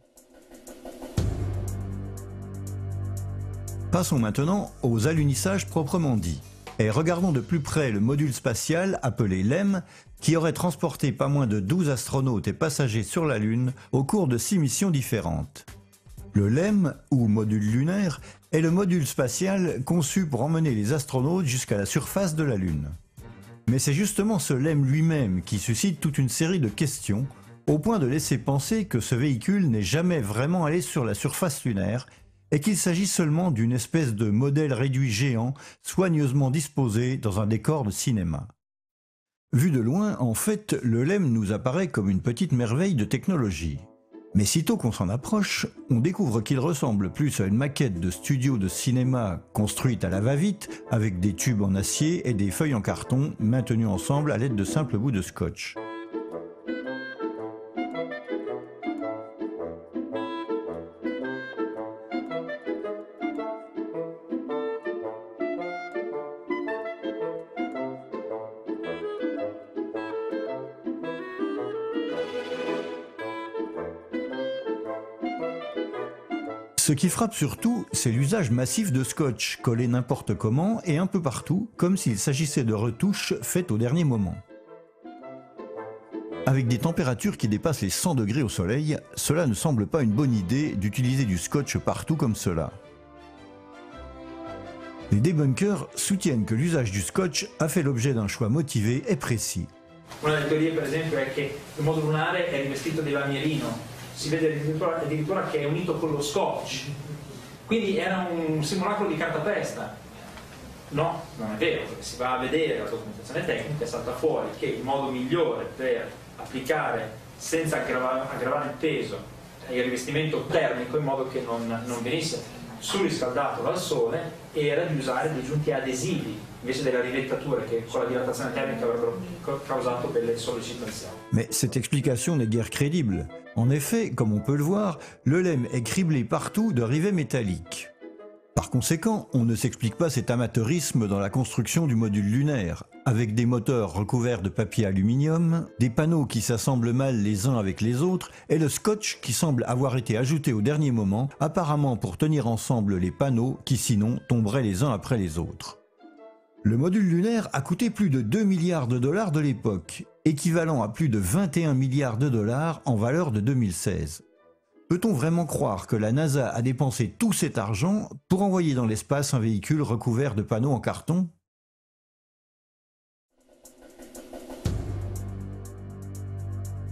Passons maintenant aux alunissages proprement dits. Et regardons de plus près le module spatial appelé LEM, qui aurait transporté pas moins de 12 astronautes et passagers sur la Lune au cours de six missions différentes. Le LEM, ou module lunaire, est le module spatial conçu pour emmener les astronautes jusqu'à la surface de la Lune. Mais c'est justement ce LEM lui-même qui suscite toute une série de questions, au point de laisser penser que ce véhicule n'est jamais vraiment allé sur la surface lunaire et qu'il s'agit seulement d'une espèce de modèle réduit géant soigneusement disposé dans un décor de cinéma. Vu de loin, en fait, le LEM nous apparaît comme une petite merveille de technologie. Mais sitôt qu'on s'en approche, on découvre qu'il ressemble plus à une maquette de studio de cinéma construite à la va-vite, avec des tubes en acier et des feuilles en carton maintenues ensemble à l'aide de simples bouts de scotch. Ce qui frappe surtout, c'est l'usage massif de scotch, collé n'importe comment et un peu partout, comme s'il s'agissait de retouches faites au dernier moment. Avec des températures qui dépassent les 100 degrés au soleil, cela ne semble pas une bonne idée d'utiliser du scotch partout comme cela. Les debunkers soutiennent que l'usage du scotch a fait l'objet d'un choix motivé et précis. Si vede addirittura, addirittura che è unito con lo scotch. Quindi era un simulacro di cartapesta. No, non è vero, perché si va a vedere la documentazione tecnica e salta fuori che il modo migliore per applicare senza aggrava- aggravare il peso il rivestimento termico in modo che non, non venisse surriscaldato dal sole era di usare dei giunti adesivi invece della rivettatura che con la dilatazione termica avrebbero causato delle sollecitazioni. Mais cette explication n'est guère crédible. En effet, comme on peut le voir, le LEM est criblé partout de rivets métalliques. Par conséquent, on ne s'explique pas cet amateurisme dans la construction du module lunaire, avec des moteurs recouverts de papier aluminium, des panneaux qui s'assemblent mal les uns avec les autres, et le scotch qui semble avoir été ajouté au dernier moment, apparemment pour tenir ensemble les panneaux qui sinon tomberaient les uns après les autres. Le module lunaire a coûté plus de 2 milliards de dollars de l'époque, équivalent à plus de 21 milliards de dollars en valeur de 2016. Peut-on vraiment croire que la NASA a dépensé tout cet argent pour envoyer dans l'espace un véhicule recouvert de panneaux en carton?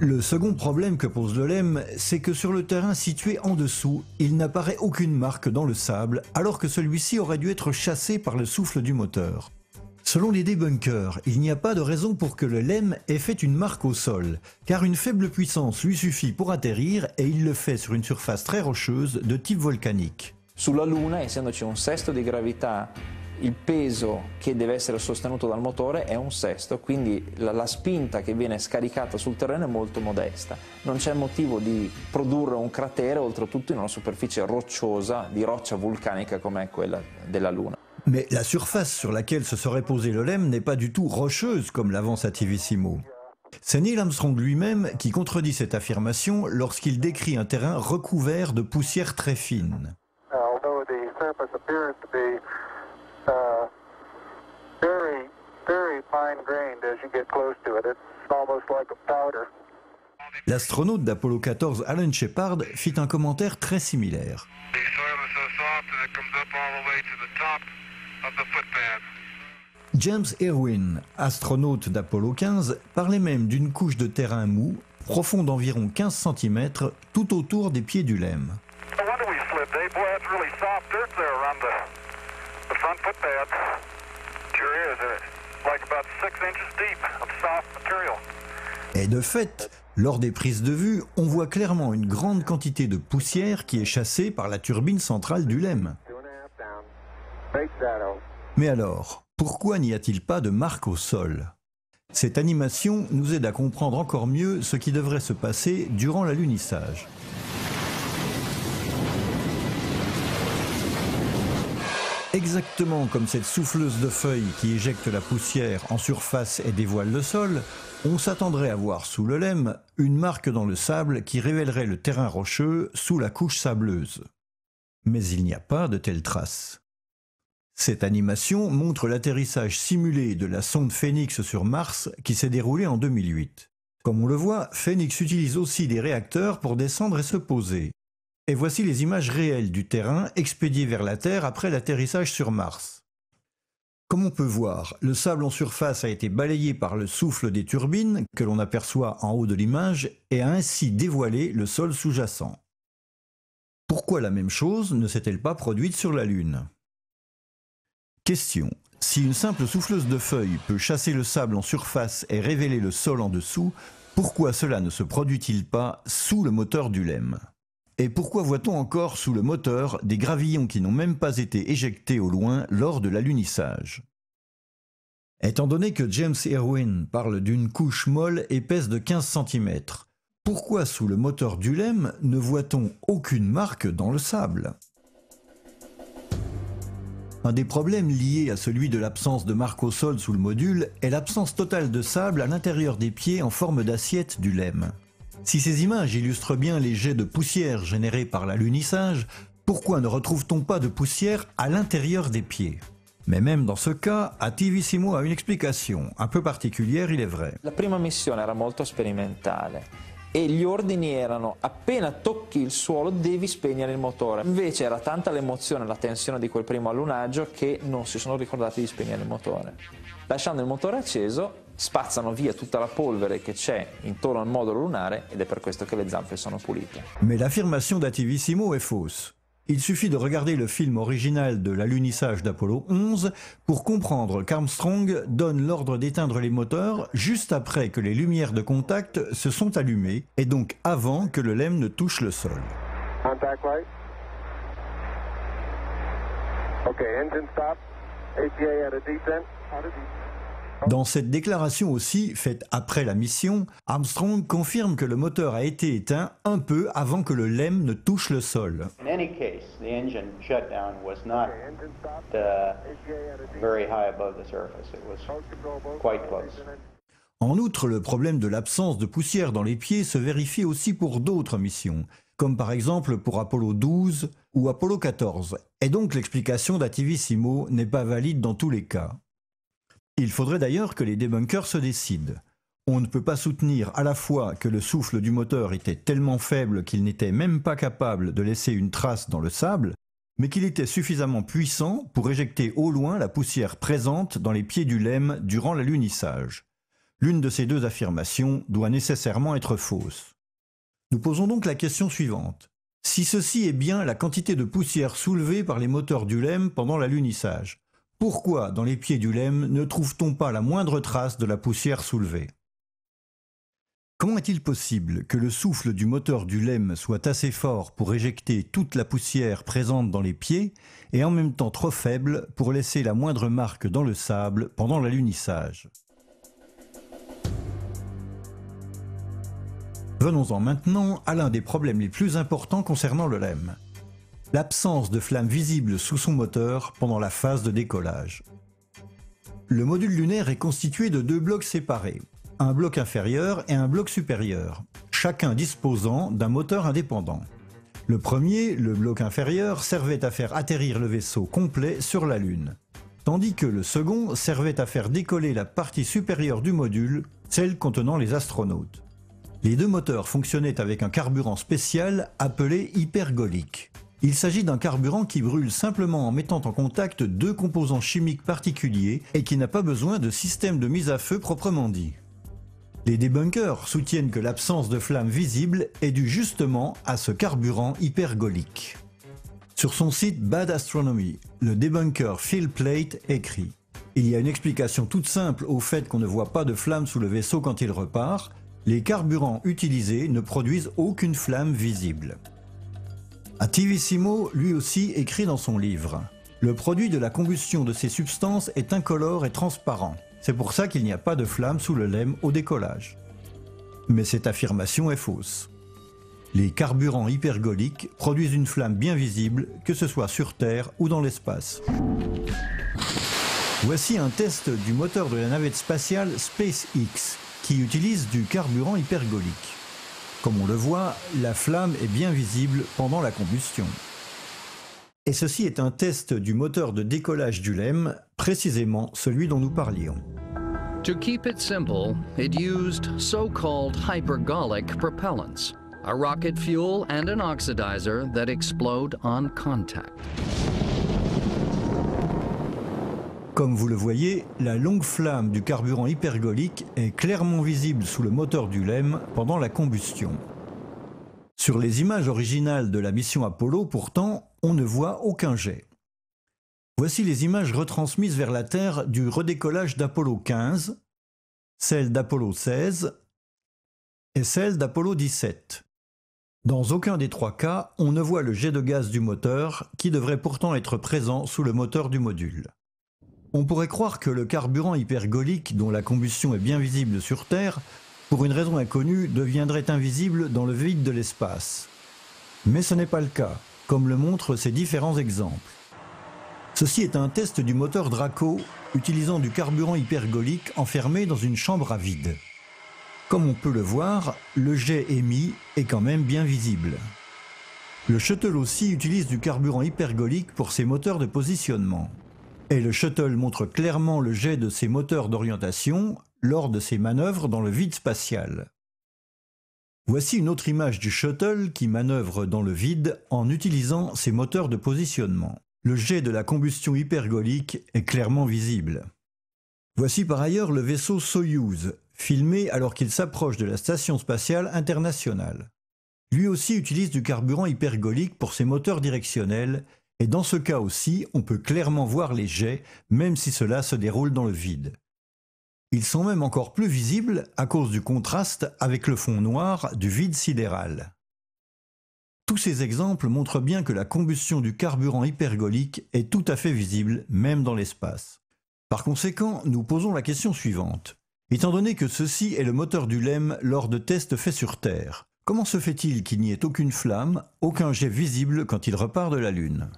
Le second problème que pose le LEM, c'est que sur le terrain situé en dessous, il n'apparaît aucune marque dans le sable, alors que celui-ci aurait dû être chassé par le souffle du moteur. Selon les débunkers, il n'y a pas de raison pour que le LEM ait fait une marque au sol, car une faible puissance lui suffit pour atterrir et il le fait sur une surface très rocheuse de type volcanique. Sulla Luna, essendoci un sesto di gravità, il peso che deve essere sostenuto dal motore è un sesto, quindi la, la spinta che viene scaricata sul terreno è molto modesta. Non c'è motivo di produrre un cratere, oltretutto in una superficie rocciosa, di roccia vulcanica come è quella della Luna. Mais la surface sur laquelle se serait posé le LEM n'est pas du tout rocheuse comme l'avance Attivissimo. C'est Neil Armstrong lui-même qui contredit cette affirmation lorsqu'il décrit un terrain recouvert de poussière très fine. although the surface appears to be uh, very, very fine grained as you get close to it. It's almost like a powder. L'astronaute d'Apollo 14 Alan Shepard fit un commentaire très similaire. James Irwin, astronaute d'Apollo 15, parlait même d'une couche de terrain mou, profonde d'environ 15 cm, tout autour des pieds du LEM. Et de fait, lors des prises de vue, on voit clairement une grande quantité de poussière qui est chassée par la turbine centrale du LEM. Mais alors, pourquoi n'y a-t-il pas de marque au sol? Cette animation nous aide à comprendre encore mieux ce qui devrait se passer durant l'alunissage. Exactement comme cette souffleuse de feuilles qui éjecte la poussière en surface et dévoile le sol, on s'attendrait à voir sous le lemme une marque dans le sable qui révélerait le terrain rocheux sous la couche sableuse. Mais il n'y a pas de telle trace. Cette animation montre l'atterrissage simulé de la sonde Phoenix sur Mars qui s'est déroulé en 2008. Comme on le voit, Phoenix utilise aussi des réacteurs pour descendre et se poser. Et voici les images réelles du terrain expédiées vers la Terre après l'atterrissage sur Mars. Comme on peut voir, le sable en surface a été balayé par le souffle des turbines que l'on aperçoit en haut de l'image et a ainsi dévoilé le sol sous-jacent. Pourquoi la même chose ne s'est-elle pas produite sur la Lune? Question. Si une simple souffleuse de feuilles peut chasser le sable en surface et révéler le sol en dessous, pourquoi cela ne se produit-il pas sous le moteur du LEM Et pourquoi voit-on encore sous le moteur des gravillons qui n'ont même pas été éjectés au loin lors de l'alunissage? Étant donné que James Irwin parle d'une couche molle épaisse de 15 cm, pourquoi sous le moteur du LEM ne voit-on aucune marque dans le sable? Un des problèmes liés à celui de l'absence de marque au sol sous le module est l'absence totale de sable à l'intérieur des pieds en forme d'assiette du LEM. Si ces images illustrent bien les jets de poussière générés par l'alunissage, pourquoi ne retrouve-t-on pas de poussière à l'intérieur des pieds? Mais même dans ce cas, Attivissimo a une explication, un peu particulière il est vrai. La prima missione era e gli ordini erano appena tocchi il suolo devi spegnere il motore. Invece era tanta l'emozione la tensione di quel primo allunaggio che non si sono ricordati di spegnere il motore. Lasciando il motore acceso spazzano via tutta la polvere che c'è intorno al modulo lunare ed è per questo che le zampe sono pulite. Mais l'affirmation d'Attivissimo est fausse. Il suffit de regarder le film original de l'alunissage d'Apollo 11 pour comprendre qu'Armstrong donne l'ordre d'éteindre les moteurs juste après que les lumières de contact se sont allumées et donc avant que le LEM ne touche le sol. Dans cette déclaration aussi, faite après la mission, Armstrong confirme que le moteur a été éteint un peu avant que le LEM ne touche le sol. In any case, the engine shutdown was not very high above the surface. It was quite close. En outre, le problème de l'absence de poussière dans les pieds se vérifie aussi pour d'autres missions, comme par exemple pour Apollo 12 ou Apollo 14, et donc l'explication d'Attivissimo n'est pas valide dans tous les cas. Il faudrait d'ailleurs que les débunkers se décident. On ne peut pas soutenir à la fois que le souffle du moteur était tellement faible qu'il n'était même pas capable de laisser une trace dans le sable, mais qu'il était suffisamment puissant pour éjecter au loin la poussière présente dans les pieds du LEM durant l'alunissage. L'une de ces deux affirmations doit nécessairement être fausse. Nous posons donc la question suivante. Si ceci est bien la quantité de poussière soulevée par les moteurs du LEM pendant l'alunissage, pourquoi, dans les pieds du LEM, ne trouve-t-on pas la moindre trace de la poussière soulevée? Comment est-il possible que le souffle du moteur du LEM soit assez fort pour éjecter toute la poussière présente dans les pieds et en même temps trop faible pour laisser la moindre marque dans le sable pendant l'alunissage? Venons-en maintenant à l'un des problèmes les plus importants concernant le LEM l'absence de flammes visibles sous son moteur pendant la phase de décollage. Le module lunaire est constitué de deux blocs séparés, un bloc inférieur et un bloc supérieur, chacun disposant d'un moteur indépendant. Le premier, le bloc inférieur, servait à faire atterrir le vaisseau complet sur la Lune, tandis que le second servait à faire décoller la partie supérieure du module, celle contenant les astronautes. Les deux moteurs fonctionnaient avec un carburant spécial appelé hypergolique. Il s'agit d'un carburant qui brûle simplement en mettant en contact deux composants chimiques particuliers et qui n'a pas besoin de système de mise à feu proprement dit. Les débunkers soutiennent que l'absence de flamme visible est due justement à ce carburant hypergolique. Sur son site Bad Astronomy, le débunker Phil Plate écrit Il y a une explication toute simple au fait qu'on ne voit pas de flamme sous le vaisseau quand il repart. Les carburants utilisés ne produisent aucune flamme visible. Attivissimo, lui aussi, écrit dans son livre Le produit de la combustion de ces substances est incolore et transparent. C'est pour ça qu'il n'y a pas de flamme sous le lemme au décollage. Mais cette affirmation est fausse. Les carburants hypergoliques produisent une flamme bien visible, que ce soit sur Terre ou dans l'espace. Voici un test du moteur de la navette spatiale SpaceX, qui utilise du carburant hypergolique. Comme on le voit, la flamme est bien visible pendant la combustion. Et ceci est un test du moteur de décollage du LEM, précisément celui dont nous parlions. To keep it simple, it used so-called hypergolic propellants, a rocket fuel and an oxidizer that explode on contact. Comme vous le voyez, la longue flamme du carburant hypergolique est clairement visible sous le moteur du LEM pendant la combustion. Sur les images originales de la mission Apollo, pourtant, on ne voit aucun jet. Voici les images retransmises vers la Terre du redécollage d'Apollo 15, celle d'Apollo 16 et celle d'Apollo 17. Dans aucun des trois cas, on ne voit le jet de gaz du moteur qui devrait pourtant être présent sous le moteur du module. On pourrait croire que le carburant hypergolique, dont la combustion est bien visible sur Terre, pour une raison inconnue, deviendrait invisible dans le vide de l'espace. Mais ce n'est pas le cas, comme le montrent ces différents exemples. Ceci est un test du moteur Draco utilisant du carburant hypergolique enfermé dans une chambre à vide. Comme on peut le voir, le jet émis est quand même bien visible. Le shuttle aussi utilise du carburant hypergolique pour ses moteurs de positionnement. Et le shuttle montre clairement le jet de ses moteurs d'orientation lors de ses manœuvres dans le vide spatial. Voici une autre image du shuttle qui manœuvre dans le vide en utilisant ses moteurs de positionnement. Le jet de la combustion hypergolique est clairement visible. Voici par ailleurs le vaisseau Soyuz, filmé alors qu'il s'approche de la Station spatiale internationale. Lui aussi utilise du carburant hypergolique pour ses moteurs directionnels et dans ce cas aussi, on peut clairement voir les jets, même si cela se déroule dans le vide. Ils sont même encore plus visibles à cause du contraste avec le fond noir du vide sidéral. Tous ces exemples montrent bien que la combustion du carburant hypergolique est tout à fait visible, même dans l'espace. Par conséquent, nous posons la question suivante. Étant donné que ceci est le moteur du LEM lors de tests faits sur Terre, comment se fait-il qu'il n'y ait aucune flamme, aucun jet visible quand il repart de la Lune?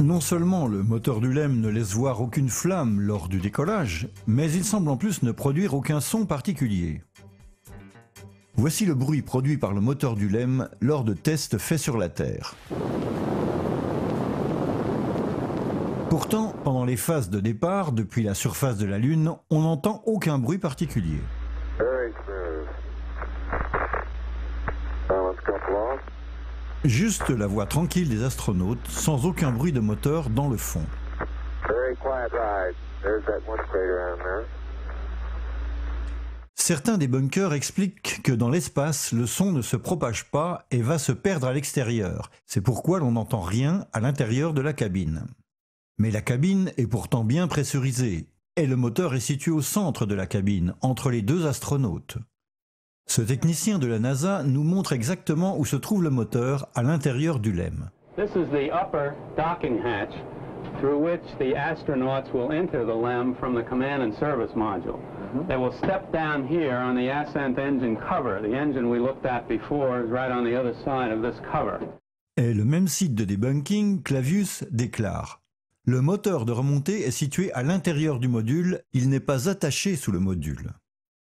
Non seulement le moteur du LEM ne laisse voir aucune flamme lors du décollage, mais il semble en plus ne produire aucun son particulier. Voici le bruit produit par le moteur du LEM lors de tests faits sur la Terre. Pourtant, pendant les phases de départ, depuis la surface de la Lune, on n'entend aucun bruit particulier. Juste la voix tranquille des astronautes, sans aucun bruit de moteur dans le fond. Certains des bunkers expliquent que dans l'espace, le son ne se propage pas et va se perdre à l'extérieur. C'est pourquoi l'on n'entend rien à l'intérieur de la cabine. Mais la cabine est pourtant bien pressurisée, et le moteur est situé au centre de la cabine, entre les deux astronautes. Ce technicien de la NASA nous montre exactement où se trouve le moteur à l'intérieur du LEM. This is the upper docking hatch through which the astronauts will enter the LEM from the command and service module. They will step down here on the ascent engine cover. The engine we looked at before is right on the other side of this cover. Et le même site de debunking, Clavius déclare Le moteur de remontée est situé à l'intérieur du module, il n'est pas attaché sous le module.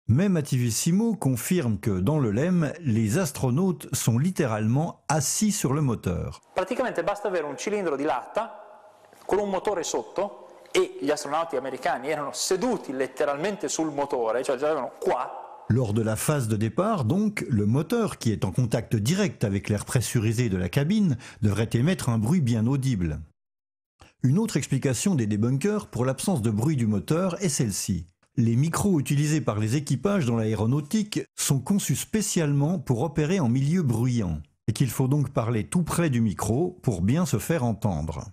Même Attivissimo confirme que dans le LEM, les astronautes sont littéralement assis sur le moteur. Praticamente basta avere un cilindro di latta con un motore sotto e gli astronauti americani erano seduti letteralmente sul motore, cioè ce l'avevano qua. Lors de la phase de départ, donc, le moteur, qui est en contact direct avec l'air pressurisé de la cabine, devrait émettre un bruit bien audible. Une autre explication des débunkers pour l'absence de bruit du moteur est celle-ci. Les micros utilisés par les équipages dans l'aéronautique sont conçus spécialement pour opérer en milieu bruyant, et qu'il faut donc parler tout près du micro pour bien se faire entendre.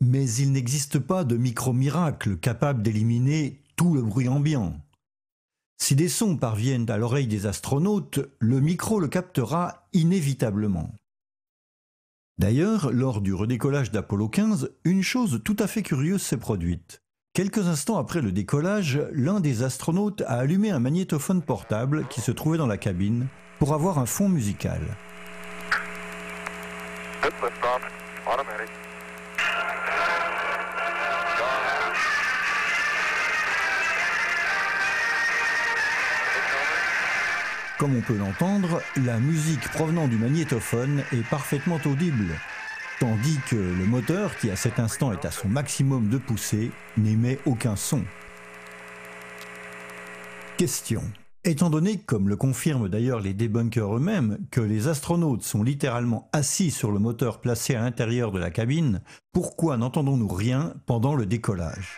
Mais il n'existe pas de micro miracle capable d'éliminer tout le bruit ambiant. Si des sons parviennent à l'oreille des astronautes, le micro le captera inévitablement. D'ailleurs, lors du redécollage d'Apollo 15, une chose tout à fait curieuse s'est produite. Quelques instants après le décollage, l'un des astronautes a allumé un magnétophone portable qui se trouvait dans la cabine pour avoir un fond musical. Comme on peut l'entendre, la musique provenant du magnétophone est parfaitement audible, tandis que le moteur, qui à cet instant est à son maximum de poussée, n'émet aucun son. Question. Étant donné, comme le confirment d'ailleurs les débunkers eux-mêmes, que les astronautes sont littéralement assis sur le moteur placé à l'intérieur de la cabine, pourquoi n'entendons-nous rien pendant le décollage?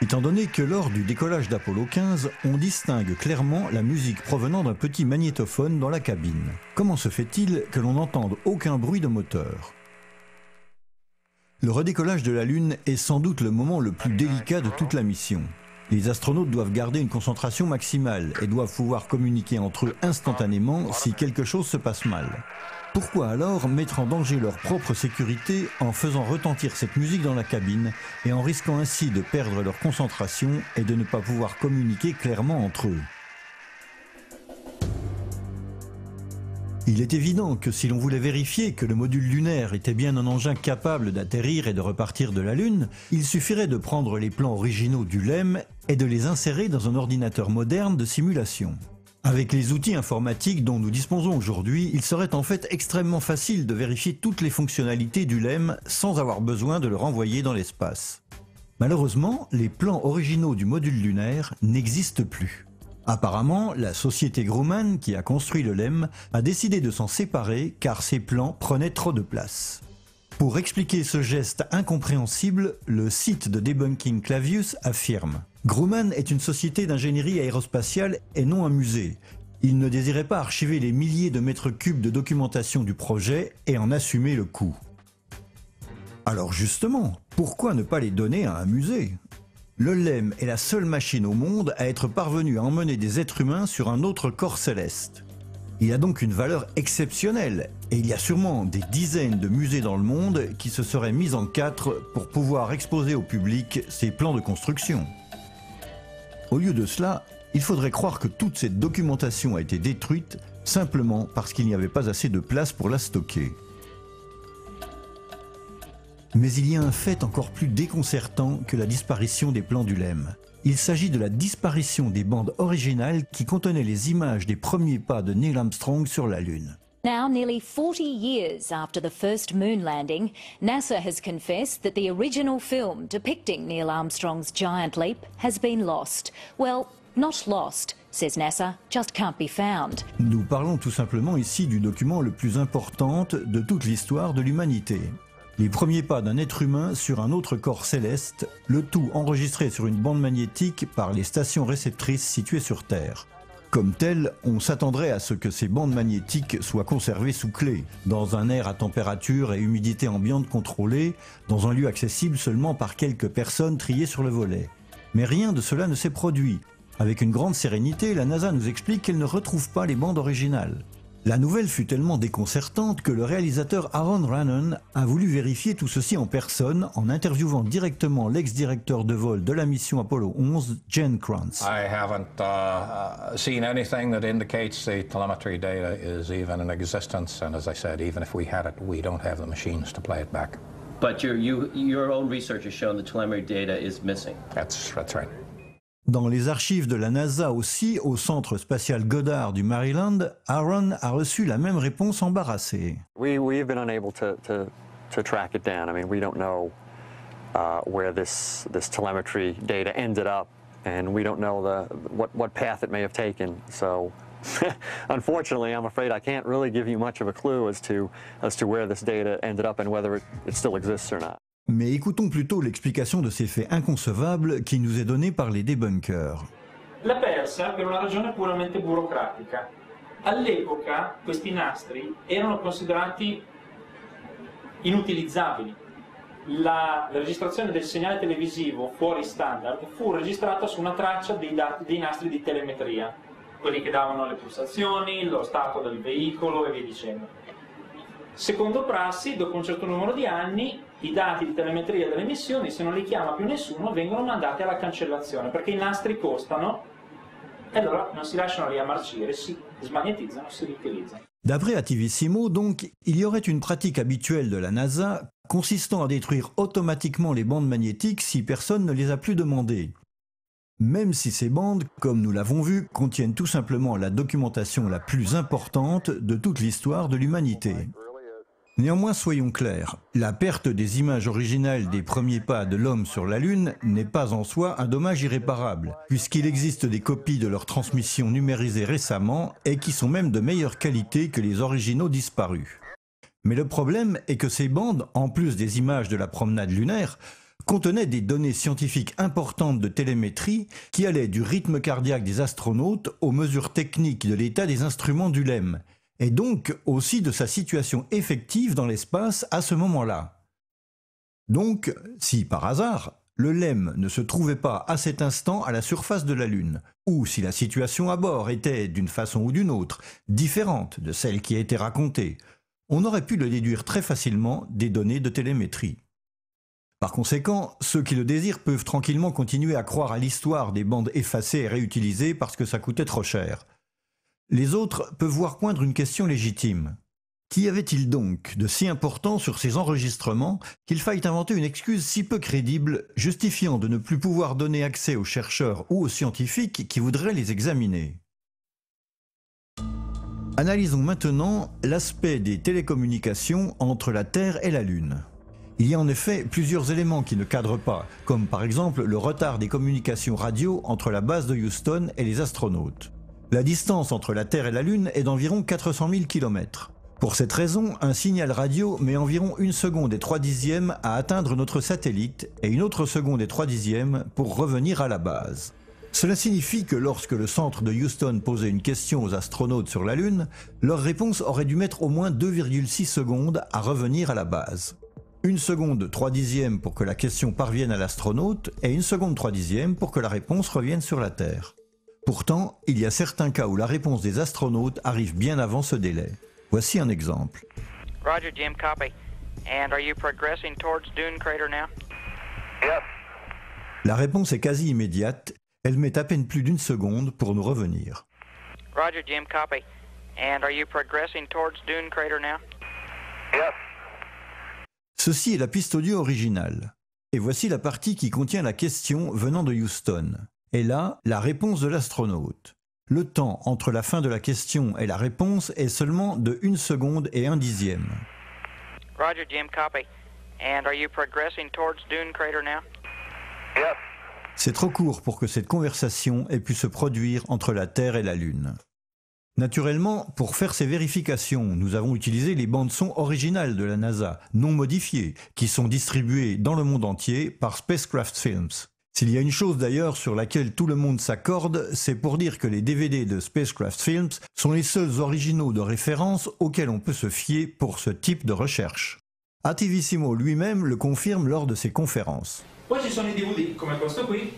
Étant donné que lors du décollage d'Apollo 15, on distingue clairement la musique provenant d'un petit magnétophone dans la cabine, comment se fait-il que l'on n'entende aucun bruit de moteur? Le redécollage de la Lune est sans doute le moment le plus délicat de toute la mission. Les astronautes doivent garder une concentration maximale et doivent pouvoir communiquer entre eux instantanément si quelque chose se passe mal. Pourquoi alors mettre en danger leur propre sécurité en faisant retentir cette musique dans la cabine et en risquant ainsi de perdre leur concentration et de ne pas pouvoir communiquer clairement entre eux? Il est évident que si l'on voulait vérifier que le module lunaire était bien un engin capable d'atterrir et de repartir de la Lune, il suffirait de prendre les plans originaux du LEM et de les insérer dans un ordinateur moderne de simulation. Avec les outils informatiques dont nous disposons aujourd'hui, il serait en fait extrêmement facile de vérifier toutes les fonctionnalités du LEM sans avoir besoin de le renvoyer dans l'espace. Malheureusement, les plans originaux du module lunaire n'existent plus. Apparemment, la société Grumman, qui a construit le LEM, a décidé de s'en séparer car ses plans prenaient trop de place. Pour expliquer ce geste incompréhensible, le site de debunking Clavius affirme Grumman est une société d'ingénierie aérospatiale et non un musée. Il ne désirait pas archiver les milliers de mètres cubes de documentation du projet et en assumer le coût. Alors justement, pourquoi ne pas les donner à un musée? Le LEM est la seule machine au monde à être parvenue à emmener des êtres humains sur un autre corps céleste. Il a donc une valeur exceptionnelle et il y a sûrement des dizaines de musées dans le monde qui se seraient mis en quatre pour pouvoir exposer au public ces plans de construction. Au lieu de cela, il faudrait croire que toute cette documentation a été détruite simplement parce qu'il n'y avait pas assez de place pour la stocker. Mais il y a un fait encore plus déconcertant que la disparition des plans du LEM. Il s'agit de la disparition des bandes originales qui contenaient les images des premiers pas de Neil Armstrong sur la Lune. Now, nearly 40 years after the first moon landing, NASA has confessed that the original film depicting Neil Armstrong's giant leap has been lost. Well, not lost, says NASA, just can't be found. Nous parlons tout simplement ici du document le plus important de toute l'histoire de l'humanité. Les premiers pas d'un être humain sur un autre corps céleste, le tout enregistré sur une bande magnétique par les stations réceptrices situées sur Terre. Comme tel, on s'attendrait à ce que ces bandes magnétiques soient conservées sous clé, dans un air à température et humidité ambiante contrôlée, dans un lieu accessible seulement par quelques personnes triées sur le volet. Mais rien de cela ne s'est produit. Avec une grande sérénité, la NASA nous explique qu'elle ne retrouve pas les bandes originales. La nouvelle fut tellement déconcertante que le réalisateur Aaron Rannon a voulu vérifier tout ceci en personne en interviewant directement l'ex-directeur de vol de la mission Apollo 11, Jen Kranz. I haven't uh, seen anything that indicates the telemetry data is even in existence, and as I said, even if we had it, we don't have the machines to play it back. But your, you, your own research has shown the telemetry data is missing. That's, that's right. Dans les archives de la NASA aussi, au centre spatial Goddard du Maryland, Aaron a reçu la même réponse embarrassée. We, we've been unable to, to, to track it down. I mean, we don't know uh, where this, this telemetry data ended up, and we don't know the, what, what path it may have taken. So, unfortunately, I'm afraid I can't really give you much of a clue as to, as to where this data ended up and whether it, it still exists or not. Mais écoutons plutôt l'explication de ces faits inconcevables qui nous est donnée par les debunkers. La persa per una ragione puramente burocratica. All'epoca questi nastri erano considerati inutilizzabili. La, la, registrazione del segnale televisivo fuori standard fu registrata su una traccia dei, dati, dei nastri di telemetria, quelli che davano le pulsazioni, lo stato del veicolo e via dicendo. Secondo prassi, dopo un certo numero di anni, i dati di telemetria delle missioni, se non li chiama più nessuno, vengono mandati alla cancellazione, perché i nastri costano e allora non si lasciano lì a marcire, si smagnetizzano, si riutilizzano. D'après Ativissimo, donc, il y aurait une pratique habituelle de la NASA consistant à détruire automatiquement les bandes magnétiques si personne ne les a plus demandées. même si ces bandes, comme nous l'avons vu, contiennent tout simplement la documentation la plus importante de toute l'histoire de l'humanité. Néanmoins, soyons clairs, la perte des images originales des premiers pas de l'homme sur la Lune n'est pas en soi un dommage irréparable, puisqu'il existe des copies de leur transmission numérisées récemment et qui sont même de meilleure qualité que les originaux disparus. Mais le problème est que ces bandes, en plus des images de la promenade lunaire, contenaient des données scientifiques importantes de télémétrie qui allaient du rythme cardiaque des astronautes aux mesures techniques de l'état des instruments du LEM, et donc aussi de sa situation effective dans l'espace à ce moment-là. Donc, si par hasard, le LEM ne se trouvait pas à cet instant à la surface de la Lune, ou si la situation à bord était, d'une façon ou d'une autre, différente de celle qui a été racontée, on aurait pu le déduire très facilement des données de télémétrie. Par conséquent, ceux qui le désirent peuvent tranquillement continuer à croire à l'histoire des bandes effacées et réutilisées parce que ça coûtait trop cher. Les autres peuvent voir poindre une question légitime. Qu'y avait-il donc de si important sur ces enregistrements qu'il faille inventer une excuse si peu crédible justifiant de ne plus pouvoir donner accès aux chercheurs ou aux scientifiques qui voudraient les examiner? Analysons maintenant l'aspect des télécommunications entre la Terre et la Lune. Il y a en effet plusieurs éléments qui ne cadrent pas, comme par exemple le retard des communications radio entre la base de Houston et les astronautes. La distance entre la Terre et la Lune est d'environ 400 000 km. Pour cette raison, un signal radio met environ une seconde et trois dixièmes à atteindre notre satellite et une autre seconde et trois dixièmes pour revenir à la base. Cela signifie que lorsque le centre de Houston posait une question aux astronautes sur la Lune, leur réponse aurait dû mettre au moins 2,6 secondes à revenir à la base. Une seconde 3 dixièmes pour que la question parvienne à l'astronaute et une seconde 3 dixièmes pour que la réponse revienne sur la Terre. Pourtant, il y a certains cas où la réponse des astronautes arrive bien avant ce délai. Voici un exemple. Roger, Jim, copy. And are you progressing towards Dune Crater now? Yes. La réponse est quasi immédiate. Elle met à peine plus d'une seconde pour nous revenir. Roger, Jim, copy. And are you progressing towards Dune Crater now? Yes. Ceci est la piste audio originale. Et voici la partie qui contient la question venant de Houston. Et là, la réponse de l'astronaute. Le temps entre la fin de la question et la réponse est seulement de 1 seconde et un dixième. Roger, Jim, copy. And are you progressing towards Dune Crater now? Yes. C'est trop court pour que cette conversation ait pu se produire entre la Terre et la Lune. Naturellement, pour faire ces vérifications, nous avons utilisé les bandes son originales de la NASA, non modifiées, qui sont distribuées dans le monde entier par Spacecraft Films. S'il y a une chose d'ailleurs sur laquelle tout le monde s'accorde, c'est pour dire que les DVD de Spacecraft Films sont les seuls originaux de référence auxquels on peut se fier pour ce type de recherche. Attivissimo lui-même le confirme lors de ses conférences. Poi ci sono i DVD come questo qui,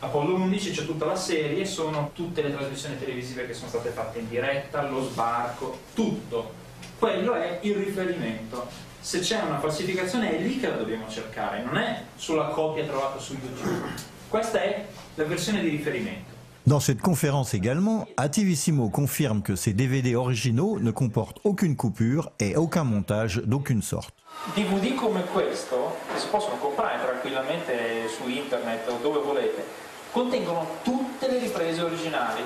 Apollo 11 c'è tutta la serie, sono tutte le trasmissioni televisive che sono state fatte in diretta, lo sbarco, tutto. Quello è il riferimento. Se c'è una falsificazione è lì che la dobbiamo cercare, non è sulla copia trovata su YouTube. Questa è la versione di riferimento. Dans cette conférence également, Attivissimo confirme que ces DVD originaux ne comportent aucune coupure et aucun montage d'aucune sorte. DVD come questo si possono comprare tranquillamente su internet o dove volete. Contengono tutte le riprese originali.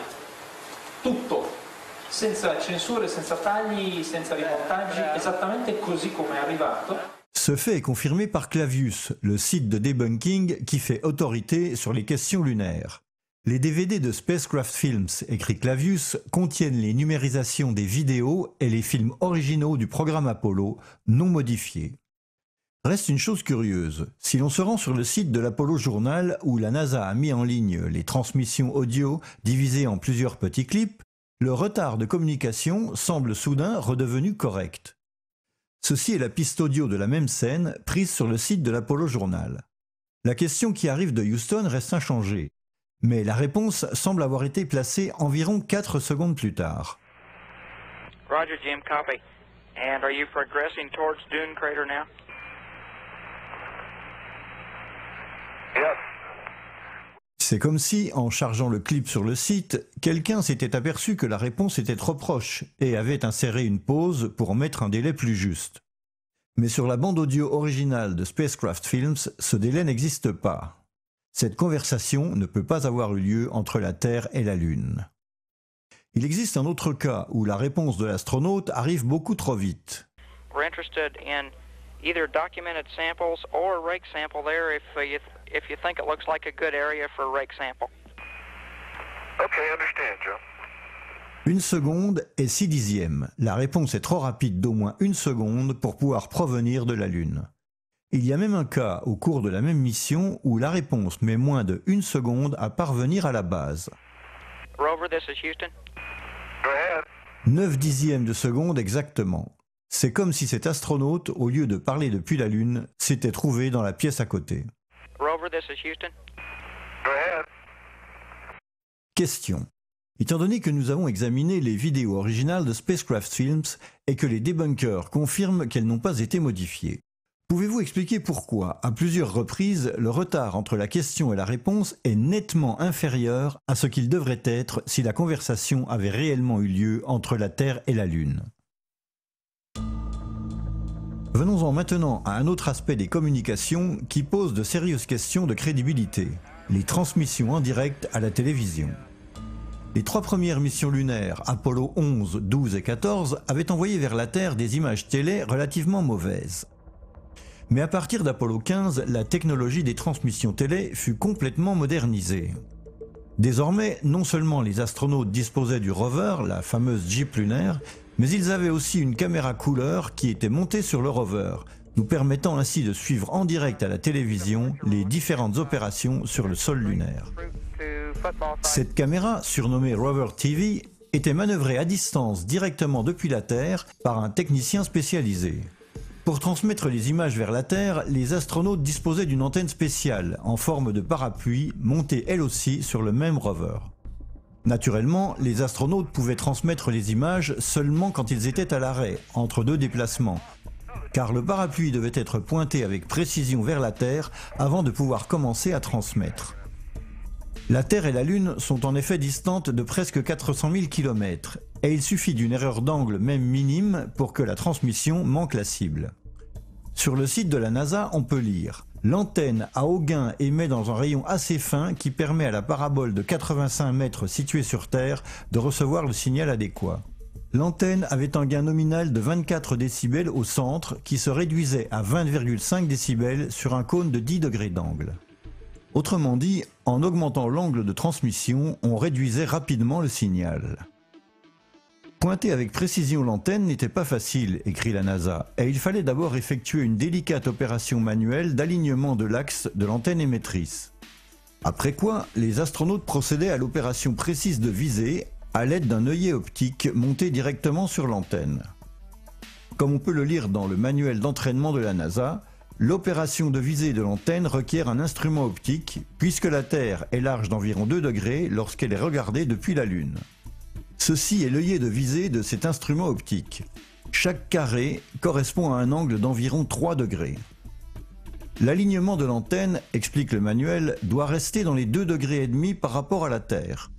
Tutto. Senza censure, senza tagli, senza rimontaggi, esattamente così come è arrivato. Ce fait est confirmé par Clavius, le site de debunking qui fait autorité sur les questions lunaires. Les DVD de Spacecraft Films, écrit Clavius, contiennent les numérisations des vidéos et les films originaux du programme Apollo, non modifiés. Reste une chose curieuse, si l'on se rend sur le site de l'Apollo Journal où la NASA a mis en ligne les transmissions audio divisées en plusieurs petits clips, le retard de communication semble soudain redevenu correct. Ceci est la piste audio de la même scène prise sur le site de l'Apollo Journal. La question qui arrive de Houston reste inchangée, mais la réponse semble avoir été placée environ 4 secondes plus tard. Roger, Jim, copy. And are you progressing towards Dune Crater now? Yes. C'est comme si, en chargeant le clip sur le site, quelqu'un s'était aperçu que la réponse était trop proche et avait inséré une pause pour mettre un délai plus juste. Mais sur la bande audio originale de Spacecraft Films, ce délai n'existe pas. Cette conversation ne peut pas avoir eu lieu entre la Terre et la Lune. Il existe un autre cas où la réponse de l'astronaute arrive beaucoup trop vite. We're interested in either documented samples or a rake sample there if you if you think it looks like a good area for a rake sample. Okay, understand, Joe. Une seconde est six dixièmes. La réponse est trop rapide d'au moins une seconde pour pouvoir provenir de la Lune. Il y a même un cas au cours de la même mission où la réponse met moins de une seconde à parvenir à la base. Rover, this is Houston. Go ahead. 9 dixièmes de seconde exactement. C'est comme si cet astronaute, au lieu de parler depuis la Lune, s'était trouvé dans la pièce à côté. Rover, this is Houston. Go ahead. Question. Étant donné que nous avons examiné les vidéos originales de Spacecraft Films et que les débunkers confirment qu'elles n'ont pas été modifiées, pouvez-vous expliquer pourquoi, à plusieurs reprises, le retard entre la question et la réponse est nettement inférieur à ce qu'il devrait être si la conversation avait réellement eu lieu entre la Terre et la Lune? Venons-en maintenant à un autre aspect des communications qui pose de sérieuses questions de crédibilité, les transmissions en direct à la télévision. Les trois premières missions lunaires, Apollo 11, 12 et 14, avaient envoyé vers la Terre des images télé relativement mauvaises. Mais à partir d'Apollo 15, la technologie des transmissions télé fut complètement modernisée. Désormais, non seulement les astronautes disposaient du rover, la fameuse Jeep lunaire, mais ils avaient aussi une caméra couleur qui était montée sur le rover, nous permettant ainsi de suivre en direct à la télévision les différentes opérations sur le sol lunaire. Cette caméra, surnommée Rover TV, était manœuvrée à distance directement depuis la Terre par un technicien spécialisé. Pour transmettre les images vers la Terre, les astronautes disposaient d'une antenne spéciale en forme de parapluie montée elle aussi sur le même rover. Naturellement, les astronautes pouvaient transmettre les images seulement quand ils étaient à l'arrêt, entre deux déplacements, car le parapluie devait être pointé avec précision vers la Terre avant de pouvoir commencer à transmettre. La Terre et la Lune sont en effet distantes de presque 400 000 km, et il suffit d'une erreur d'angle même minime pour que la transmission manque la cible. Sur le site de la NASA, on peut lire L'antenne à haut gain émet dans un rayon assez fin qui permet à la parabole de 85 mètres située sur Terre de recevoir le signal adéquat. L'antenne avait un gain nominal de 24 décibels au centre qui se réduisait à 20,5 décibels sur un cône de 10 degrés d'angle. Autrement dit, en augmentant l'angle de transmission, on réduisait rapidement le signal. Pointer avec précision l'antenne n'était pas facile, écrit la NASA, et il fallait d'abord effectuer une délicate opération manuelle d'alignement de l'axe de l'antenne émettrice. Après quoi, les astronautes procédaient à l'opération précise de visée à l'aide d'un œillet optique monté directement sur l'antenne. Comme on peut le lire dans le manuel d'entraînement de la NASA, l'opération de visée de l'antenne requiert un instrument optique puisque la Terre est large d'environ 2 degrés lorsqu'elle est regardée depuis la Lune. Ceci est l'œillet de visée de cet instrument optique. Chaque carré correspond à un angle d'environ 3 degrés. L'alignement de l'antenne, explique le manuel, doit rester dans les 2 degrés et demi par rapport à la Terre.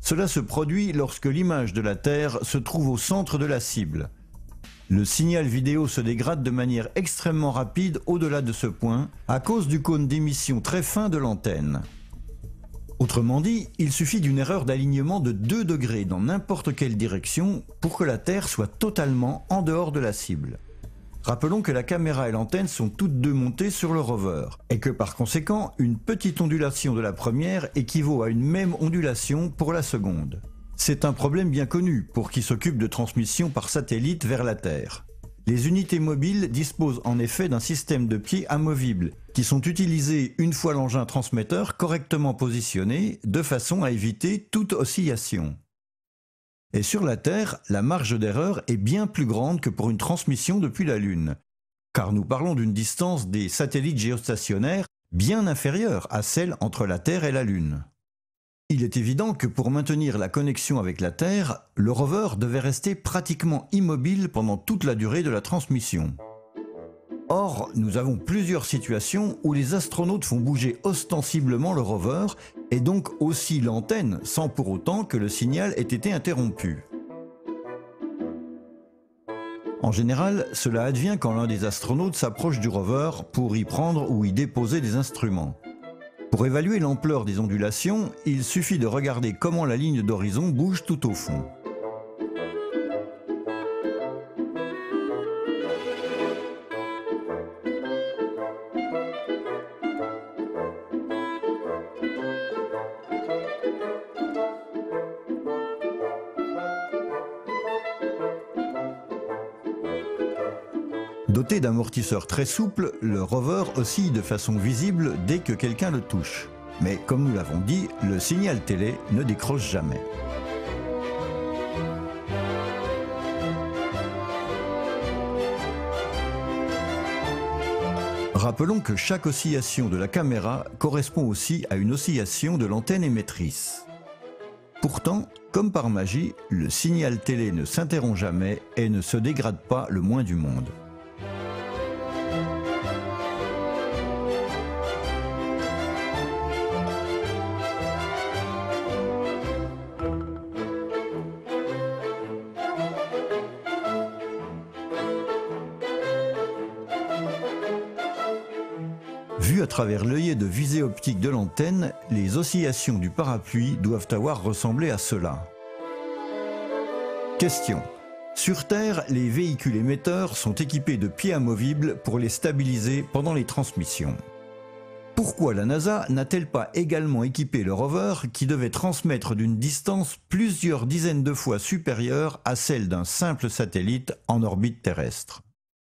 Cela se produit lorsque l'image de la Terre se trouve au centre de la cible. Le signal vidéo se dégrade de manière extrêmement rapide au-delà de ce point à cause du cône d'émission très fin de l'antenne. Autrement dit, il suffit d'une erreur d'alignement de 2 degrés dans n'importe quelle direction pour que la Terre soit totalement en dehors de la cible. Rappelons que la caméra et l'antenne sont toutes deux montées sur le rover, et que par conséquent, une petite ondulation de la première équivaut à une même ondulation pour la seconde. C'est un problème bien connu pour qui s'occupe de transmission par satellite vers la Terre. Les unités mobiles disposent en effet d'un système de pieds amovibles qui sont utilisés une fois l'engin transmetteur correctement positionné de façon à éviter toute oscillation. Et sur la Terre, la marge d'erreur est bien plus grande que pour une transmission depuis la Lune, car nous parlons d'une distance des satellites géostationnaires bien inférieure à celle entre la Terre et la Lune. Il est évident que pour maintenir la connexion avec la Terre, le rover devait rester pratiquement immobile pendant toute la durée de la transmission. Or, nous avons plusieurs situations où les astronautes font bouger ostensiblement le rover et donc aussi l'antenne sans pour autant que le signal ait été interrompu. En général, cela advient quand l'un des astronautes s'approche du rover pour y prendre ou y déposer des instruments. Pour évaluer l'ampleur des ondulations, il suffit de regarder comment la ligne d'horizon bouge tout au fond. Doté d'amortisseurs très souples, le rover oscille de façon visible dès que quelqu'un le touche. Mais comme nous l'avons dit, le signal télé ne décroche jamais. Rappelons que chaque oscillation de la caméra correspond aussi à une oscillation de l'antenne émettrice. Pourtant, comme par magie, le signal télé ne s'interrompt jamais et ne se dégrade pas le moins du monde. Travers l'œillet de visée optique de l'antenne, les oscillations du parapluie doivent avoir ressemblé à cela. Question. Sur Terre, les véhicules émetteurs sont équipés de pieds amovibles pour les stabiliser pendant les transmissions. Pourquoi la NASA n'a-t-elle pas également équipé le rover qui devait transmettre d'une distance plusieurs dizaines de fois supérieure à celle d'un simple satellite en orbite terrestre?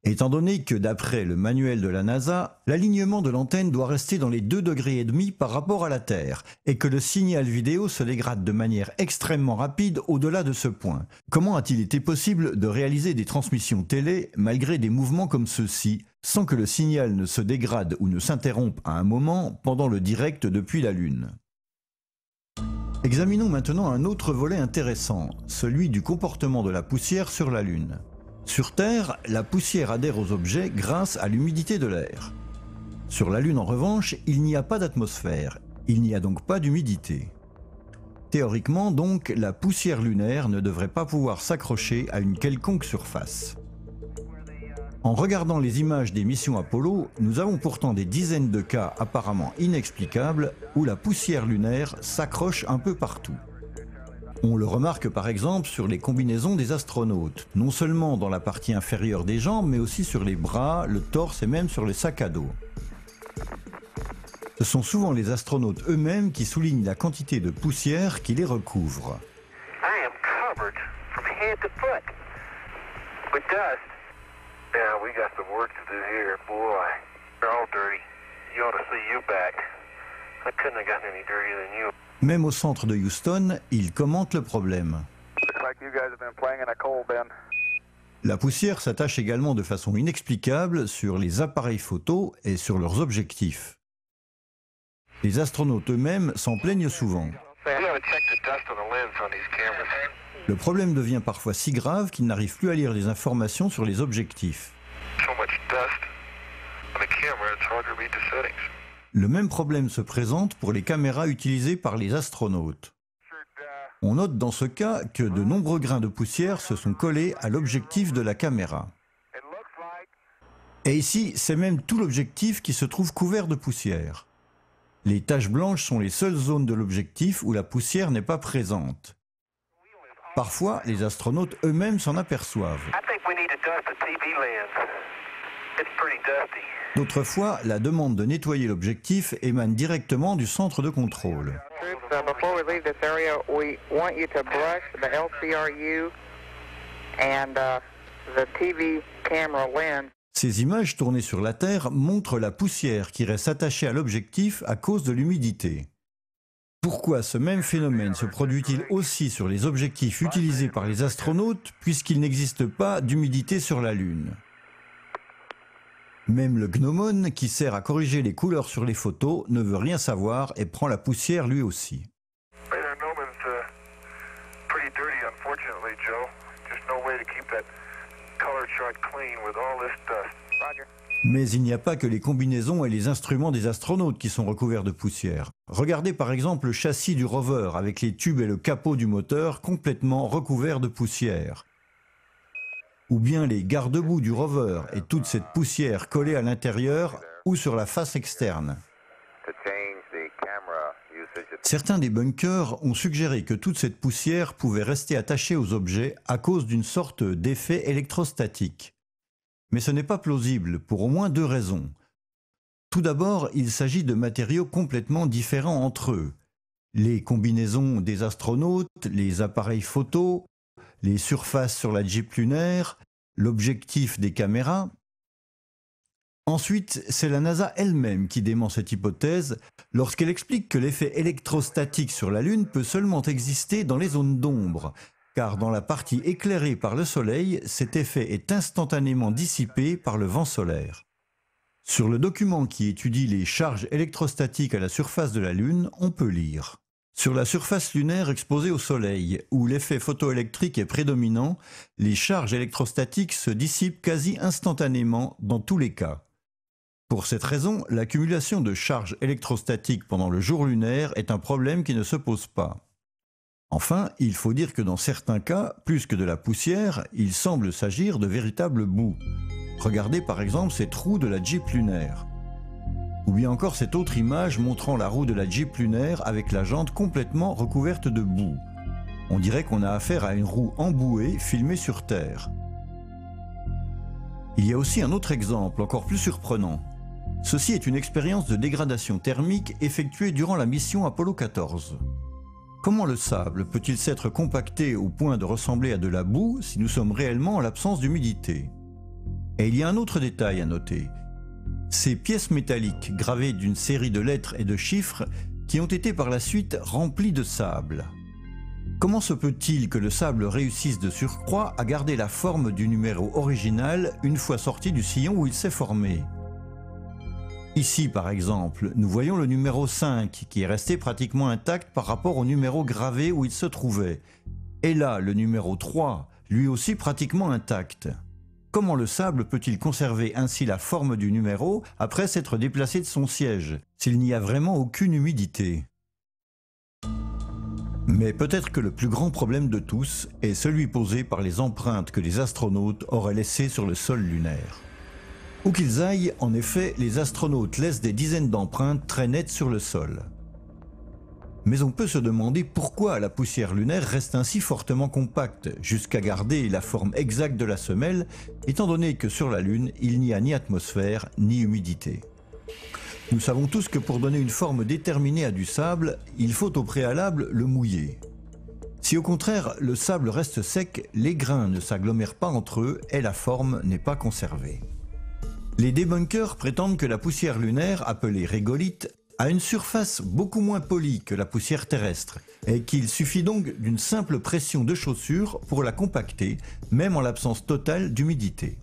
Étant donné que d'après le manuel de la NASA, l'alignement de l'antenne doit rester dans les 2 degrés et demi par rapport à la Terre et que le signal vidéo se dégrade de manière extrêmement rapide au-delà de ce point. Comment a-t-il été possible de réaliser des transmissions télé malgré des mouvements comme ceux-ci sans que le signal ne se dégrade ou ne s'interrompe à un moment pendant le direct depuis la Lune? Examinons maintenant un autre volet intéressant, celui du comportement de la poussière sur la Lune. Sur Terre, la poussière adhère aux objets grâce à l'humidité de l'air. Sur la Lune en revanche, il n'y a pas d'atmosphère, il n'y a donc pas d'humidité. Théoriquement donc, la poussière lunaire ne devrait pas pouvoir s'accrocher à une quelconque surface. En regardant les images des missions Apollo, nous avons pourtant des dizaines de cas apparemment inexplicables où la poussière lunaire s'accroche un peu partout. On le remarque par exemple sur les combinaisons des astronautes, non seulement dans la partie inférieure des jambes, mais aussi sur les bras, le torse et même sur les sacs à dos. Ce sont souvent les astronautes eux-mêmes qui soulignent la quantité de poussière qui les recouvre. I couldn't have gotten any dirtier than you. Même au centre de Houston, ils commentent le problème. Bin. La poussière s'attache également de façon inexplicable sur les appareils photo et sur leurs objectifs. Les astronautes eux-mêmes s'en plaignent souvent. Le problème devient parfois si grave qu'ils n'arrivent plus à lire les informations sur les objectifs. Le même problème se présente pour les caméras utilisées par les astronautes. On note dans ce cas que de nombreux grains de poussière se sont collés à l'objectif de la caméra. Et ici, c'est même tout l'objectif qui se trouve couvert de poussière. Les taches blanches sont les seules zones de l'objectif où la poussière n'est pas présente. Parfois, les astronautes eux-mêmes s'en aperçoivent. D'autres fois, la demande de nettoyer l'objectif émane directement du centre de contrôle. Uh. Ces images tournées sur la Terre montrent la poussière qui reste attachée à l'objectif à cause de l'humidité. Pourquoi ce même phénomène se produit-il aussi sur les objectifs utilisés par les astronautes puisqu'il n'existe pas d'humidité sur la Lune? Même le gnomone, qui sert à corriger les couleurs sur les photos, ne veut rien savoir et prend la poussière lui aussi. Radar Noman's uh, pretty dirty, unfortunately, Joe. Just no way to keep that color chart clean with all this dust. Roger. Mais il n'y a pas que les combinaisons et les instruments des astronautes qui sont recouverts de poussière. Regardez par exemple le châssis du rover avec les tubes et le capot du moteur complètement recouverts de poussière. Ou bien les garde-boue du rover et toute cette poussière collée à l'intérieur ou sur la face externe. Certains des bunkers ont suggéré que toute cette poussière pouvait rester attachée aux objets à cause d'une sorte d'effet électrostatique. Mais ce n'est pas plausible pour au moins deux raisons. Tout d'abord, il s'agit de matériaux complètement différents entre eux. Les combinaisons des astronautes, les appareils photo, les surfaces sur la Jeep lunaire, l'objectif des caméras. Ensuite, c'est la NASA elle-même qui dément cette hypothèse lorsqu'elle explique que l'effet électrostatique sur la Lune peut seulement exister dans les zones d'ombre, car dans la partie éclairée par le Soleil, cet effet est instantanément dissipé par le vent solaire. Sur le document qui étudie les charges électrostatiques à la surface de la Lune, on peut lire sur la surface lunaire exposée au Soleil, où l'effet photoélectrique est prédominant, les charges électrostatiques se dissipent quasi instantanément dans tous les cas. Pour cette raison, l'accumulation de charges électrostatiques pendant le jour lunaire est un problème qui ne se pose pas. Enfin, il faut dire que dans certains cas, plus que de la poussière, il semble s'agir de véritables boues. Regardez par exemple ces trous de la Jeep lunaire. Ou bien encore cette autre image montrant la roue de la Jeep lunaire avec la jante complètement recouverte de boue. On dirait qu'on a affaire à une roue embouée filmée sur Terre. Il y a aussi un autre exemple encore plus surprenant. Ceci est une expérience de dégradation thermique effectuée durant la mission Apollo 14. Comment le sable peut-il s'être compacté au point de ressembler à de la boue si nous sommes réellement en l'absence d'humidité? Et il y a un autre détail à noter. Ces pièces métalliques gravées d'une série de lettres et de chiffres qui ont été par la suite remplies de sable. Comment se peut-il que le sable réussisse de surcroît à garder la forme du numéro original une fois sorti du sillon où il s'est formé? Ici, par exemple, nous voyons le numéro 5 qui est resté pratiquement intact par rapport au numéro gravé où il se trouvait. Et là, le numéro 3, lui aussi pratiquement intact. Comment le sable peut-il conserver ainsi la forme du numéro après s'être déplacé de son siège, s'il n'y a vraiment aucune humidité? Mais peut-être que le plus grand problème de tous est celui posé par les empreintes que les astronautes auraient laissées sur le sol lunaire. Où qu'ils aillent, en effet, les astronautes laissent des dizaines d'empreintes très nettes sur le sol. Mais on peut se demander pourquoi la poussière lunaire reste ainsi fortement compacte, jusqu'à garder la forme exacte de la semelle, étant donné que sur la Lune, il n'y a ni atmosphère ni humidité. Nous savons tous que pour donner une forme déterminée à du sable, il faut au préalable le mouiller. Si au contraire le sable reste sec, les grains ne s'agglomèrent pas entre eux et la forme n'est pas conservée. Les débunkers prétendent que la poussière lunaire, appelée régolite, a une surface beaucoup moins polie que la poussière terrestre et qu'il suffit donc d'une simple pression de chaussure pour la compacter, même en l'absence totale d'humidité.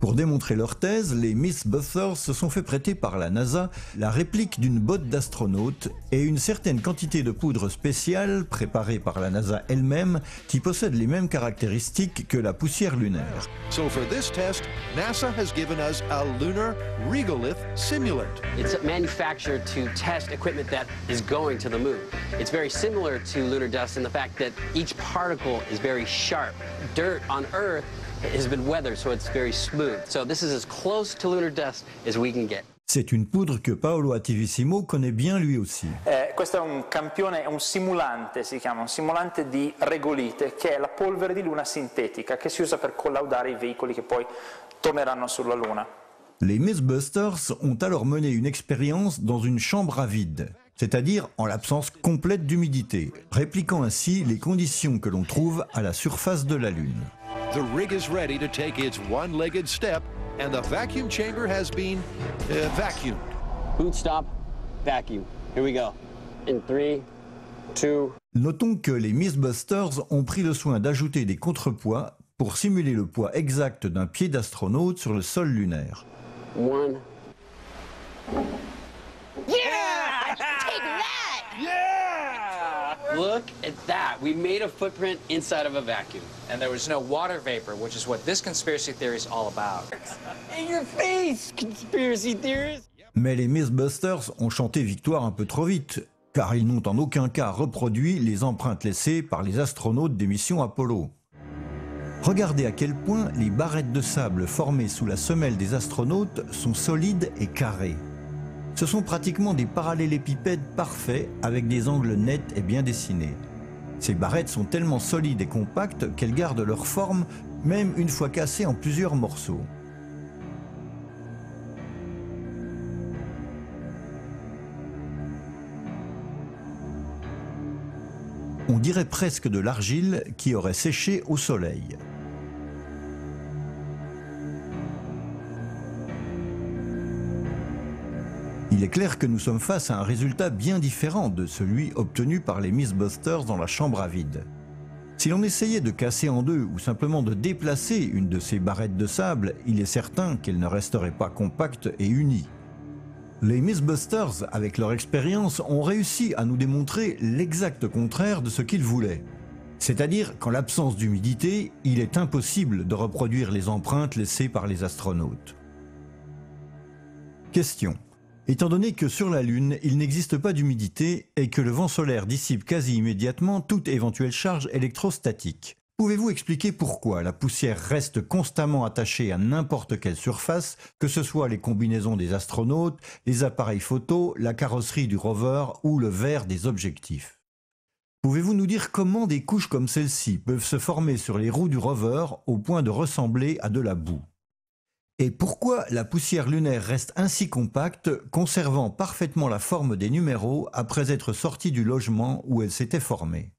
Pour démontrer leur thèse, les Mythbusters se sont fait prêter par la NASA la réplique d'une botte d'astronaute et une certaine quantité de poudre spéciale préparée par la NASA elle-même qui possède les mêmes caractéristiques que la poussière lunaire. So for this test, NASA has given us a lunar regolith simulant. It's manufactured to test equipment that is going to the moon. It's very similar to lunar dust in the fact that each particle is very sharp. Dirt on Earth c'est une poudre que Paolo Attivissimo connaît bien lui aussi. Eh, questo è un campione, è un simulante, si chiama, un simulante di regolite, che è la polvere di luna sintetica che si usa per collaudare i veicoli che poi torneranno sulla Luna. Les Mythbusters ont alors mené une expérience dans une chambre à vide, c'est-à-dire en l'absence complète d'humidité, répliquant ainsi les conditions que l'on trouve à la surface de la Lune. The rig is ready to take its one-legged step, and the vacuum chamber has been uh, vacuumed. Boot stop, vacuum. Here we go. In three, two. Notons que les Mythbusters ont pris le soin d'ajouter des contrepoids pour simuler le poids exact d'un pied d'astronaute sur le sol lunaire. One. Yeah! Take that! Yeah! Look at that. We made a footprint inside of a vacuum. And there was no water vapor, which is what this conspiracy theory is all about. In your face, conspiracy theorists! Mais les Mythbusters ont chanté victoire un peu trop vite, car ils n'ont en aucun cas reproduit les empreintes laissées par les astronautes des missions Apollo. Regardez à quel point les barrettes de sable formées sous la semelle des astronautes sont solides et carrées. Ce sont pratiquement des parallélépipèdes parfaits avec des angles nets et bien dessinés. Ces barrettes sont tellement solides et compactes qu'elles gardent leur forme même une fois cassées en plusieurs morceaux. On dirait presque de l'argile qui aurait séché au soleil. Il est clair que nous sommes face à un résultat bien différent de celui obtenu par les Mythbusters dans la chambre à vide. Si l'on essayait de casser en deux ou simplement de déplacer une de ces barrettes de sable, il est certain qu'elle ne resterait pas compacte et unie. Les Mythbusters, avec leur expérience, ont réussi à nous démontrer l'exact contraire de ce qu'ils voulaient. C'est-à-dire qu'en l'absence d'humidité, il est impossible de reproduire les empreintes laissées par les astronautes. Question. Étant donné que sur la Lune, il n'existe pas d'humidité et que le vent solaire dissipe quasi immédiatement toute éventuelle charge électrostatique, pouvez-vous expliquer pourquoi la poussière reste constamment attachée à n'importe quelle surface, que ce soit les combinaisons des astronautes, les appareils photo, la carrosserie du rover ou le verre des objectifs? Pouvez-vous nous dire comment des couches comme celle-ci peuvent se former sur les roues du rover au point de ressembler à de la boue? Et pourquoi la poussière lunaire reste ainsi compacte, conservant parfaitement la forme des numéros après être sortie du logement où elle s'était formée?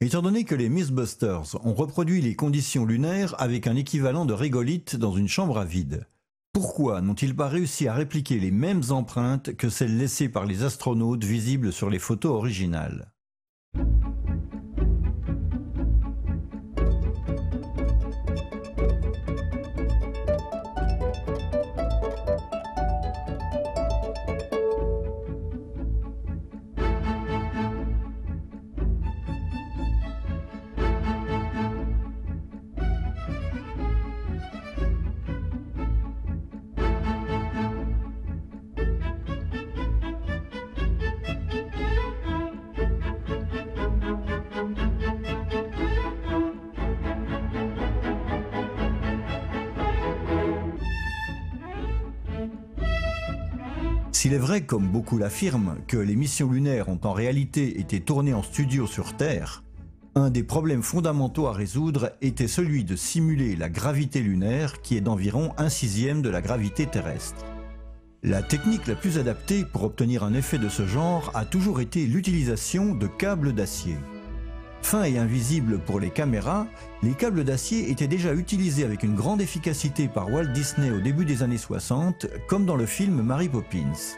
Étant donné que les Mythbusters ont reproduit les conditions lunaires avec un équivalent de régolithe dans une chambre à vide, pourquoi n'ont-ils pas réussi à répliquer les mêmes empreintes que celles laissées par les astronautes visibles sur les photos originales? S'il est vrai, comme beaucoup l'affirment, que les missions lunaires ont en réalité été tournées en studio sur Terre, un des problèmes fondamentaux à résoudre était celui de simuler la gravité lunaire qui est d'environ un sixième de la gravité terrestre. La technique la plus adaptée pour obtenir un effet de ce genre a toujours été l'utilisation de câbles d'acier. Fins et invisibles pour les caméras, les câbles d'acier étaient déjà utilisés avec une grande efficacité par Walt Disney au début des années 60, comme dans le film Mary Poppins.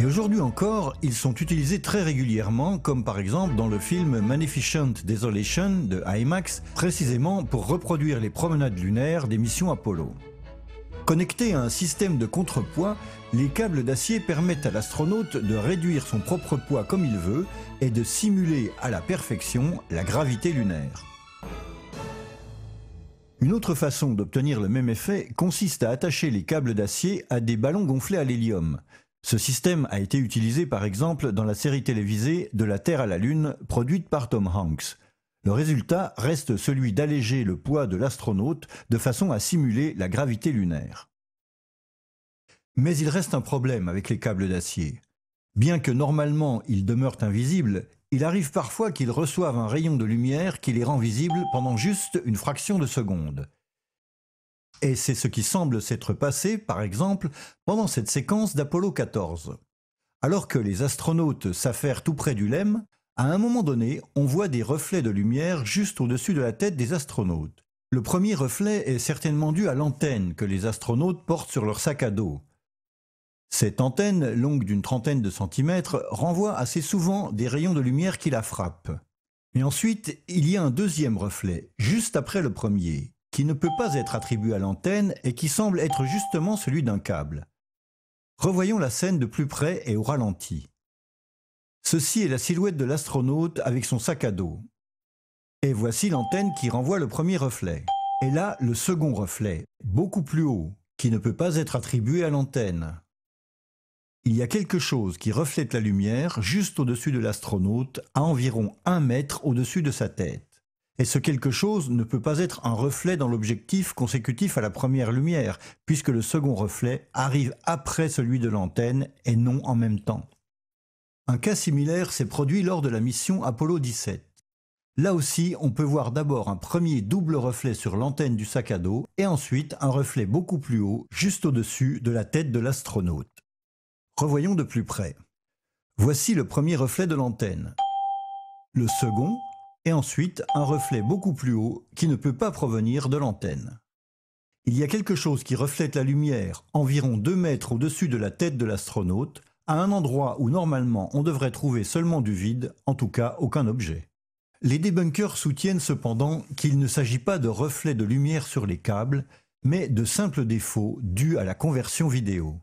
Et aujourd'hui encore, ils sont utilisés très régulièrement, comme par exemple dans le film Magnificent Desolation de IMAX, précisément pour reproduire les promenades lunaires des missions Apollo. Connectés à un système de contrepoids, les câbles d'acier permettent à l'astronaute de réduire son propre poids comme il veut et de simuler à la perfection la gravité lunaire. Une autre façon d'obtenir le même effet consiste à attacher les câbles d'acier à des ballons gonflés à l'hélium. Ce système a été utilisé par exemple dans la série télévisée De la Terre à la Lune produite par Tom Hanks. Le résultat reste celui d'alléger le poids de l'astronaute de façon à simuler la gravité lunaire. Mais il reste un problème avec les câbles d'acier. Bien que normalement ils demeurent invisibles, il arrive parfois qu'ils reçoivent un rayon de lumière qui les rend visibles pendant juste une fraction de seconde. Et c'est ce qui semble s'être passé, par exemple, pendant cette séquence d'Apollo 14. Alors que les astronautes s'affairent tout près du LEM, à un moment donné, on voit des reflets de lumière juste au-dessus de la tête des astronautes. Le premier reflet est certainement dû à l'antenne que les astronautes portent sur leur sac à dos. Cette antenne, longue d'une trentaine de centimètres, renvoie assez souvent des rayons de lumière qui la frappent. Mais ensuite, il y a un deuxième reflet, juste après le premier, qui ne peut pas être attribué à l'antenne et qui semble être justement celui d'un câble. Revoyons la scène de plus près et au ralenti. Ceci est la silhouette de l'astronaute avec son sac à dos. Et voici l'antenne qui renvoie le premier reflet. Et là, le second reflet, beaucoup plus haut, qui ne peut pas être attribué à l'antenne. Il y a quelque chose qui reflète la lumière juste au-dessus de l'astronaute, à environ un mètre au-dessus de sa tête. Et ce quelque chose ne peut pas être un reflet dans l'objectif consécutif à la première lumière, puisque le second reflet arrive après celui de l'antenne et non en même temps. Un cas similaire s'est produit lors de la mission Apollo 17. Là aussi, on peut voir d'abord un premier double reflet sur l'antenne du sac à dos et ensuite un reflet beaucoup plus haut, juste au-dessus de la tête de l'astronaute. Revoyons de plus près. Voici le premier reflet de l'antenne. Le second, et ensuite un reflet beaucoup plus haut qui ne peut pas provenir de l'antenne. Il y a quelque chose qui reflète la lumière environ 2 mètres au-dessus de la tête de l'astronaute, à un endroit où normalement on devrait trouver seulement du vide, en tout cas aucun objet. Les débunkers soutiennent cependant qu'il ne s'agit pas de reflets de lumière sur les câbles, mais de simples défauts dus à la conversion vidéo.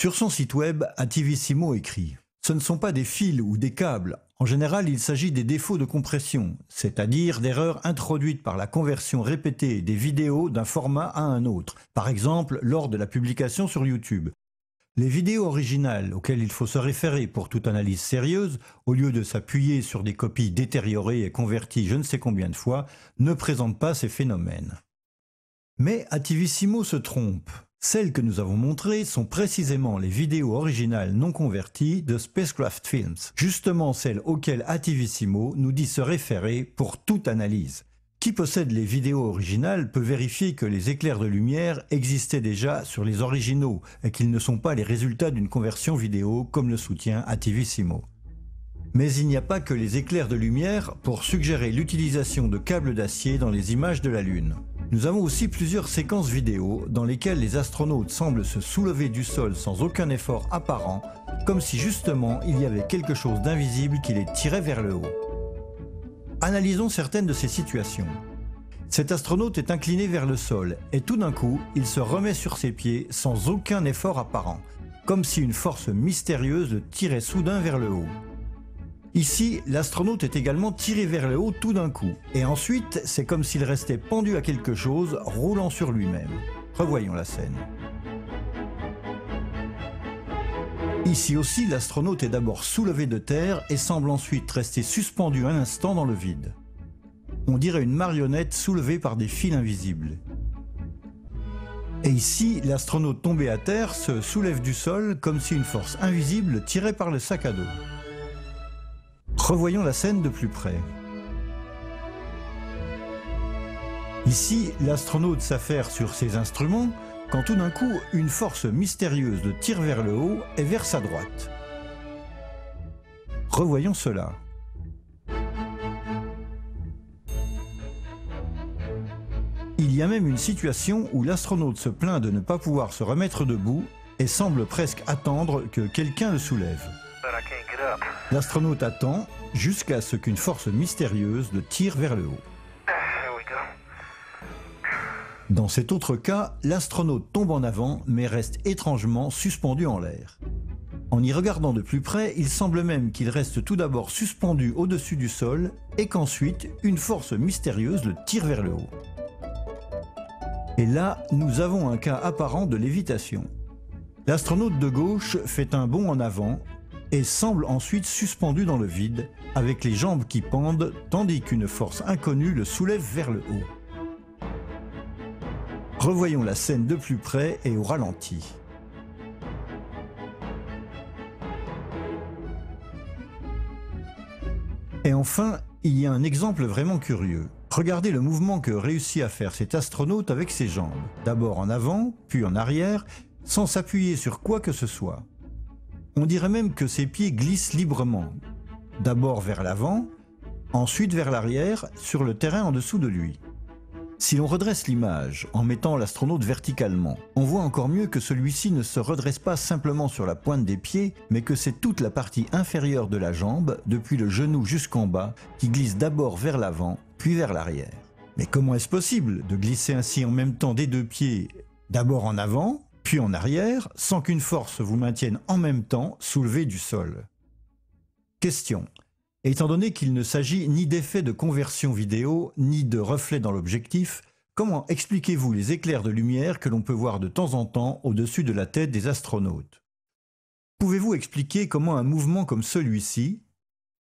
Sur son site web, Ativissimo écrit Ce ne sont pas des fils ou des câbles, en général, il s'agit des défauts de compression, c'est-à-dire d'erreurs introduites par la conversion répétée des vidéos d'un format à un autre, par exemple lors de la publication sur YouTube. Les vidéos originales auxquelles il faut se référer pour toute analyse sérieuse, au lieu de s'appuyer sur des copies détériorées et converties je ne sais combien de fois, ne présentent pas ces phénomènes. Mais Ativissimo se trompe. Celles que nous avons montrées sont précisément les vidéos originales non converties de Spacecraft Films, justement celles auxquelles Ativissimo nous dit se référer pour toute analyse. Qui possède les vidéos originales peut vérifier que les éclairs de lumière existaient déjà sur les originaux et qu'ils ne sont pas les résultats d'une conversion vidéo comme le soutient Ativissimo. Mais il n'y a pas que les éclairs de lumière pour suggérer l'utilisation de câbles d'acier dans les images de la Lune. Nous avons aussi plusieurs séquences vidéo dans lesquelles les astronautes semblent se soulever du sol sans aucun effort apparent, comme si justement il y avait quelque chose d'invisible qui les tirait vers le haut. Analysons certaines de ces situations. Cet astronaute est incliné vers le sol et tout d'un coup, il se remet sur ses pieds sans aucun effort apparent, comme si une force mystérieuse le tirait soudain vers le haut. Ici, l'astronaute est également tiré vers le haut tout d'un coup, et ensuite, c'est comme s'il restait pendu à quelque chose, roulant sur lui-même. Revoyons la scène. Ici aussi, l'astronaute est d'abord soulevé de terre et semble ensuite rester suspendu un instant dans le vide. On dirait une marionnette soulevée par des fils invisibles. Et ici, l'astronaute tombé à terre se soulève du sol comme si une force invisible tirait par le sac à dos. Revoyons la scène de plus près. Ici, l'astronaute s'affaire sur ses instruments quand tout d'un coup, une force mystérieuse le tire vers le haut et vers sa droite. Revoyons cela. Il y a même une situation où l'astronaute se plaint de ne pas pouvoir se remettre debout et semble presque attendre que quelqu'un le soulève. L'astronaute attend jusqu'à ce qu'une force mystérieuse le tire vers le haut. Dans cet autre cas, l'astronaute tombe en avant mais reste étrangement suspendu en l'air. En y regardant de plus près, il semble même qu'il reste tout d'abord suspendu au-dessus du sol et qu'ensuite une force mystérieuse le tire vers le haut. Et là, nous avons un cas apparent de lévitation. L'astronaute de gauche fait un bond en avant et semble ensuite suspendu dans le vide, avec les jambes qui pendent, tandis qu'une force inconnue le soulève vers le haut. Revoyons la scène de plus près et au ralenti. Et enfin, il y a un exemple vraiment curieux. Regardez le mouvement que réussit à faire cet astronaute avec ses jambes, d'abord en avant, puis en arrière, sans s'appuyer sur quoi que ce soit. On dirait même que ses pieds glissent librement, d'abord vers l'avant, ensuite vers l'arrière, sur le terrain en dessous de lui. Si l'on redresse l'image en mettant l'astronaute verticalement, on voit encore mieux que celui-ci ne se redresse pas simplement sur la pointe des pieds, mais que c'est toute la partie inférieure de la jambe, depuis le genou jusqu'en bas, qui glisse d'abord vers l'avant, puis vers l'arrière. Mais comment est-ce possible de glisser ainsi en même temps des deux pieds, d'abord en avant, puis en arrière, sans qu'une force vous maintienne en même temps soulevé du sol? Question. Étant donné qu'il ne s'agit ni d'effet de conversion vidéo, ni de reflet dans l'objectif, comment expliquez-vous les éclairs de lumière que l'on peut voir de temps en temps au-dessus de la tête des astronautes? Pouvez-vous expliquer comment un mouvement comme celui-ci,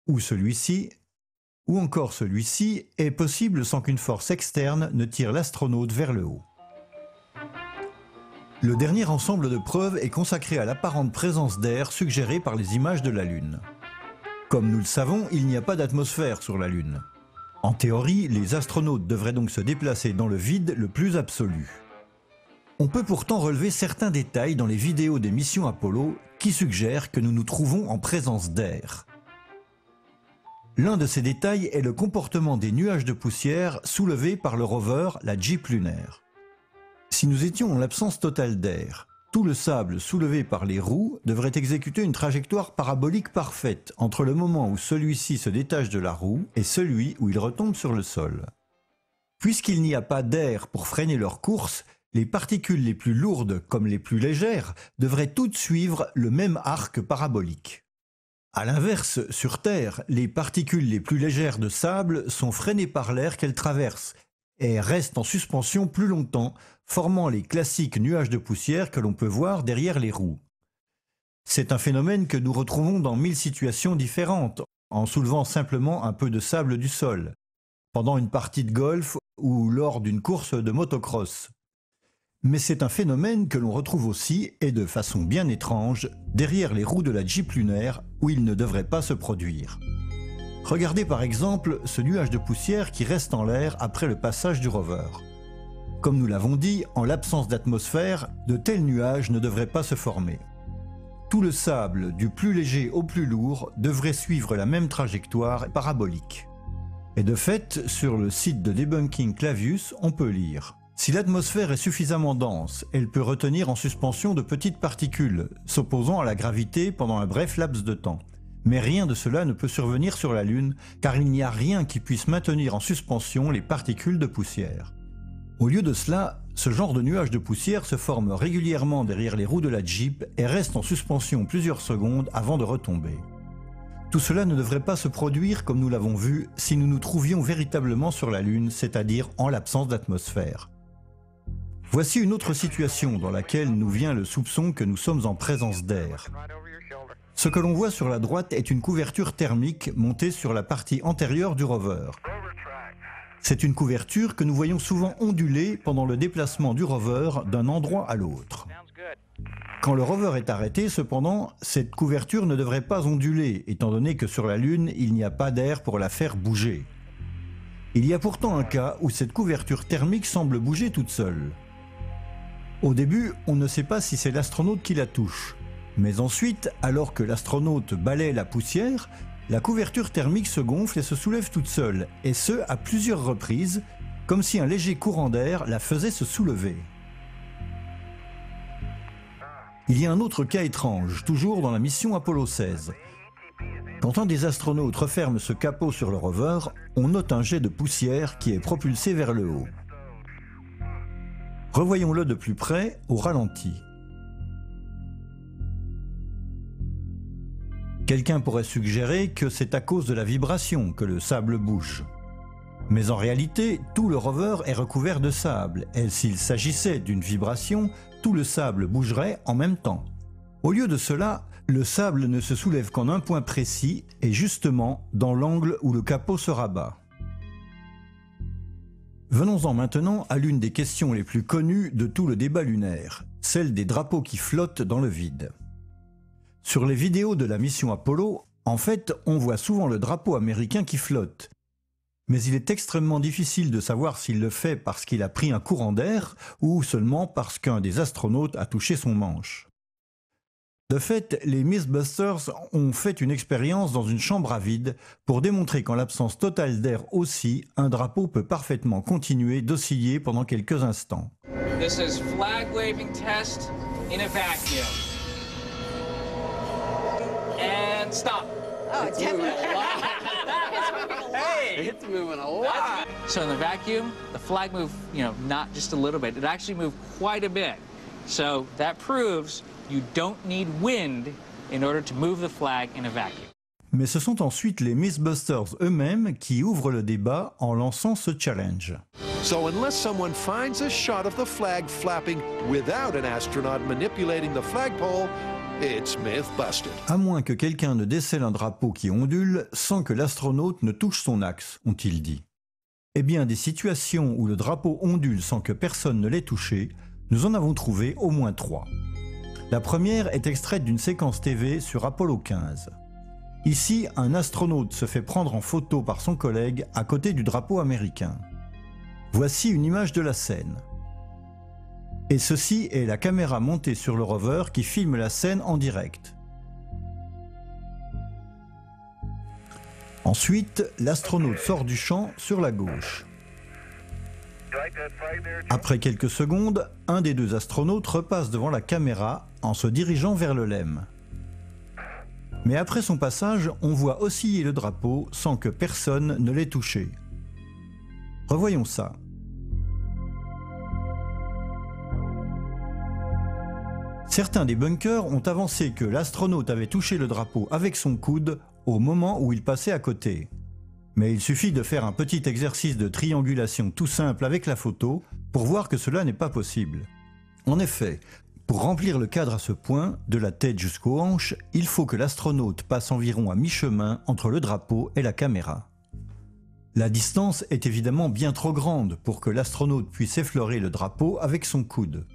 ou celui-ci, ou encore celui-ci est possible sans qu'une force externe ne tire l'astronaute vers le haut? Le dernier ensemble de preuves est consacré à l'apparente présence d'air suggérée par les images de la Lune. Comme nous le savons, il n'y a pas d'atmosphère sur la Lune. En théorie, les astronautes devraient donc se déplacer dans le vide le plus absolu. On peut pourtant relever certains détails dans les vidéos des missions Apollo qui suggèrent que nous nous trouvons en présence d'air. L'un de ces détails est le comportement des nuages de poussière soulevés par le rover, la Jeep lunaire. Si nous étions en l'absence totale d'air, tout le sable soulevé par les roues devrait exécuter une trajectoire parabolique parfaite entre le moment où celui-ci se détache de la roue et celui où il retombe sur le sol. Puisqu'il n'y a pas d'air pour freiner leur course, les particules les plus lourdes comme les plus légères devraient toutes suivre le même arc parabolique. A l'inverse, sur Terre, les particules les plus légères de sable sont freinées par l'air qu'elles traversent et restent en suspension plus longtemps, formant les classiques nuages de poussière que l'on peut voir derrière les roues. C'est un phénomène que nous retrouvons dans mille situations différentes, en soulevant simplement un peu de sable du sol, pendant une partie de golf ou lors d'une course de motocross. Mais c'est un phénomène que l'on retrouve aussi, et de façon bien étrange, derrière les roues de la Jeep lunaire où il ne devrait pas se produire. Regardez par exemple ce nuage de poussière qui reste en l'air après le passage du rover. Comme nous l'avons dit, en l'absence d'atmosphère, de tels nuages ne devraient pas se former. Tout le sable, du plus léger au plus lourd, devrait suivre la même trajectoire parabolique. Et de fait, sur le site de Debunking Clavius, on peut lire si l'atmosphère est suffisamment dense, elle peut retenir en suspension de petites particules, s'opposant à la gravité pendant un bref laps de temps. Mais rien de cela ne peut survenir sur la Lune, car il n'y a rien qui puisse maintenir en suspension les particules de poussière. Au lieu de cela, ce genre de nuage de poussière se forme régulièrement derrière les roues de la Jeep et reste en suspension plusieurs secondes avant de retomber. Tout cela ne devrait pas se produire comme nous l'avons vu si nous nous trouvions véritablement sur la Lune, c'est-à-dire en l'absence d'atmosphère. Voici une autre situation dans laquelle nous vient le soupçon que nous sommes en présence d'air. Ce que l'on voit sur la droite est une couverture thermique montée sur la partie antérieure du rover. C'est une couverture que nous voyons souvent onduler pendant le déplacement du rover d'un endroit à l'autre. Quand le rover est arrêté, cependant, cette couverture ne devrait pas onduler, étant donné que sur la Lune, il n'y a pas d'air pour la faire bouger. Il y a pourtant un cas où cette couverture thermique semble bouger toute seule. Au début, on ne sait pas si c'est l'astronaute qui la touche. Mais ensuite, alors que l'astronaute balaie la poussière, la couverture thermique se gonfle et se soulève toute seule, et ce à plusieurs reprises, comme si un léger courant d'air la faisait se soulever. Il y a un autre cas étrange, toujours dans la mission Apollo 16. Quand un des astronautes referme ce capot sur le rover, on note un jet de poussière qui est propulsé vers le haut. Revoyons-le de plus près au ralenti. Quelqu'un pourrait suggérer que c'est à cause de la vibration que le sable bouge. Mais en réalité, tout le rover est recouvert de sable, et s'il s'agissait d'une vibration, tout le sable bougerait en même temps. Au lieu de cela, le sable ne se soulève qu'en un point précis, et justement dans l'angle où le capot se rabat. Venons-en maintenant à l'une des questions les plus connues de tout le débat lunaire, celle des drapeaux qui flottent dans le vide. Sur les vidéos de la mission Apollo, en fait, on voit souvent le drapeau américain qui flotte. Mais il est extrêmement difficile de savoir s'il le fait parce qu'il a pris un courant d'air ou seulement parce qu'un des astronautes a touché son manche. De fait, les Mythbusters ont fait une expérience dans une chambre à vide pour démontrer qu'en l'absence totale d'air aussi, un drapeau peut parfaitement continuer d'osciller pendant quelques instants. This is flag waving test in vacuum. And stop. Oh, it's definitely. hey, It's moving a lot. So in the vacuum, the flag moved, you know, not just a little bit. It actually moved quite a bit. So that proves you don't need wind in order to move the flag in a vacuum. Mais ce sont ensuite les Mythbusters eux-mêmes qui ouvrent le débat en lançant ce challenge. So unless someone finds a shot of the flag flapping without an astronaut manipulating the flagpole, À moins que quelqu'un ne décèle un drapeau qui ondule sans que l'astronaute ne touche son axe, ont-ils dit. Eh bien, des situations où le drapeau ondule sans que personne ne l'ait touché, nous en avons trouvé au moins trois. La première est extraite d'une séquence TV sur Apollo 15. Ici, un astronaute se fait prendre en photo par son collègue à côté du drapeau américain. Voici une image de la scène. Et ceci est la caméra montée sur le rover qui filme la scène en direct. Ensuite, l'astronaute sort du champ sur la gauche. Après quelques secondes, un des deux astronautes repasse devant la caméra en se dirigeant vers le LEM. Mais après son passage, on voit osciller le drapeau sans que personne ne l'ait touché. Revoyons ça. Certains des bunkers ont avancé que l'astronaute avait touché le drapeau avec son coude au moment où il passait à côté. Mais il suffit de faire un petit exercice de triangulation tout simple avec la photo pour voir que cela n'est pas possible. En effet, pour remplir le cadre à ce point, de la tête jusqu'aux hanches, il faut que l'astronaute passe environ à mi-chemin entre le drapeau et la caméra. La distance est évidemment bien trop grande pour que l'astronaute puisse effleurer le drapeau avec son coude.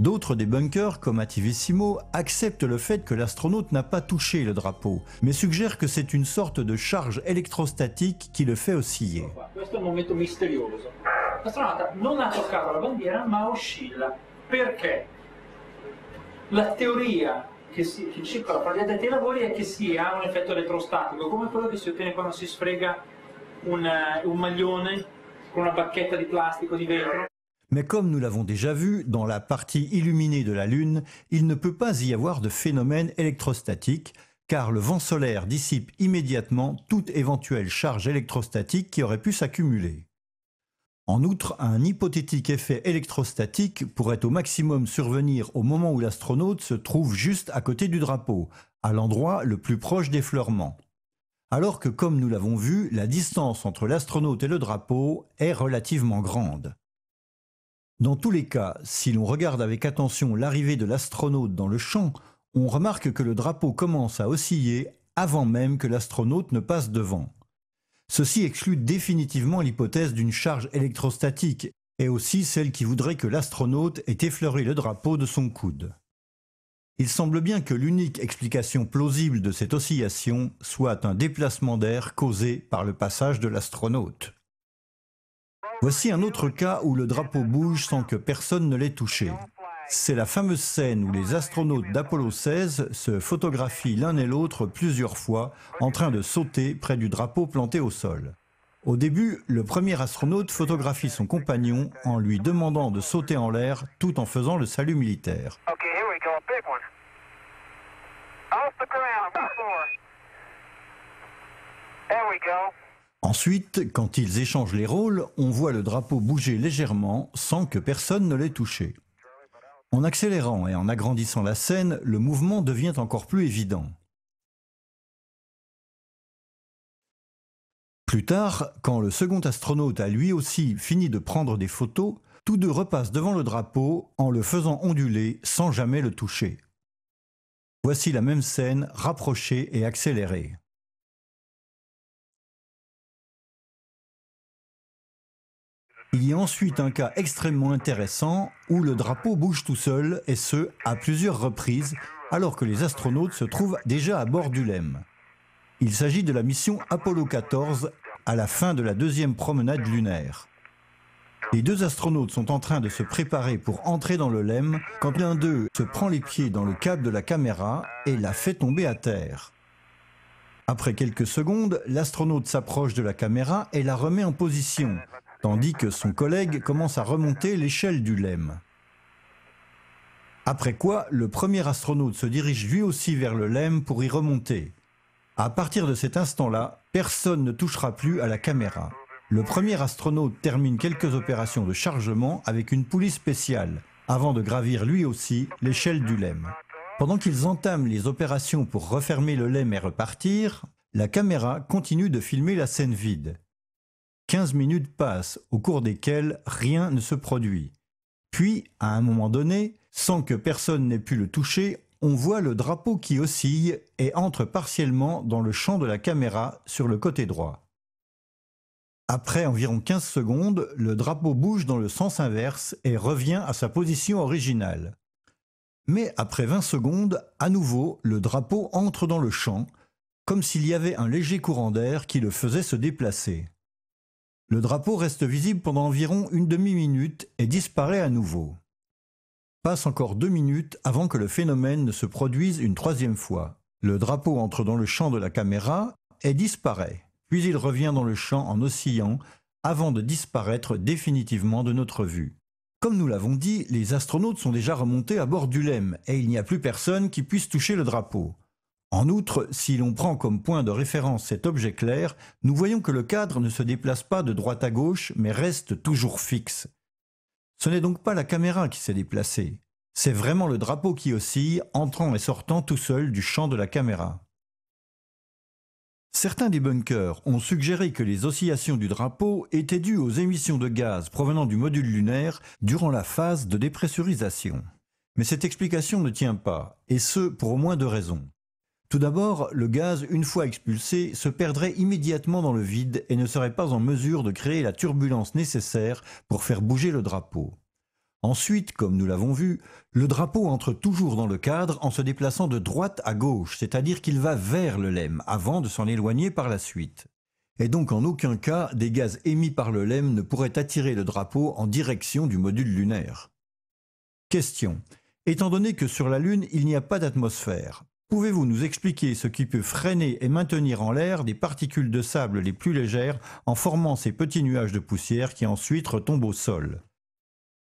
D'autres des bunkers, comme Ativissimo, acceptent le fait que l'astronaute n'a pas touché le drapeau, mais suggèrent que c'est une sorte de charge électrostatique qui le fait osciller. L'astronauta non ha toccato la bandiera ma oscilla. Perché? La teoria che, si, che circola fra gli addetti ai lavori è che si ha un effetto elettrostatico, come quello che si ottiene quando si sfrega un, eh, un maglione con una bacchetta di plastico, di vetro. Mais comme nous l'avons déjà vu, dans la partie illuminée de la Lune, il ne peut pas y avoir de phénomène électrostatique, car le vent solaire dissipe immédiatement toute éventuelle charge électrostatique qui aurait pu s'accumuler. En outre, un hypothétique effet électrostatique pourrait au maximum survenir au moment où l'astronaute se trouve juste à côté du drapeau, à l'endroit le plus proche d'effleurement. Alors que, comme nous l'avons vu, la distance entre l'astronaute et le drapeau est relativement grande. Dans tous les cas, si l'on regarde avec attention l'arrivée de l'astronaute dans le champ, on remarque que le drapeau commence à osciller avant même que l'astronaute ne passe devant. Ceci exclut définitivement l'hypothèse d'une charge électrostatique et aussi celle qui voudrait que l'astronaute ait effleuré le drapeau de son coude. Il semble bien que l'unique explication plausible de cette oscillation soit un déplacement d'air causé par le passage de l'astronaute. Voici un autre cas où le drapeau bouge sans que personne ne l'ait touché. C'est la fameuse scène où les astronautes d'Apollo 16 se photographient l'un et l'autre plusieurs fois en train de sauter près du drapeau planté au sol. Au début, le premier astronaute photographie son compagnon en lui demandant de sauter en l'air tout en faisant le salut militaire. There we go. Ensuite, quand ils échangent les rôles, on voit le drapeau bouger légèrement sans que personne ne l'ait touché. En accélérant et en agrandissant la scène, le mouvement devient encore plus évident. Plus tard, quand le second astronaute a lui aussi fini de prendre des photos, tous deux repassent devant le drapeau en le faisant onduler sans jamais le toucher. Voici la même scène rapprochée et accélérée. Il y a ensuite un cas extrêmement intéressant où le drapeau bouge tout seul, et ce, à plusieurs reprises, alors que les astronautes se trouvent déjà à bord du LEM. Il s'agit de la mission Apollo 14 à la fin de la deuxième promenade lunaire. Les deux astronautes sont en train de se préparer pour entrer dans le LEM quand l'un d'eux se prend les pieds dans le câble de la caméra et la fait tomber à terre. Après quelques secondes, l'astronaute s'approche de la caméra et la remet en position, tandis que son collègue commence à remonter l'échelle du LEM. Après quoi, le premier astronaute se dirige lui aussi vers le LEM pour y remonter. À partir de cet instant-là, personne ne touchera plus à la caméra. Le premier astronaute termine quelques opérations de chargement avec une poulie spéciale, avant de gravir lui aussi l'échelle du LEM. Pendant qu'ils entament les opérations pour refermer le LEM et repartir, la caméra continue de filmer la scène vide. 15 minutes passent au cours desquelles rien ne se produit. Puis, à un moment donné, sans que personne n'ait pu le toucher, on voit le drapeau qui oscille et entre partiellement dans le champ de la caméra sur le côté droit. Après environ 15 secondes, le drapeau bouge dans le sens inverse et revient à sa position originale. Mais après 20 secondes, à nouveau, le drapeau entre dans le champ, comme s'il y avait un léger courant d'air qui le faisait se déplacer. Le drapeau reste visible pendant environ une demi-minute et disparaît à nouveau. Passe encore deux minutes avant que le phénomène ne se produise une troisième fois. Le drapeau entre dans le champ de la caméra et disparaît, puis il revient dans le champ en oscillant avant de disparaître définitivement de notre vue. Comme nous l'avons dit, les astronautes sont déjà remontés à bord du LEM et il n'y a plus personne qui puisse toucher le drapeau. En outre, si l'on prend comme point de référence cet objet clair, nous voyons que le cadre ne se déplace pas de droite à gauche, mais reste toujours fixe. Ce n'est donc pas la caméra qui s'est déplacée, c'est vraiment le drapeau qui oscille, entrant et sortant tout seul du champ de la caméra. Certains débunkers ont suggéré que les oscillations du drapeau étaient dues aux émissions de gaz provenant du module lunaire durant la phase de dépressurisation. Mais cette explication ne tient pas, et ce pour au moins deux raisons. Tout d'abord, le gaz, une fois expulsé, se perdrait immédiatement dans le vide et ne serait pas en mesure de créer la turbulence nécessaire pour faire bouger le drapeau. Ensuite, comme nous l'avons vu, le drapeau entre toujours dans le cadre en se déplaçant de droite à gauche, c'est-à-dire qu'il va vers le LEM avant de s'en éloigner par la suite. Et donc en aucun cas, des gaz émis par le LEM ne pourraient attirer le drapeau en direction du module lunaire. Question. Étant donné que sur la Lune, il n'y a pas d'atmosphère, Pouvez-vous nous expliquer ce qui peut freiner et maintenir en l'air des particules de sable les plus légères en formant ces petits nuages de poussière qui ensuite retombent au sol?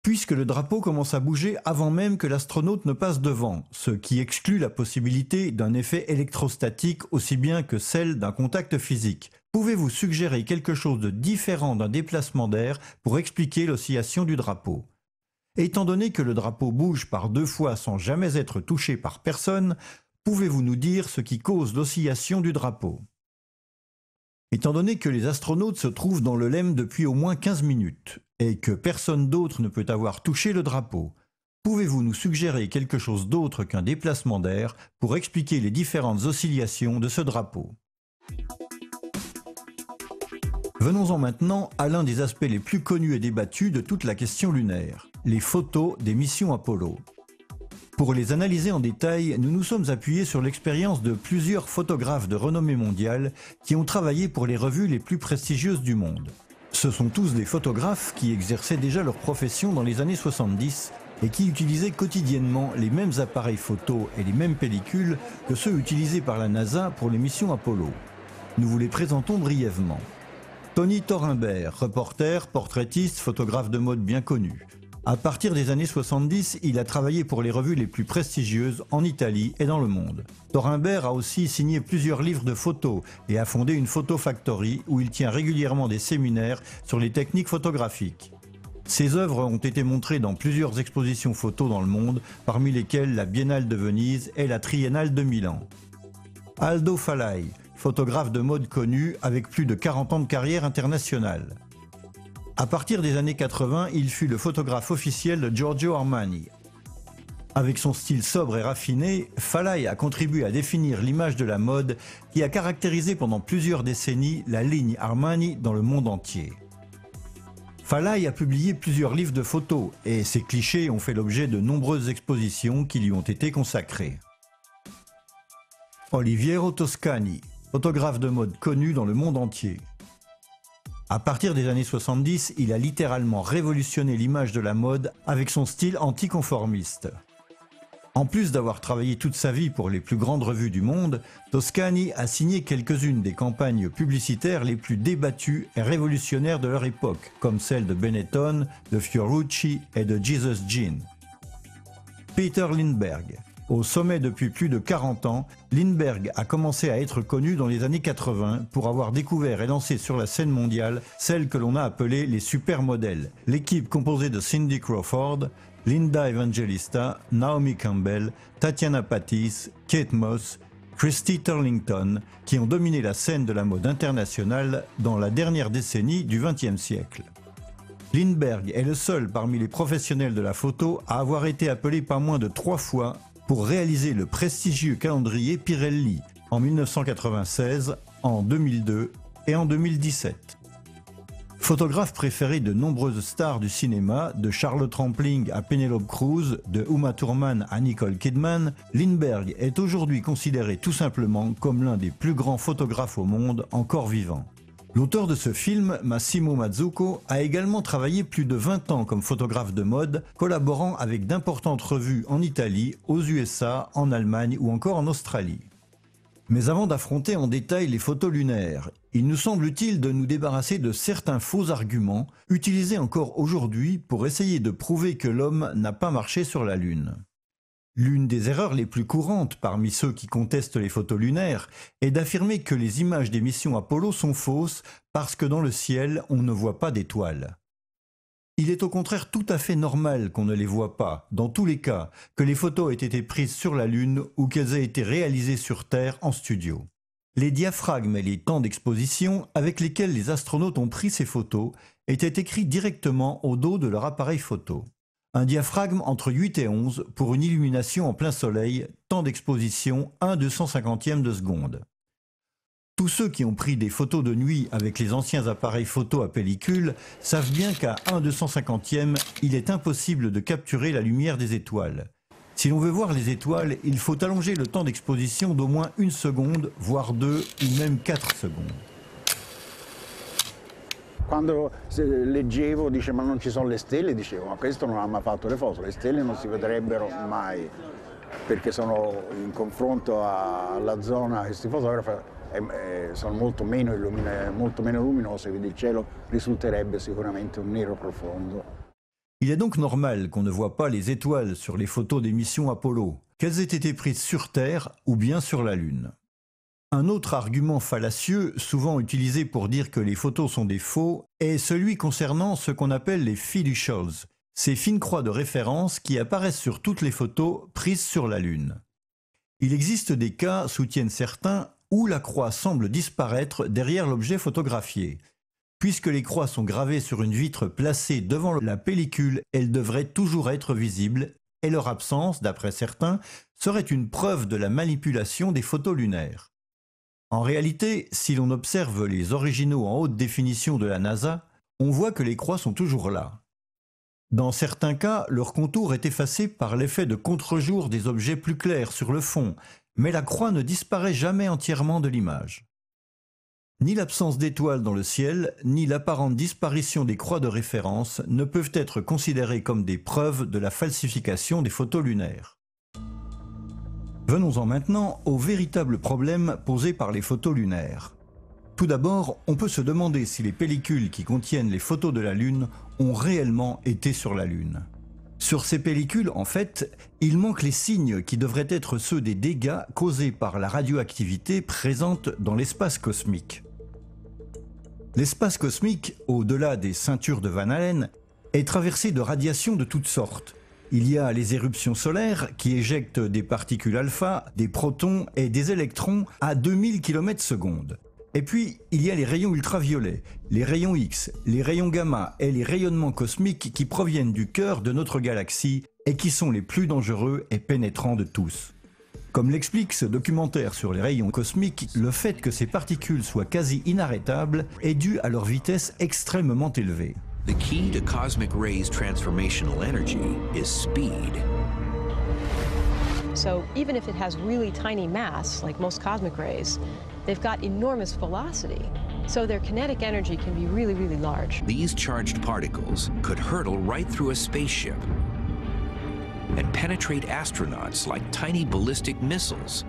Puisque le drapeau commence à bouger avant même que l'astronaute ne passe devant, ce qui exclut la possibilité d'un effet électrostatique aussi bien que celle d'un contact physique, pouvez-vous suggérer quelque chose de différent d'un déplacement d'air pour expliquer l'oscillation du drapeau? Étant donné que le drapeau bouge par deux fois sans jamais être touché par personne, Pouvez-vous nous dire ce qui cause l'oscillation du drapeau? Étant donné que les astronautes se trouvent dans le LEM depuis au moins 15 minutes et que personne d'autre ne peut avoir touché le drapeau, pouvez-vous nous suggérer quelque chose d'autre qu'un déplacement d'air pour expliquer les différentes oscillations de ce drapeau? Venons-en maintenant à l'un des aspects les plus connus et débattus de toute la question lunaire, les photos des missions Apollo. Pour les analyser en détail, nous nous sommes appuyés sur l'expérience de plusieurs photographes de renommée mondiale qui ont travaillé pour les revues les plus prestigieuses du monde. Ce sont tous des photographes qui exerçaient déjà leur profession dans les années 70 et qui utilisaient quotidiennement les mêmes appareils photo et les mêmes pellicules que ceux utilisés par la NASA pour les missions Apollo. Nous vous les présentons brièvement. Tony Thorimbert, reporter, portraitiste, photographe de mode bien connu. À partir des années 70, il a travaillé pour les revues les plus prestigieuses en Italie et dans le monde. Thorimbert a aussi signé plusieurs livres de photos et a fondé une photo factory où il tient régulièrement des séminaires sur les techniques photographiques. Ses œuvres ont été montrées dans plusieurs expositions photos dans le monde, parmi lesquelles la Biennale de Venise et la Triennale de Milan. Aldo Falai, photographe de mode connu avec plus de 40 ans de carrière internationale. À partir des années 80, il fut le photographe officiel de Giorgio Armani. Avec son style sobre et raffiné, Falai a contribué à définir l'image de la mode qui a caractérisé pendant plusieurs décennies la ligne Armani dans le monde entier. Falai a publié plusieurs livres de photos et ses clichés ont fait l'objet de nombreuses expositions qui lui ont été consacrées. Oliviero Toscani, photographe de mode connu dans le monde entier. À partir des années 70, il a littéralement révolutionné l'image de la mode avec son style anticonformiste. En plus d'avoir travaillé toute sa vie pour les plus grandes revues du monde, Toscani a signé quelques-unes des campagnes publicitaires les plus débattues et révolutionnaires de leur époque, comme celles de Benetton, de Fiorucci et de Jesus Jean. Peter Lindbergh, au sommet depuis plus de 40 ans, Lindbergh a commencé à être connu dans les années 80 pour avoir découvert et lancé sur la scène mondiale celle que l'on a appelée les supermodèles, l'équipe composée de Cindy Crawford, Linda Evangelista, Naomi Campbell, Tatiana Pattis, Kate Moss, Christy Turlington, qui ont dominé la scène de la mode internationale dans la dernière décennie du XXe siècle. Lindbergh est le seul parmi les professionnels de la photo à avoir été appelé pas moins de trois fois pour réaliser le prestigieux calendrier Pirelli en 1996, en 2002 et en 2017. Photographe préféré de nombreuses stars du cinéma, de Charlotte Rampling à Penelope Cruz, de Uma Thurman à Nicole Kidman, Lindbergh est aujourd'hui considéré tout simplement comme l'un des plus grands photographes au monde encore vivant. L'auteur de ce film, Massimo Mazzucco, a également travaillé plus de 20 ans comme photographe de mode, collaborant avec d'importantes revues en Italie, aux USA, en Allemagne ou encore en Australie. Mais avant d'affronter en détail les photos lunaires, il nous semble utile de nous débarrasser de certains faux arguments utilisés encore aujourd'hui pour essayer de prouver que l'homme n'a pas marché sur la Lune. L'une des erreurs les plus courantes parmi ceux qui contestent les photos lunaires est d'affirmer que les images des missions Apollo sont fausses parce que dans le ciel on ne voit pas d'étoiles. Il est au contraire tout à fait normal qu'on ne les voit pas, dans tous les cas, que les photos aient été prises sur la Lune ou qu'elles aient été réalisées sur Terre en studio. Les diaphragmes et les temps d'exposition avec lesquels les astronautes ont pris ces photos étaient écrits directement au dos de leur appareil photo. Un diaphragme entre 8 et 11 pour une illumination en plein soleil, temps d'exposition 1 250e de seconde. Tous ceux qui ont pris des photos de nuit avec les anciens appareils photo à pellicule savent bien qu'à 1 250e, il est impossible de capturer la lumière des étoiles. Si l'on veut voir les étoiles, il faut allonger le temps d'exposition d'au moins une seconde, voire deux ou même quatre secondes. Quando leggevo, dice ma non ci sono le stelle, dicevo ma questo non ha mai fatto le foto, le stelle non si vedrebbero mai, perché sono in confronto alla zona, questi fotografi sono molto meno, molto meno luminose, quindi il cielo risulterebbe sicuramente un nero profondo. Il est donc normal qu'on ne voit pas les étoiles sur les photos des missions Apollo, qu'elles aient été prises sur Terre ou bien sur la Lune. Un autre argument fallacieux, souvent utilisé pour dire que les photos sont des faux, est celui concernant ce qu'on appelle les fiducials, ces fines croix de référence qui apparaissent sur toutes les photos prises sur la Lune. Il existe des cas, soutiennent certains, où la croix semble disparaître derrière l'objet photographié. Puisque les croix sont gravées sur une vitre placée devant la pellicule, elles devraient toujours être visibles, et leur absence, d'après certains, serait une preuve de la manipulation des photos lunaires. En réalité, si l'on observe les originaux en haute définition de la NASA, on voit que les croix sont toujours là. Dans certains cas, leur contour est effacé par l'effet de contre-jour des objets plus clairs sur le fond, mais la croix ne disparaît jamais entièrement de l'image. Ni l'absence d'étoiles dans le ciel, ni l'apparente disparition des croix de référence ne peuvent être considérées comme des preuves de la falsification des photos lunaires. Venons-en maintenant au véritable problème posé par les photos lunaires. Tout d'abord, on peut se demander si les pellicules qui contiennent les photos de la Lune ont réellement été sur la Lune. Sur ces pellicules, en fait, il manque les signes qui devraient être ceux des dégâts causés par la radioactivité présente dans l'espace cosmique. L'espace cosmique, au-delà des ceintures de Van Allen, est traversé de radiations de toutes sortes. Il y a les éruptions solaires qui éjectent des particules alpha, des protons et des électrons à 2000 km secondes. Et puis, il y a les rayons ultraviolets, les rayons X, les rayons gamma et les rayonnements cosmiques qui proviennent du cœur de notre galaxie et qui sont les plus dangereux et pénétrants de tous. Comme l'explique ce documentaire sur les rayons cosmiques, le fait que ces particules soient quasi inarrêtables est dû à leur vitesse extrêmement élevée. The key to cosmic rays transformational energy is speed. So even if it has really tiny mass, like most cosmic rays, they've got enormous velocity. So their kinetic energy can be really, really large. These charged particles could hurtle right through a spaceship and penetrate astronauts like tiny ballistic missiles.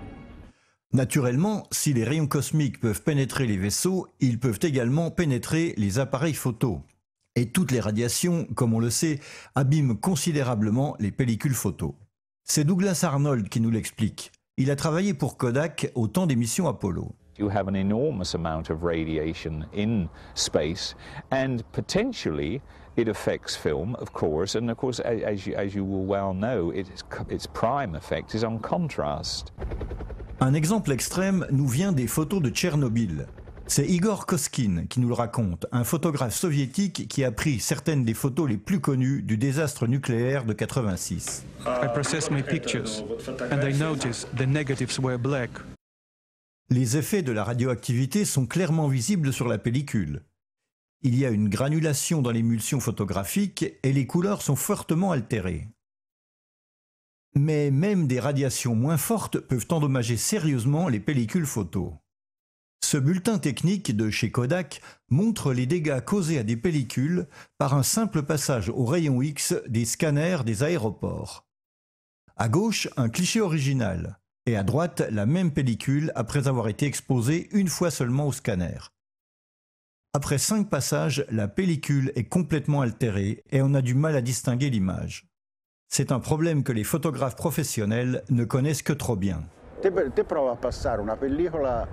Naturellement, si les rayons cosmiques peuvent pénétrer les vaisseaux, ils peuvent également pénétrer les appareils photo. Et toutes les radiations, comme on le sait, abîment considérablement les pellicules photo. C'est Douglas Arnold qui nous l'explique. Il a travaillé pour Kodak au temps des missions Apollo. You have an enormous amount of radiation in space, and potentially it affects film, of course. And of course, as you, as you will well know, its, its prime effect is on contrast. Un exemple extrême nous vient des photos de Tchernobyl. C'est Igor Koskin qui nous le raconte, un photographe soviétique qui a pris certaines des photos les plus connues du désastre nucléaire de 86. I processed my pictures and I noticed the negatives were black. Les effets de la radioactivité sont clairement visibles sur la pellicule. Il y a une granulation dans l'émulsion photographique et les couleurs sont fortement altérées. Mais même des radiations moins fortes peuvent endommager sérieusement les pellicules photos. Ce bulletin technique de chez Kodak montre les dégâts causés à des pellicules par un simple passage au rayon X des scanners des aéroports. À gauche, un cliché original, et à droite, la même pellicule après avoir été exposée une fois seulement au scanner. Après cinq passages, la pellicule est complètement altérée et on a du mal à distinguer l'image. C'est un problème que les photographes professionnels ne connaissent que trop bien. Te, te prova a passare una pellicola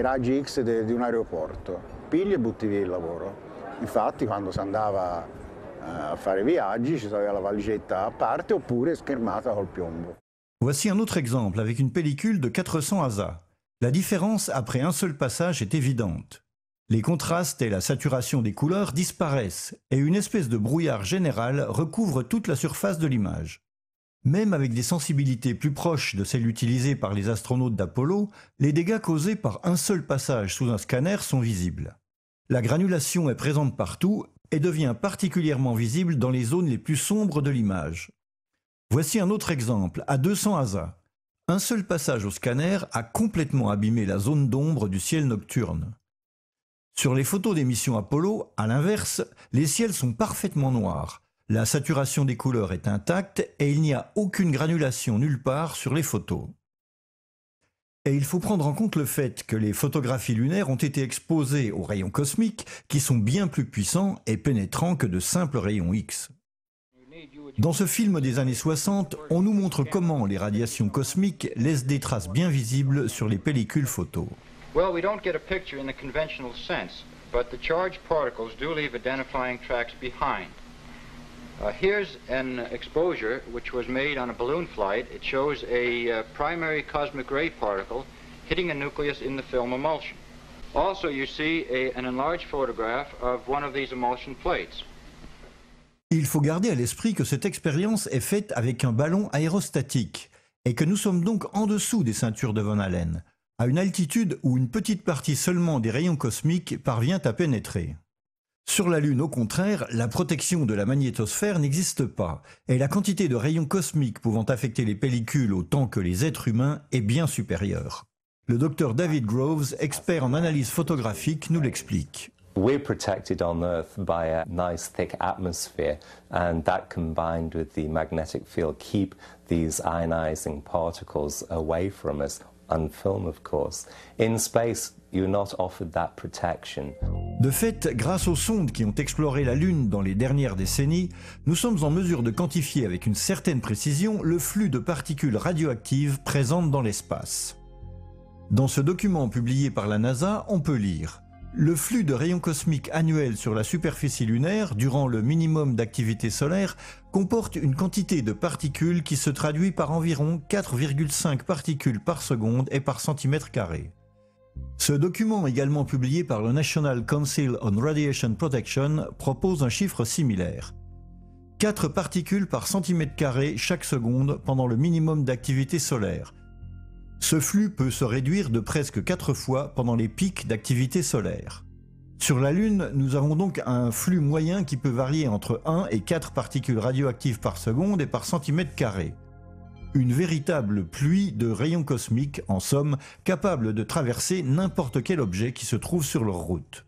raggi X de- di un aeroporto, pigli e butti via il lavoro. Infatti quando si andava eh, a fare viaggi ci aveva la valigetta a parte oppure schermata col piombo. Voici un autre exemple avec une pellicule de 400 ASA. La différence après un seul passage est évidente. Les contrastes et la saturation des couleurs disparaissent et une espèce de brouillard général recouvre toute la surface de l'image. Même avec des sensibilités plus proches de celles utilisées par les astronautes d'Apollo, les dégâts causés par un seul passage sous un scanner sont visibles. La granulation est présente partout et devient particulièrement visible dans les zones les plus sombres de l'image. Voici un autre exemple, à 200 ASA. Un seul passage au scanner a complètement abîmé la zone d'ombre du ciel nocturne. Sur les photos des missions Apollo, à l'inverse, les ciels sont parfaitement noirs. La saturation des couleurs est intacte et il n'y a aucune granulation nulle part sur les photos. Et il faut prendre en compte le fait que les photographies lunaires ont été exposées aux rayons cosmiques qui sont bien plus puissants et pénétrants que de simples rayons X. Dans ce film des années 60, on nous montre comment les radiations cosmiques laissent des traces bien visibles sur les pellicules photos. Well, we don't get a picture in the conventional sense, but the charged particles do leave identifying. Uh, here's an exposure which was made on a balloon flight. It shows a uh, primary cosmic ray particle hitting a nucleus in the film emulsion. Also, you see a, an enlarged photograph of one of these emulsion plates. Il faut garder à l'esprit que cette expérience est faite avec un ballon aérostatique et que nous sommes donc en dessous des ceintures de Von Allen, à une altitude où une petite partie seulement des rayons cosmiques parvient à pénétrer. Sur la Lune, au contraire, la protection de la magnétosphère n'existe pas, et la quantité de rayons cosmiques pouvant affecter les pellicules autant que les êtres humains est bien supérieure. Le docteur David Groves, expert en analyse photographique, nous l'explique. We're protected on Earth by a nice thick atmosphere, and that combined with the magnetic field keep these ionizing particles away from us, on film, of course. In space, you're not offered that protection. De fait, grâce aux sondes qui ont exploré la Lune dans les dernières décennies, nous sommes en mesure de quantifier avec une certaine précision le flux de particules radioactives présentes dans l'espace. Dans ce document publié par la NASA, on peut lire le flux de rayons cosmiques annuels sur la superficie lunaire durant le minimum d'activité solaire comporte une quantité de particules qui se traduit par environ 4,5 particules par seconde et par centimètre carré. Ce document, également publié par le National Council on Radiation Protection, propose un chiffre similaire. 4 particules par centimètre carré chaque seconde pendant le minimum d'activité solaire. Ce flux peut se réduire de presque 4 fois pendant les pics d'activité solaire. Sur la Lune, nous avons donc un flux moyen qui peut varier entre 1 et 4 particules radioactives par seconde et par centimètre carré. Une véritable pluie de rayons cosmiques, en somme, capable de traverser n'importe quel objet qui se trouve sur leur route.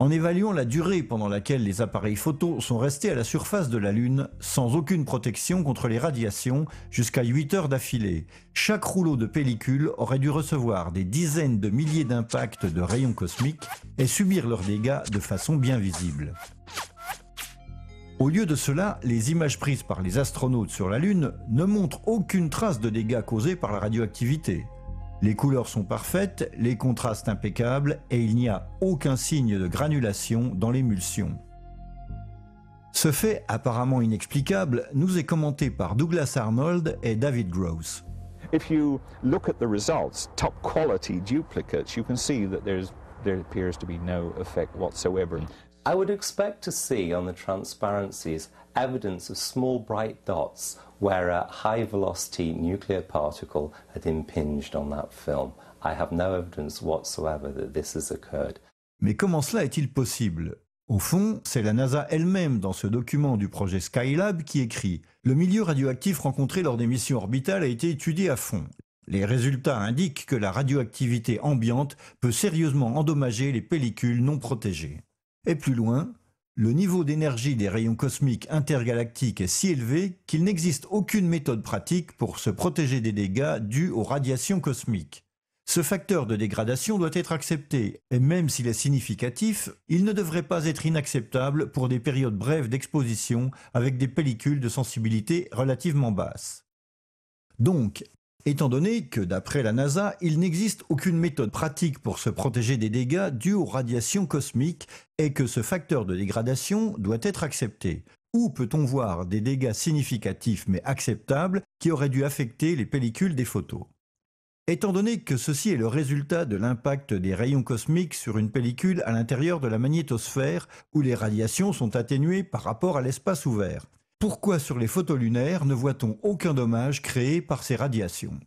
En évaluant la durée pendant laquelle les appareils photos sont restés à la surface de la Lune, sans aucune protection contre les radiations, jusqu'à 8 heures d'affilée, chaque rouleau de pellicule aurait dû recevoir des dizaines de milliers d'impacts de rayons cosmiques et subir leurs dégâts de façon bien visible. Au lieu de cela, les images prises par les astronautes sur la Lune ne montrent aucune trace de dégâts causés par la radioactivité. Les couleurs sont parfaites, les contrastes impeccables et il n'y a aucun signe de granulation dans l'émulsion. Ce fait apparemment inexplicable nous est commenté par Douglas Arnold et David Gross. if you look at the results, top quality duplicates, you can see that there appears to be no effect whatsoever. I would expect to see on the transparencies evidence of small bright dots where a high velocity nuclear particle had impinged on that film. I have no evidence whatsoever that this has occurred. Mais comment cela est-il possible? Au fond, c'est la NASA elle-même dans ce document du projet Skylab qui écrit Le milieu radioactif rencontré lors des missions orbitales a été étudié à fond. Les résultats indiquent que la radioactivité ambiante peut sérieusement endommager les pellicules non protégées. Et plus loin, le niveau d'énergie des rayons cosmiques intergalactiques est si élevé qu'il n'existe aucune méthode pratique pour se protéger des dégâts dus aux radiations cosmiques. Ce facteur de dégradation doit être accepté, et même s'il est significatif, il ne devrait pas être inacceptable pour des périodes brèves d'exposition avec des pellicules de sensibilité relativement basse. Donc, étant donné que, d'après la NASA, il n'existe aucune méthode pratique pour se protéger des dégâts dus aux radiations cosmiques et que ce facteur de dégradation doit être accepté, où peut-on voir des dégâts significatifs mais acceptables qui auraient dû affecter les pellicules des photos? Étant donné que ceci est le résultat de l'impact des rayons cosmiques sur une pellicule à l'intérieur de la magnétosphère où les radiations sont atténuées par rapport à l'espace ouvert, pourquoi sur les photos lunaires ne voit-on aucun dommage créé par ces radiations?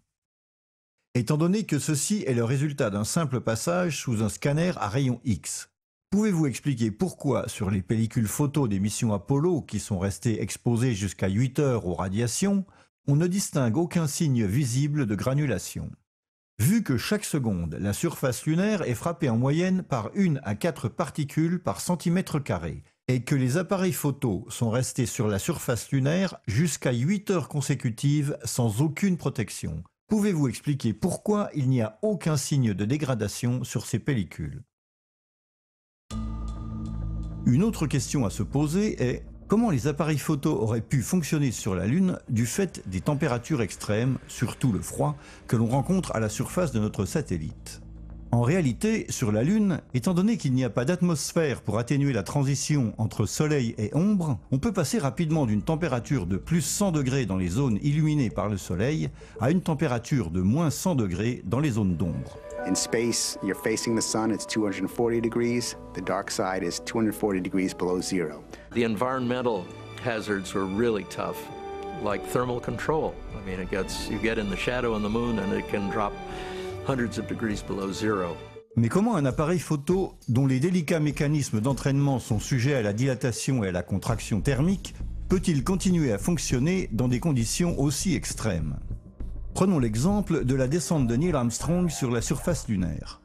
Étant donné que ceci est le résultat d'un simple passage sous un scanner à rayon X, pouvez-vous expliquer pourquoi sur les pellicules photos des missions Apollo qui sont restées exposées jusqu'à 8 heures aux radiations, on ne distingue aucun signe visible de granulation? Vu que chaque seconde, la surface lunaire est frappée en moyenne par une à quatre particules par centimètre carré, et que les appareils photo sont restés sur la surface lunaire jusqu'à 8 heures consécutives sans aucune protection, pouvez-vous expliquer pourquoi il n'y a aucun signe de dégradation sur ces pellicules? Une autre question à se poser est Comment les appareils photo auraient pu fonctionner sur la Lune du fait des températures extrêmes, surtout le froid, que l'on rencontre à la surface de notre satellite? En réalité, sur la Lune, étant donné qu'il n'y a pas d'atmosphère pour atténuer la transition entre soleil et ombre, on peut passer rapidement d'une température de plus 100 degrés dans les zones illuminées par le soleil à une température de moins 100 degrés dans les zones d'ombre. In space, you're facing the sun, it's 240 degrees. The dark side is 240 degrees below zero. The environmental hazards were really tough, like thermal control. I mean, it gets, you get in the shadow on the moon and it can drop hundreds of degrees below zero. Mais comment un appareil photo, dont les délicats mécanismes d'entraînement sont sujets à la dilatation et à la contraction thermique, peut-il continuer à fonctionner dans des conditions aussi extrêmes? Prenons l'exemple de la descente de Neil Armstrong sur la surface lunaire.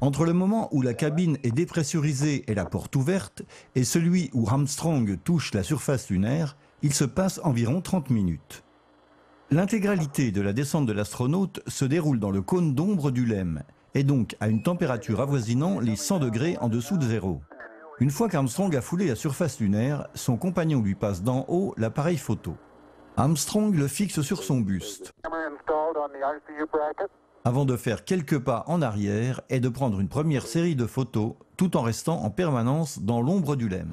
Entre le moment où la cabine est dépressurisée et la porte ouverte et celui où Armstrong touche la surface lunaire, il se passe environ 30 minutes. L'intégralité de la descente de l'astronaute se déroule dans le cône d'ombre du LEM, et donc à une température avoisinant les 100 degrés en dessous de zéro. Une fois qu'Armstrong a foulé la surface lunaire, son compagnon lui passe d'en haut l'appareil photo. Armstrong le fixe sur son buste, avant de faire quelques pas en arrière et de prendre une première série de photos tout en restant en permanence dans l'ombre du LEM.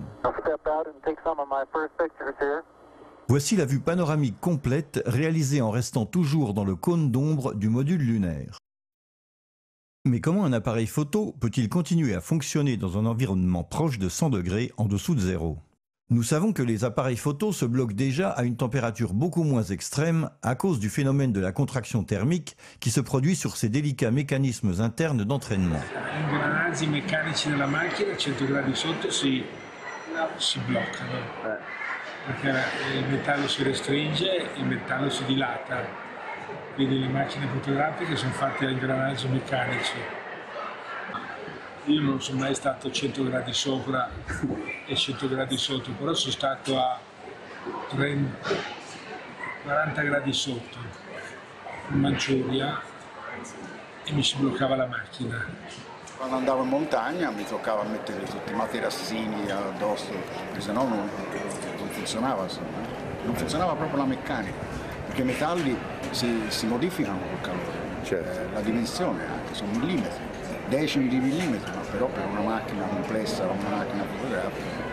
Voici la vue panoramique complète réalisée en restant toujours dans le cône d'ombre du module lunaire. Mais comment un appareil photo peut-il continuer à fonctionner dans un environnement proche de 100 degrés en dessous de zéro? Nous savons que les appareils photo se bloquent déjà à une température beaucoup moins extrême à cause du phénomène de la contraction thermique qui se produit sur ces délicats mécanismes internes d'entraînement. Ingranaggi meccanici della macchina a 100 gradi sotto si, si bloccano perché il metallo si restringe il metallo si dilata. Quindi le macchine fotografiche sono fatte a ingranaggi meccanici. Io non sono mai stato a 100 gradi sopra e 100 gradi sotto, però sono stato a 30, 40 gradi sotto in Manciuria e mi si bloccava la macchina. Quando andavo in montagna mi toccava mettere tutti i materassini addosso, perché sennò non funzionava, insomma. non funzionava proprio la meccanica, perché i metalli si, si modificano col calore, cioè la dimensione anche, sono millimetri decimi di millimetro, ma però per una macchina complessa, una macchina fotografica.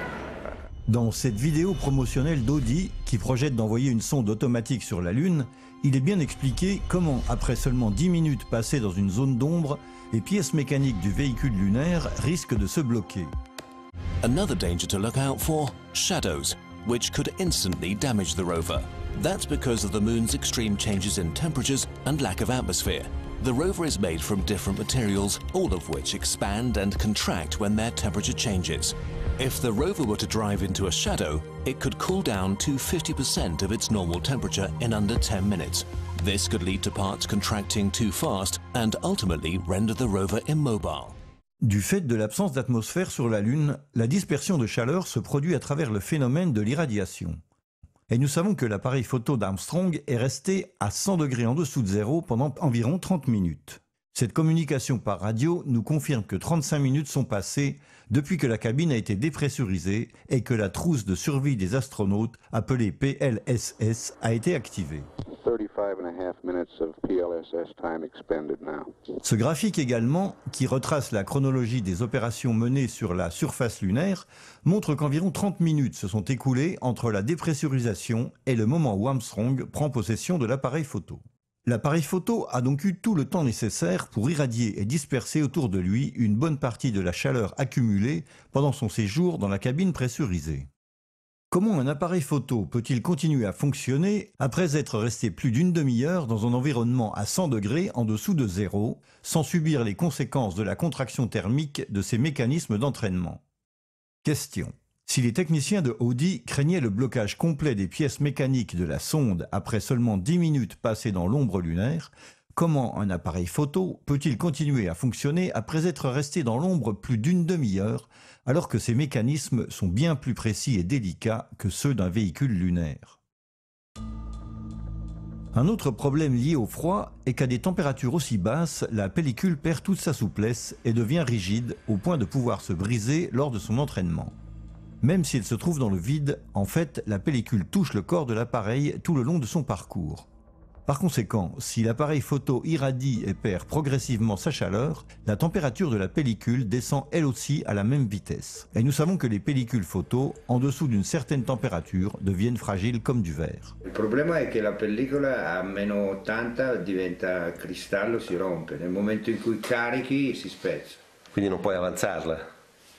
Dans cette vidéo promotionnelle d'Audi, qui projette d'envoyer une sonde automatique sur la Lune, il est bien expliqué comment, après seulement 10 minutes passées dans une zone d'ombre, les pièces mécaniques du véhicule lunaire risquent de se bloquer. Another danger to look out for shadows, which could instantly damage the rover. That's because of the moon's extreme changes in temperatures and lack of atmosphere. The rover is made from different materials, all of which expand and contract when their temperature changes. If the rover were to drive into a shadow, it could cool down to 50% of its normal temperature in under 10 minutes. This could lead to parts contracting too fast and ultimately render the rover immobile. Du fait de l'absence d'atmosphère sur la Lune, la dispersion de chaleur se produit à travers le phénomène de l'irradiation. Et nous savons que l'appareil photo d'Armstrong est resté à 100 degrés en dessous de zéro pendant environ 30 minutes. Cette communication par radio nous confirme que 35 minutes sont passées depuis que la cabine a été dépressurisée et que la trousse de survie des astronautes, appelée PLSS, a été activée. Ce graphique également, qui retrace la chronologie des opérations menées sur la surface lunaire, montre qu'environ 30 minutes se sont écoulées entre la dépressurisation et le moment où Armstrong prend possession de l'appareil photo. L'appareil photo a donc eu tout le temps nécessaire pour irradier et disperser autour de lui une bonne partie de la chaleur accumulée pendant son séjour dans la cabine pressurisée. Comment un appareil photo peut-il continuer à fonctionner après être resté plus d'une demi-heure dans un environnement à 100 degrés en dessous de zéro, sans subir les conséquences de la contraction thermique de ses mécanismes d'entraînement? Question. Si les techniciens de Audi craignaient le blocage complet des pièces mécaniques de la sonde après seulement 10 minutes passées dans l'ombre lunaire, comment un appareil photo peut-il continuer à fonctionner après être resté dans l'ombre plus d'une demi-heure alors que ces mécanismes sont bien plus précis et délicats que ceux d'un véhicule lunaire? Un autre problème lié au froid est qu'à des températures aussi basses, la pellicule perd toute sa souplesse et devient rigide au point de pouvoir se briser lors de son entraînement. Même s'il se trouve dans le vide, en fait, la pellicule touche le corps de l'appareil tout le long de son parcours. Par conséquent, si l'appareil photo irradie et perd progressivement sa chaleur, la température de la pellicule descend elle aussi à la même vitesse. Et nous savons que les pellicules photo, en dessous d'une certaine température, deviennent fragiles comme du verre. Le problème est que la pellicola a meno 80 diventa cristallo, si rompe. Nel momento in cui carichi si spezza. Quindi non puoi avanzarla?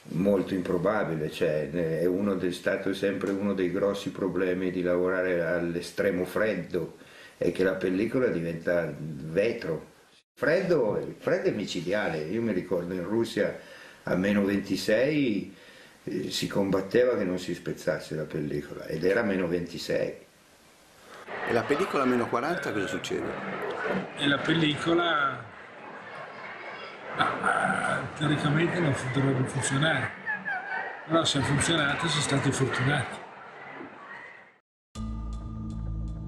Molto improbabile, cioè, è, uno è stato sempre uno dei grossi problemi di lavorare all'estremo freddo, è che la pellicola diventa vetro. Freddo, il freddo è micidiale, io mi ricordo in Russia a meno 26 eh, si combatteva che non si spezzasse la pellicola ed era a meno 26. E la pellicola a meno 40 cosa succede? E la pellicola teoricamente non dovrebbe funzionare. Però se ha funzionato è stati.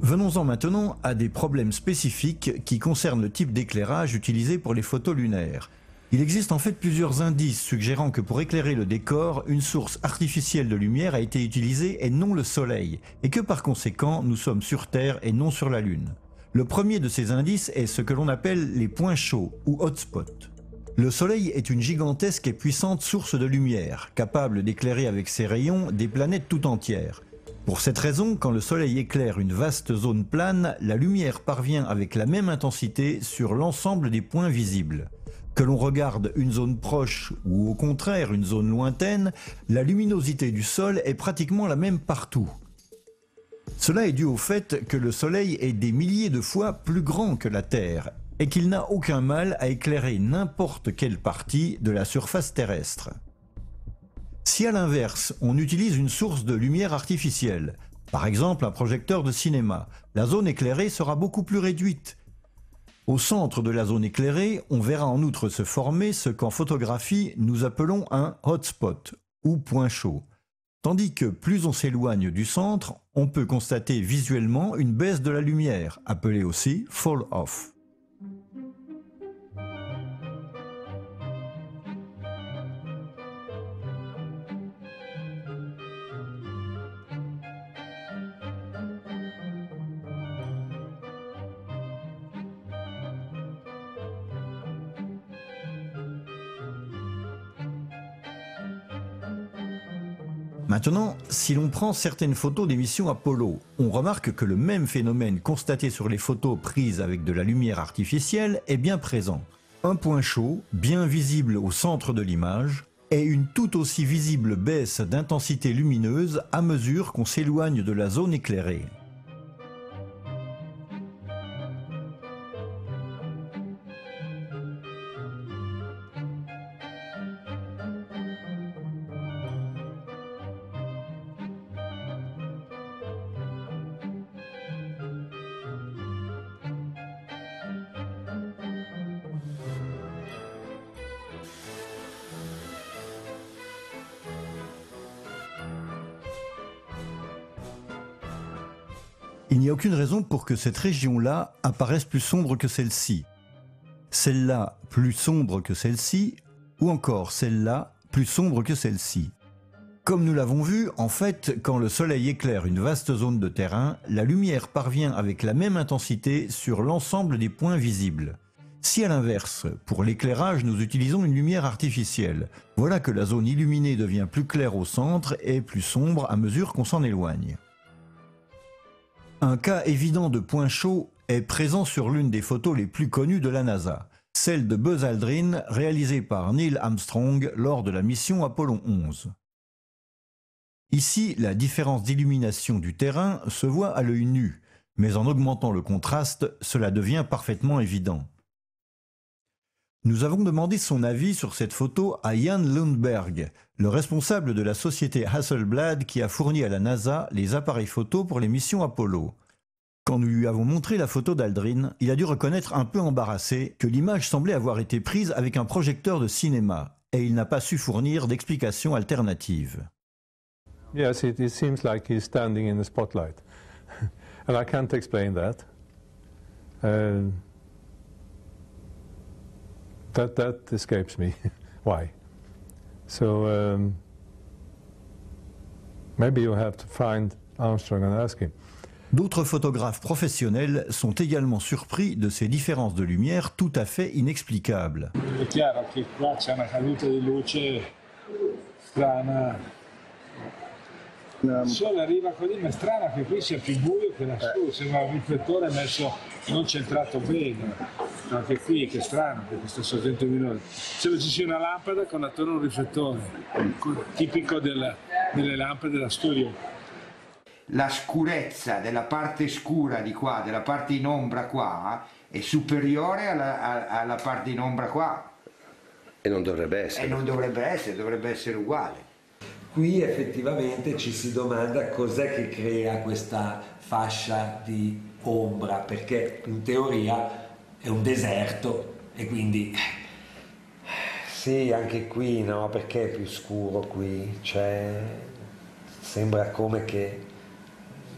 Venons-en maintenant à des problèmes spécifiques qui concernent le type d'éclairage utilisé pour les photos lunaires. Il existe en fait plusieurs indices suggérant que pour éclairer le décor, une source artificielle de lumière a été utilisée et non le Soleil, et que par conséquent nous sommes sur Terre et non sur la Lune. Le premier de ces indices est ce que l'on appelle les points chauds ou hotspots. Le Soleil est une gigantesque et puissante source de lumière, capable d'éclairer avec ses rayons des planètes tout entières. Pour cette raison, quand le Soleil éclaire une vaste zone plane, la lumière parvient avec la même intensité sur l'ensemble des points visibles. Que l'on regarde une zone proche ou au contraire une zone lointaine, la luminosité du sol est pratiquement la même partout. Cela est dû au fait que le Soleil est des milliers de fois plus grand que la Terre et qu'il n'a aucun mal à éclairer n'importe quelle partie de la surface terrestre. Si à l'inverse, on utilise une source de lumière artificielle, par exemple un projecteur de cinéma, la zone éclairée sera beaucoup plus réduite. Au centre de la zone éclairée, on verra en outre se former ce qu'en photographie nous appelons un hotspot ou point chaud. Tandis que plus on s'éloigne du centre, on peut constater visuellement une baisse de la lumière, appelée aussi fall off. Maintenant, si l'on prend certaines photos des missions Apollo, on remarque que le même phénomène constaté sur les photos prises avec de la lumière artificielle est bien présent. Un point chaud, bien visible au centre de l'image, et une tout aussi visible baisse d'intensité lumineuse à mesure qu'on s'éloigne de la zone éclairée. Aucune raison pour que cette région-là apparaisse plus sombre que celle-ci. Celle-là plus sombre que celle-ci, ou encore celle-là plus sombre que celle-ci. Comme nous l'avons vu, en fait, quand le soleil éclaire une vaste zone de terrain, la lumière parvient avec la même intensité sur l'ensemble des points visibles. Si à l'inverse, pour l'éclairage, nous utilisons une lumière artificielle, voilà que la zone illuminée devient plus claire au centre et plus sombre à mesure qu'on s'en éloigne. Un cas évident de point chaud est présent sur l'une des photos les plus connues de la NASA, celle de Buzz Aldrin réalisée par Neil Armstrong lors de la mission Apollo 11. Ici, la différence d'illumination du terrain se voit à l'œil nu, mais en augmentant le contraste, cela devient parfaitement évident. Nous avons demandé son avis sur cette photo à Jan Lundberg, le responsable de la société Hasselblad qui a fourni à la NASA les appareils photos pour les missions Apollo. Quand nous lui avons montré la photo d'Aldrin, il a dû reconnaître un peu embarrassé que l'image semblait avoir été prise avec un projecteur de cinéma, et il n'a pas su fournir d'explications alternatives. Yes, it seems like he's standing in the spotlight. and I can't explain that. Uh, that, that escapes me. Why? So um, maybe you have to find Armstrong and ask him. D'autres photographes professionnels sont également surpris de ces différences de lumière tout à fait inexplicables. È chiaro che qua c'è una caduta di luce strana. Il sole arriva così, ma è strano che qui sia più buio che lassù, sembra un riflettore messo non centrato bene. Anche qui, che strano, perché sta sorgente luminosa. Sembra ci sia una lampada con attorno un riflettore, tipico della- delle lampade da studio. La scurezza della parte scura di qua, della parte in ombra qua, è superiore alla, alla parte in ombra qua. E non dovrebbe essere. E non dovrebbe essere, dovrebbe essere uguale. Qui effettivamente ci si domanda cos'è che crea questa fascia di ombra, perché in teoria è un deserto e quindi Sì, anche qui no, perché è più scuro qui, cioè sembra come che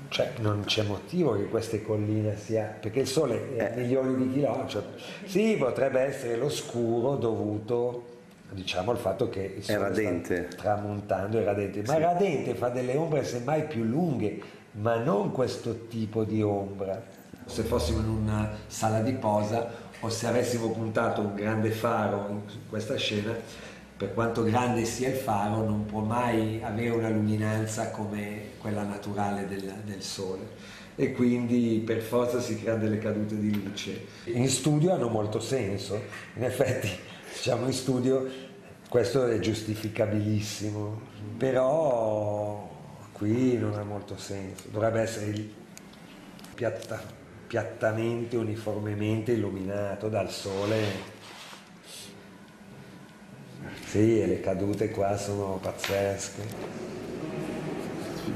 cioè, non c'è motivo che queste colline sia, perché il sole è a milioni di chilometri. cioè, sì, potrebbe essere lo scuro dovuto diciamo al fatto che il sole È radente. tramontando è radente, ma Sì. radente fa delle ombre semmai più lunghe, ma non questo tipo di ombra. Se fossimo in una sala di posa o se avessimo puntato un grande faro in questa scena, per quanto grande sia il faro non può mai avere una luminanza come quella naturale del, del sole. E quindi per forza si creano delle cadute di luce. In studio hanno molto senso, in effetti diciamo in studio questo è giustificabilissimo, però qui non ha molto senso, dovrebbe essere il piatta- piattamente, uniformemente illuminato dal sole. Sì, e le cadute qua sono pazzesche.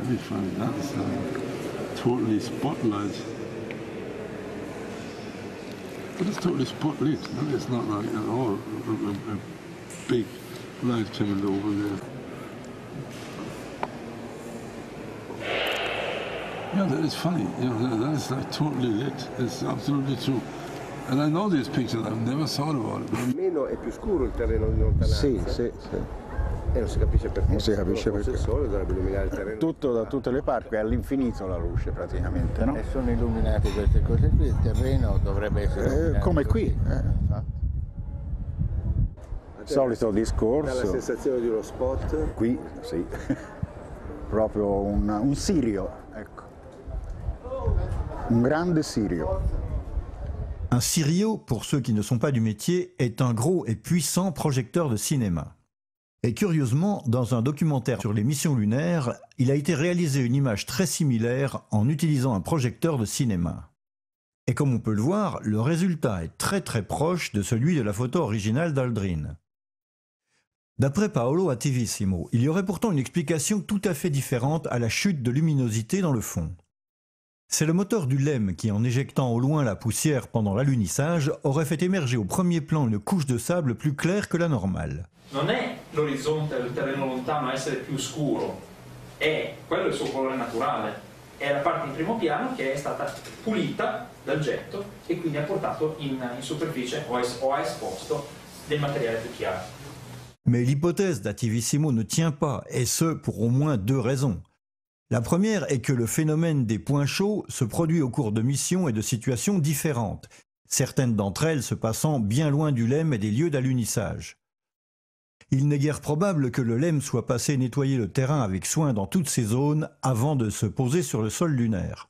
Very funny. That's uh, totally spotlight. But it's totally spotlit. No? It's not like at all a, a, a big light coming over there. Yeah, that is funny. Yeah, that, that is like totally lit. It's absolutely true. And I know these pictures. I've never thought about it. Almeno è più scuro il terreno in lontananza. Sì, sì, sì. E non si capisce perché. Non si capisce perché. il sole dovrebbe illuminare il terreno. Tutto da tutte le parti, è all'infinito la luce praticamente, no? E sono illuminate queste cose qui, il terreno dovrebbe essere Eh, come qui. eh, infatti. Solito Dà la discorso. sensazione di uno spot. Qui, sì. proprio un, un sirio. Un grande sirio. Un Sirio, pour ceux qui ne sont pas du métier, est un gros et puissant projecteur de cinéma. Et curieusement, dans un documentaire sur les missions lunaires, il a été réalisé une image très similaire en utilisant un projecteur de cinéma. Et comme on peut le voir, le résultat est très très proche de celui de la photo originale d'Aldrin. D'après Paolo Attivissimo, il y aurait pourtant une explication tout à fait différente à la chute de luminosité dans le fond. C'est le moteur du LEM qui, en éjectant au loin la poussière pendant l'alunissage, aurait fait émerger au premier plan une couche de sable plus claire que la normale. Non è l'orizzonte del terreno lontano a essere più scuro, è quello il suo colore naturale, è la parte in primo piano che è stata pulita dal getto e quindi ha portato in, in superficie o, es, o ha esposto del materiale più chiaro. Mais l'hypothèse d'Attivissimo ne tient pas, et ce pour au moins deux raisons. La première est que le phénomène des points chauds se produit au cours de missions et de situations différentes, certaines d'entre elles se passant bien loin du LEM et des lieux d'alunissage. Il n'est guère probable que le LEM soit passé nettoyer le terrain avec soin dans toutes ces zones avant de se poser sur le sol lunaire.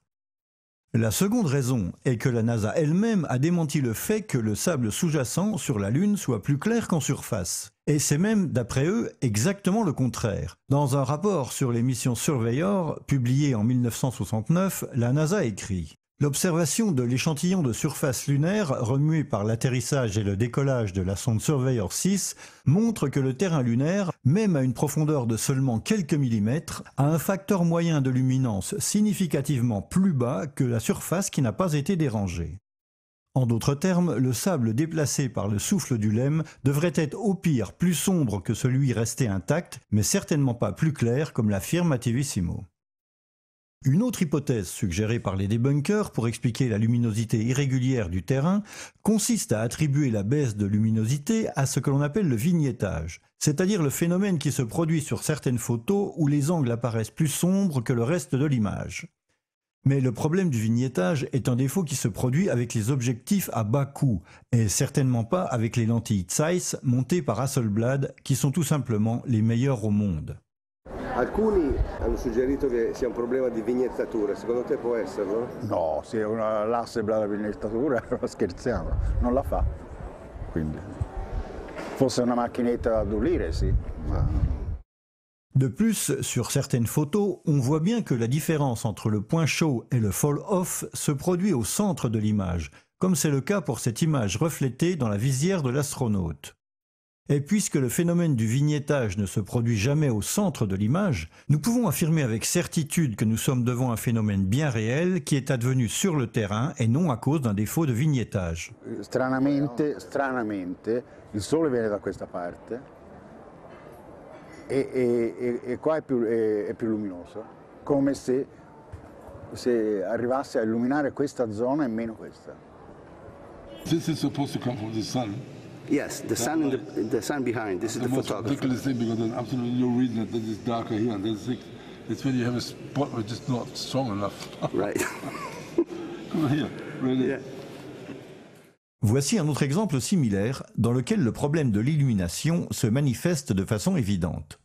La seconde raison est que la NASA elle-même a démenti le fait que le sable sous-jacent sur la Lune soit plus clair qu'en surface. Et c'est même, d'après eux, exactement le contraire. Dans un rapport sur les missions Surveyor, publié en 1969, la NASA écrit L'observation de l'échantillon de surface lunaire remué par l'atterrissage et le décollage de la sonde Surveyor 6 montre que le terrain lunaire, même à une profondeur de seulement quelques millimètres, a un facteur moyen de luminance significativement plus bas que la surface qui n'a pas été dérangée. En d'autres termes, le sable déplacé par le souffle du lemme devrait être au pire plus sombre que celui resté intact, mais certainement pas plus clair comme l'affirme Attivissimo. Une autre hypothèse suggérée par les débunkers pour expliquer la luminosité irrégulière du terrain consiste à attribuer la baisse de luminosité à ce que l'on appelle le vignettage, c'est-à-dire le phénomène qui se produit sur certaines photos où les angles apparaissent plus sombres que le reste de l'image. Mais le problème du vignettage est un défaut qui se produit avec les objectifs à bas coût, et certainement pas avec les lentilles Zeiss montées par Hasselblad, qui sont tout simplement les meilleures au monde. Alcuni hanno suggerito che sia un problema di vignettatura, secondo te può esserlo? No, se una, l'asse la vignettatura scherziamo, non la fa. Quindi, fosse una macchinetta da adulire, sì, ma... De plus, sur certaines photos, on voit bien que la différence entre le point chaud et le fall-off se produit au centre de l'image, comme c'est le cas pour cette image reflétée dans la visière de l'astronaute. Et puisque le phénomène du vignettage ne se produit jamais au centre de l'image, nous pouvons affirmer avec certitude que nous sommes devant un phénomène bien réel qui est advenu sur le terrain et non à cause d'un défaut de vignettage. Stranamente, stranamente, il sole viene da questa parte e, e, e qua è più, è, è più luminoso, come se, se arrivasse a illuminare questa zona e meno questa. This is supposed to come from the sun. Yes, the sun, in the, the sun behind. This is the, the most photographer. ridiculous thing because there's absolutely no reason that it's darker here and there's thick. It's when you have a spot which is not strong enough. right. Come here, really. Yeah. Voici un autre exemple similaire dans lequel le problème de l'illumination se manifeste de façon évidente.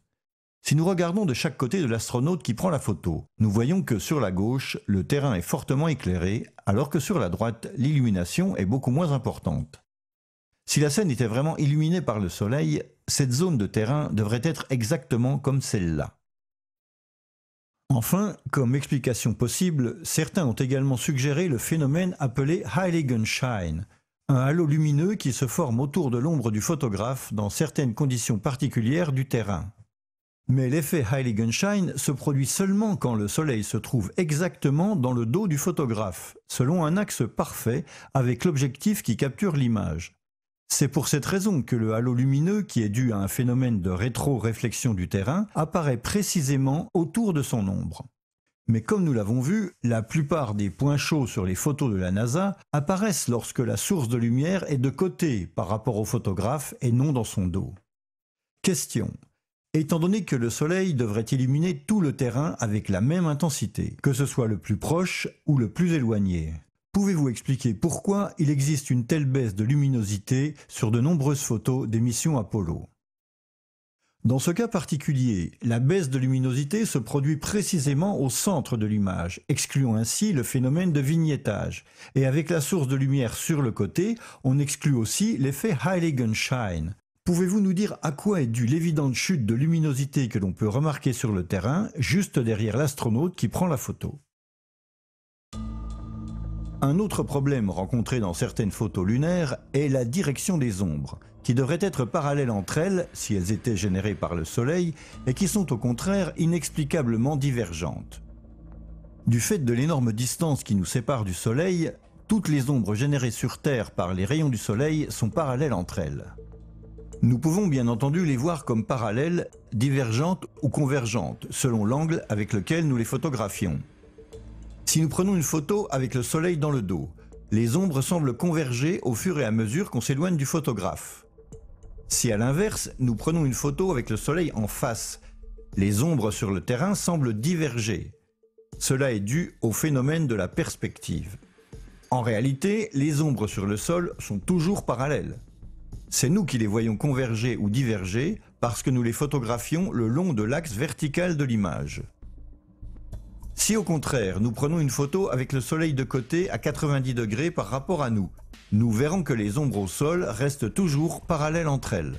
Si nous regardons de chaque côté de l'astronaute qui prend la photo, nous voyons que sur la gauche, le terrain est fortement éclairé, alors que sur la droite, l'illumination est beaucoup moins importante. Si la scène était vraiment illuminée par le soleil, cette zone de terrain devrait être exactement comme celle-là. Enfin, comme explication possible, certains ont également suggéré le phénomène appelé Heiligenschein, un halo lumineux qui se forme autour de l'ombre du photographe dans certaines conditions particulières du terrain. Mais l'effet Heiligenschein se produit seulement quand le Soleil se trouve exactement dans le dos du photographe, selon un axe parfait avec l'objectif qui capture l'image. C'est pour cette raison que le halo lumineux, qui est dû à un phénomène de rétro-réflexion du terrain, apparaît précisément autour de son ombre. Mais comme nous l'avons vu, la plupart des points chauds sur les photos de la NASA apparaissent lorsque la source de lumière est de côté par rapport au photographe et non dans son dos. Question. Étant donné que le Soleil devrait illuminer tout le terrain avec la même intensité, que ce soit le plus proche ou le plus éloigné, Pouvez-vous expliquer pourquoi il existe une telle baisse de luminosité sur de nombreuses photos des missions Apollo? Dans ce cas particulier, la baisse de luminosité se produit précisément au centre de l'image, excluant ainsi le phénomène de vignettage. Et avec la source de lumière sur le côté, on exclut aussi l'effet Heiligenschein. Pouvez-vous nous dire à quoi est due l'évidente chute de luminosité que l'on peut remarquer sur le terrain, juste derrière l'astronaute qui prend la photo? Un autre problème rencontré dans certaines photos lunaires est la direction des ombres, qui devraient être parallèles entre elles si elles étaient générées par le Soleil, et qui sont au contraire inexplicablement divergentes. Du fait de l'énorme distance qui nous sépare du Soleil, toutes les ombres générées sur Terre par les rayons du Soleil sont parallèles entre elles. Nous pouvons bien entendu les voir comme parallèles, divergentes ou convergentes, selon l'angle avec lequel nous les photographions. Si nous prenons une photo avec le soleil dans le dos, les ombres semblent converger au fur et à mesure qu'on s'éloigne du photographe. Si à l'inverse, nous prenons une photo avec le soleil en face, les ombres sur le terrain semblent diverger. Cela est dû au phénomène de la perspective. En réalité, les ombres sur le sol sont toujours parallèles. C'est nous qui les voyons converger ou diverger parce que nous les photographions le long de l'axe vertical de l'image. Si au contraire, nous prenons une photo avec le soleil de côté à 90 degrés par rapport à nous, nous verrons que les ombres au sol restent toujours parallèles entre elles.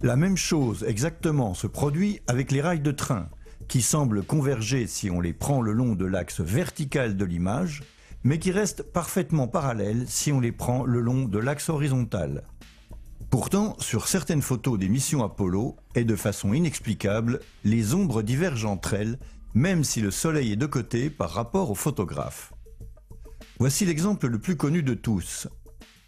La même chose exactement se produit avec les rails de train, qui semblent converger si on les prend le long de l'axe vertical de l'image, mais qui restent parfaitement parallèles si on les prend le long de l'axe horizontal. Pourtant, sur certaines photos des missions Apollo, et de façon inexplicable, les ombres divergent entre elles même si le Soleil est de côté par rapport au photographe. Voici l'exemple le plus connu de tous.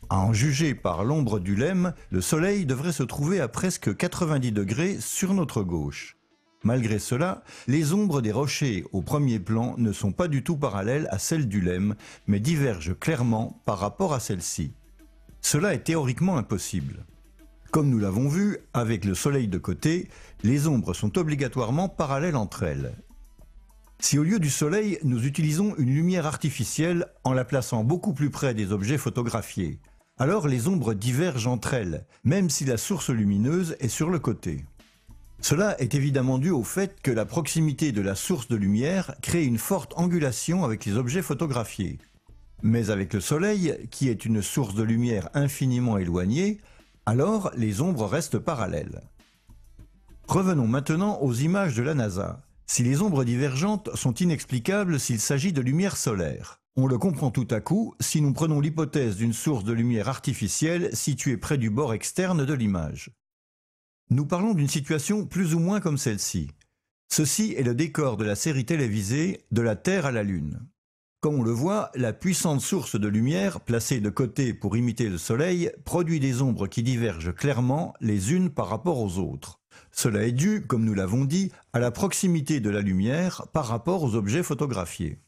À en juger par l'ombre du lemme, le Soleil devrait se trouver à presque 90 degrés sur notre gauche. Malgré cela, les ombres des rochers au premier plan ne sont pas du tout parallèles à celles du lemme, mais divergent clairement par rapport à celles-ci. Cela est théoriquement impossible. Comme nous l'avons vu, avec le Soleil de côté, les ombres sont obligatoirement parallèles entre elles, si au lieu du Soleil, nous utilisons une lumière artificielle en la plaçant beaucoup plus près des objets photographiés, alors les ombres divergent entre elles, même si la source lumineuse est sur le côté. Cela est évidemment dû au fait que la proximité de la source de lumière crée une forte angulation avec les objets photographiés. Mais avec le Soleil, qui est une source de lumière infiniment éloignée, alors les ombres restent parallèles. Revenons maintenant aux images de la NASA. Si les ombres divergentes sont inexplicables s'il s'agit de lumière solaire, on le comprend tout à coup si nous prenons l'hypothèse d'une source de lumière artificielle située près du bord externe de l'image. Nous parlons d'une situation plus ou moins comme celle-ci. Ceci est le décor de la série télévisée De la Terre à la Lune. Comme on le voit, la puissante source de lumière, placée de côté pour imiter le Soleil, produit des ombres qui divergent clairement les unes par rapport aux autres. Cela est dû, comme nous l'avons dit, à la proximité de la lumière par rapport aux objets photographiés.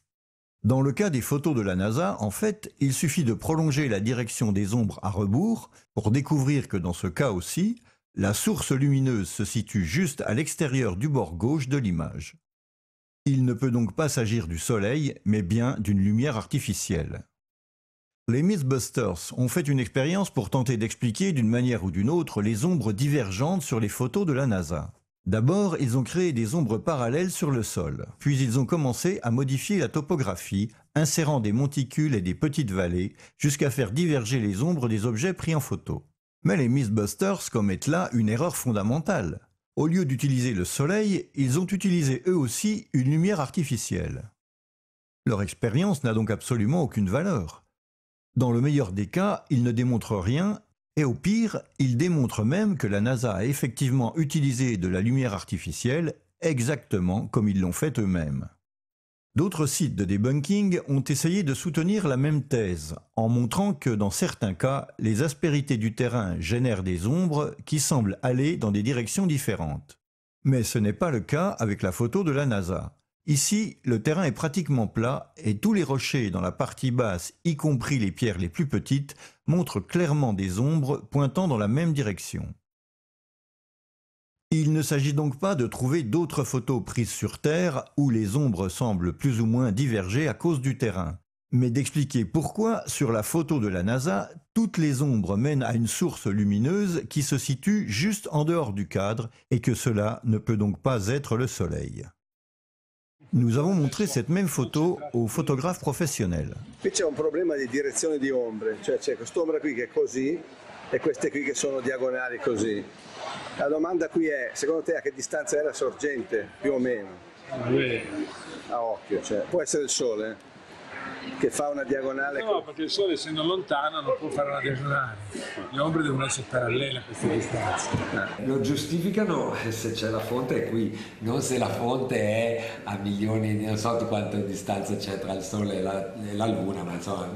Dans le cas des photos de la NASA, en fait, il suffit de prolonger la direction des ombres à rebours pour découvrir que dans ce cas aussi, la source lumineuse se situe juste à l'extérieur du bord gauche de l'image. Il ne peut donc pas s'agir du Soleil, mais bien d'une lumière artificielle. Les Mythbusters ont fait une expérience pour tenter d'expliquer d'une manière ou d'une autre les ombres divergentes sur les photos de la NASA. D'abord, ils ont créé des ombres parallèles sur le sol, puis ils ont commencé à modifier la topographie, insérant des monticules et des petites vallées, jusqu'à faire diverger les ombres des objets pris en photo. Mais les Mythbusters commettent là une erreur fondamentale. Au lieu d'utiliser le soleil, ils ont utilisé eux aussi une lumière artificielle. Leur expérience n'a donc absolument aucune valeur. Dans le meilleur des cas, il ne démontre rien, et au pire, il démontre même que la NASA a effectivement utilisé de la lumière artificielle exactement comme ils l'ont fait eux-mêmes. D'autres sites de debunking ont essayé de soutenir la même thèse, en montrant que dans certains cas, les aspérités du terrain génèrent des ombres qui semblent aller dans des directions différentes. Mais ce n'est pas le cas avec la photo de la NASA. Ici, le terrain est pratiquement plat et tous les rochers dans la partie basse, y compris les pierres les plus petites, montrent clairement des ombres pointant dans la même direction. Il ne s'agit donc pas de trouver d'autres photos prises sur Terre où les ombres semblent plus ou moins diverger à cause du terrain, mais d'expliquer pourquoi, sur la photo de la NASA, toutes les ombres mènent à une source lumineuse qui se situe juste en dehors du cadre et que cela ne peut donc pas être le Soleil. Nous avons montré cette même photo aux photographes professionnels. Qui c'è un problema di direzione di ombre, cioè c'è quest'ombra qui che è così e queste qui che sono diagonali così. La domanda qui è, secondo te a che distanza è la sorgente, più o meno? A occhio, cioè, può essere il sole? Che fa una diagonale? No, perché il sole essendo lontano non può fare una diagonale. Le ombre devono essere parallele a queste distanze. Lo giustificano se c'è la fonte è qui, non se la fonte è a milioni, non so di quanta distanza c'è tra il sole e la, e la luna, ma insomma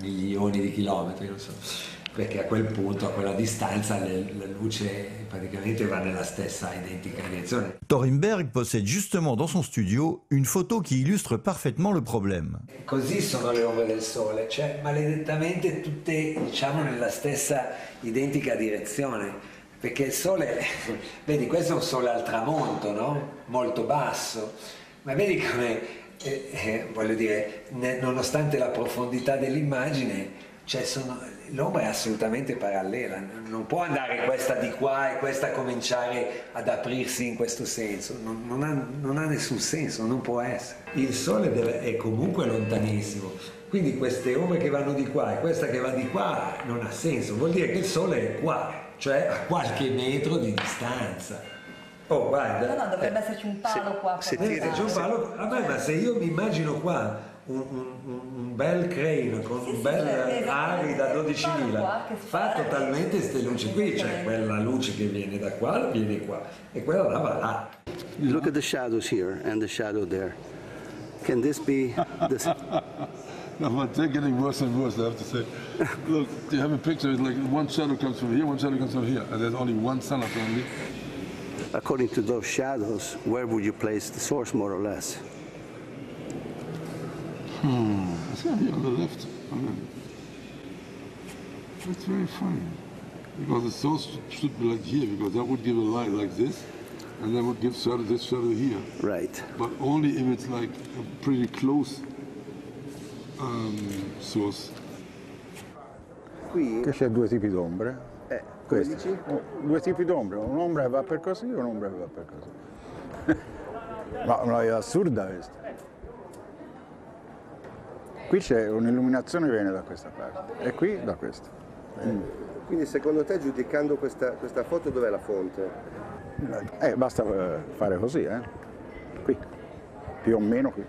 milioni di chilometri, non so perché a quel punto, a quella distanza, le, la luce praticamente va nella stessa identica direzione. Thorenberg possède justement dans son studio une photo qui illustre parfaitement le problème. Così sono le ombre del sole, cioè maledettamente tutte diciamo nella stessa identica direzione. Perché il sole, vedi, questo è un sole al tramonto, no? Molto basso, ma vedi come, eh, eh, voglio dire, nonostante la profondità dell'immagine, cioè sono, l'ombra è assolutamente parallela, non può andare questa di qua e questa cominciare ad aprirsi in questo senso, non, non, ha, non ha, nessun senso, non può essere. Il Sole deve, è comunque lontanissimo, quindi queste ombre che vanno di qua e questa che va di qua non ha senso, vuol dire che il Sole è qua, cioè a qualche metro di distanza. Oh, guarda. No, no, dovrebbe eh, esserci un palo se, qua. Se tira giù un palo, vabbè, ma se io mi immagino qua un, un, un, bel crane con sì, un bel sì, esatto. ari da 12.000 fa totalmente queste luci qui, c'è quella luce che viene da qua, viene qua e quella là va là. Look at the shadows here and the shadow there. Can this be this? No, but they're getting worse and worse, I have to say. Look, you have a picture, it's like one shadow comes from here, one shadow comes from here, and there's only one sun only. According to those shadows, where would you place the source, more or less? Hmm. See here on the left. That's very funny. Because the source should be like here, because that would give a light like this, and that would give shadow, this shadow here. Right. But only if it's like a pretty close um, source. Qui che c'è due tipi d'ombre. Eh, Questi. Oh, due tipi d'ombre, un'ombra che va per così e un'ombra che va per così. Ma no, è assurda questa. Qui c'è un'illuminazione che viene da questa parte e qui da questa. Mm. Quindi secondo te giudicando questa, questa foto dov'è la fonte? Eh, basta eh, fare così, eh? Qui, più o meno qui.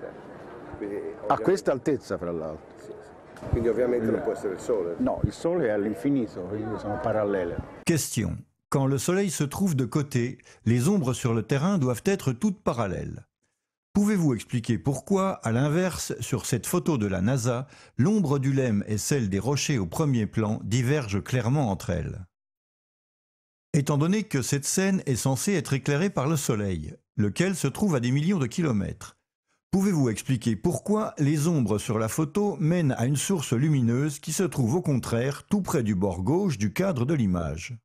Certo. Quindi, A questa altezza fra l'altro. Sì, sì. Quindi ovviamente non può essere il Sole. No, il Sole è all'infinito, quindi sono parallele. Question. Quand le Soleil se trouve de côté, les ombres sur le terrain doivent être toutes parallèles. Pouvez-vous expliquer pourquoi, à l'inverse, sur cette photo de la NASA, l'ombre du lemme et celle des rochers au premier plan divergent clairement entre elles? Étant donné que cette scène est censée être éclairée par le Soleil, lequel se trouve à des millions de kilomètres, pouvez-vous expliquer pourquoi les ombres sur la photo mènent à une source lumineuse qui se trouve au contraire tout près du bord gauche du cadre de l'image?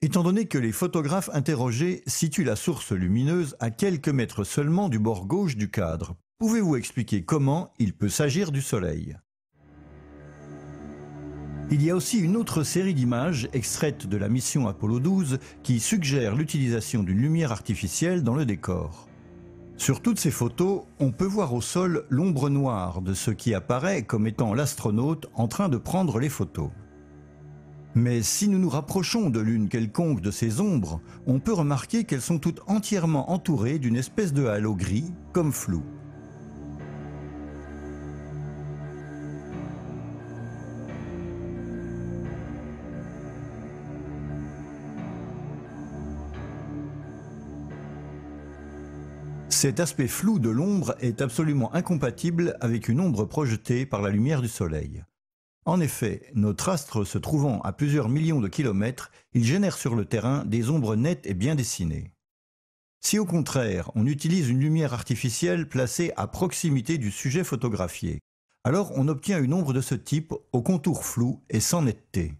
Étant donné que les photographes interrogés situent la source lumineuse à quelques mètres seulement du bord gauche du cadre, pouvez-vous expliquer comment il peut s'agir du Soleil? Il y a aussi une autre série d'images extraites de la mission Apollo 12 qui suggère l'utilisation d'une lumière artificielle dans le décor. Sur toutes ces photos, on peut voir au sol l'ombre noire de ce qui apparaît comme étant l'astronaute en train de prendre les photos. Mais si nous nous rapprochons de l'une quelconque de ces ombres, on peut remarquer qu'elles sont toutes entièrement entourées d'une espèce de halo gris, comme flou. Cet aspect flou de l'ombre est absolument incompatible avec une ombre projetée par la lumière du Soleil. En effet, notre astre se trouvant à plusieurs millions de kilomètres, il génère sur le terrain des ombres nettes et bien dessinées. Si au contraire on utilise une lumière artificielle placée à proximité du sujet photographié, alors on obtient une ombre de ce type au contour flou et sans netteté.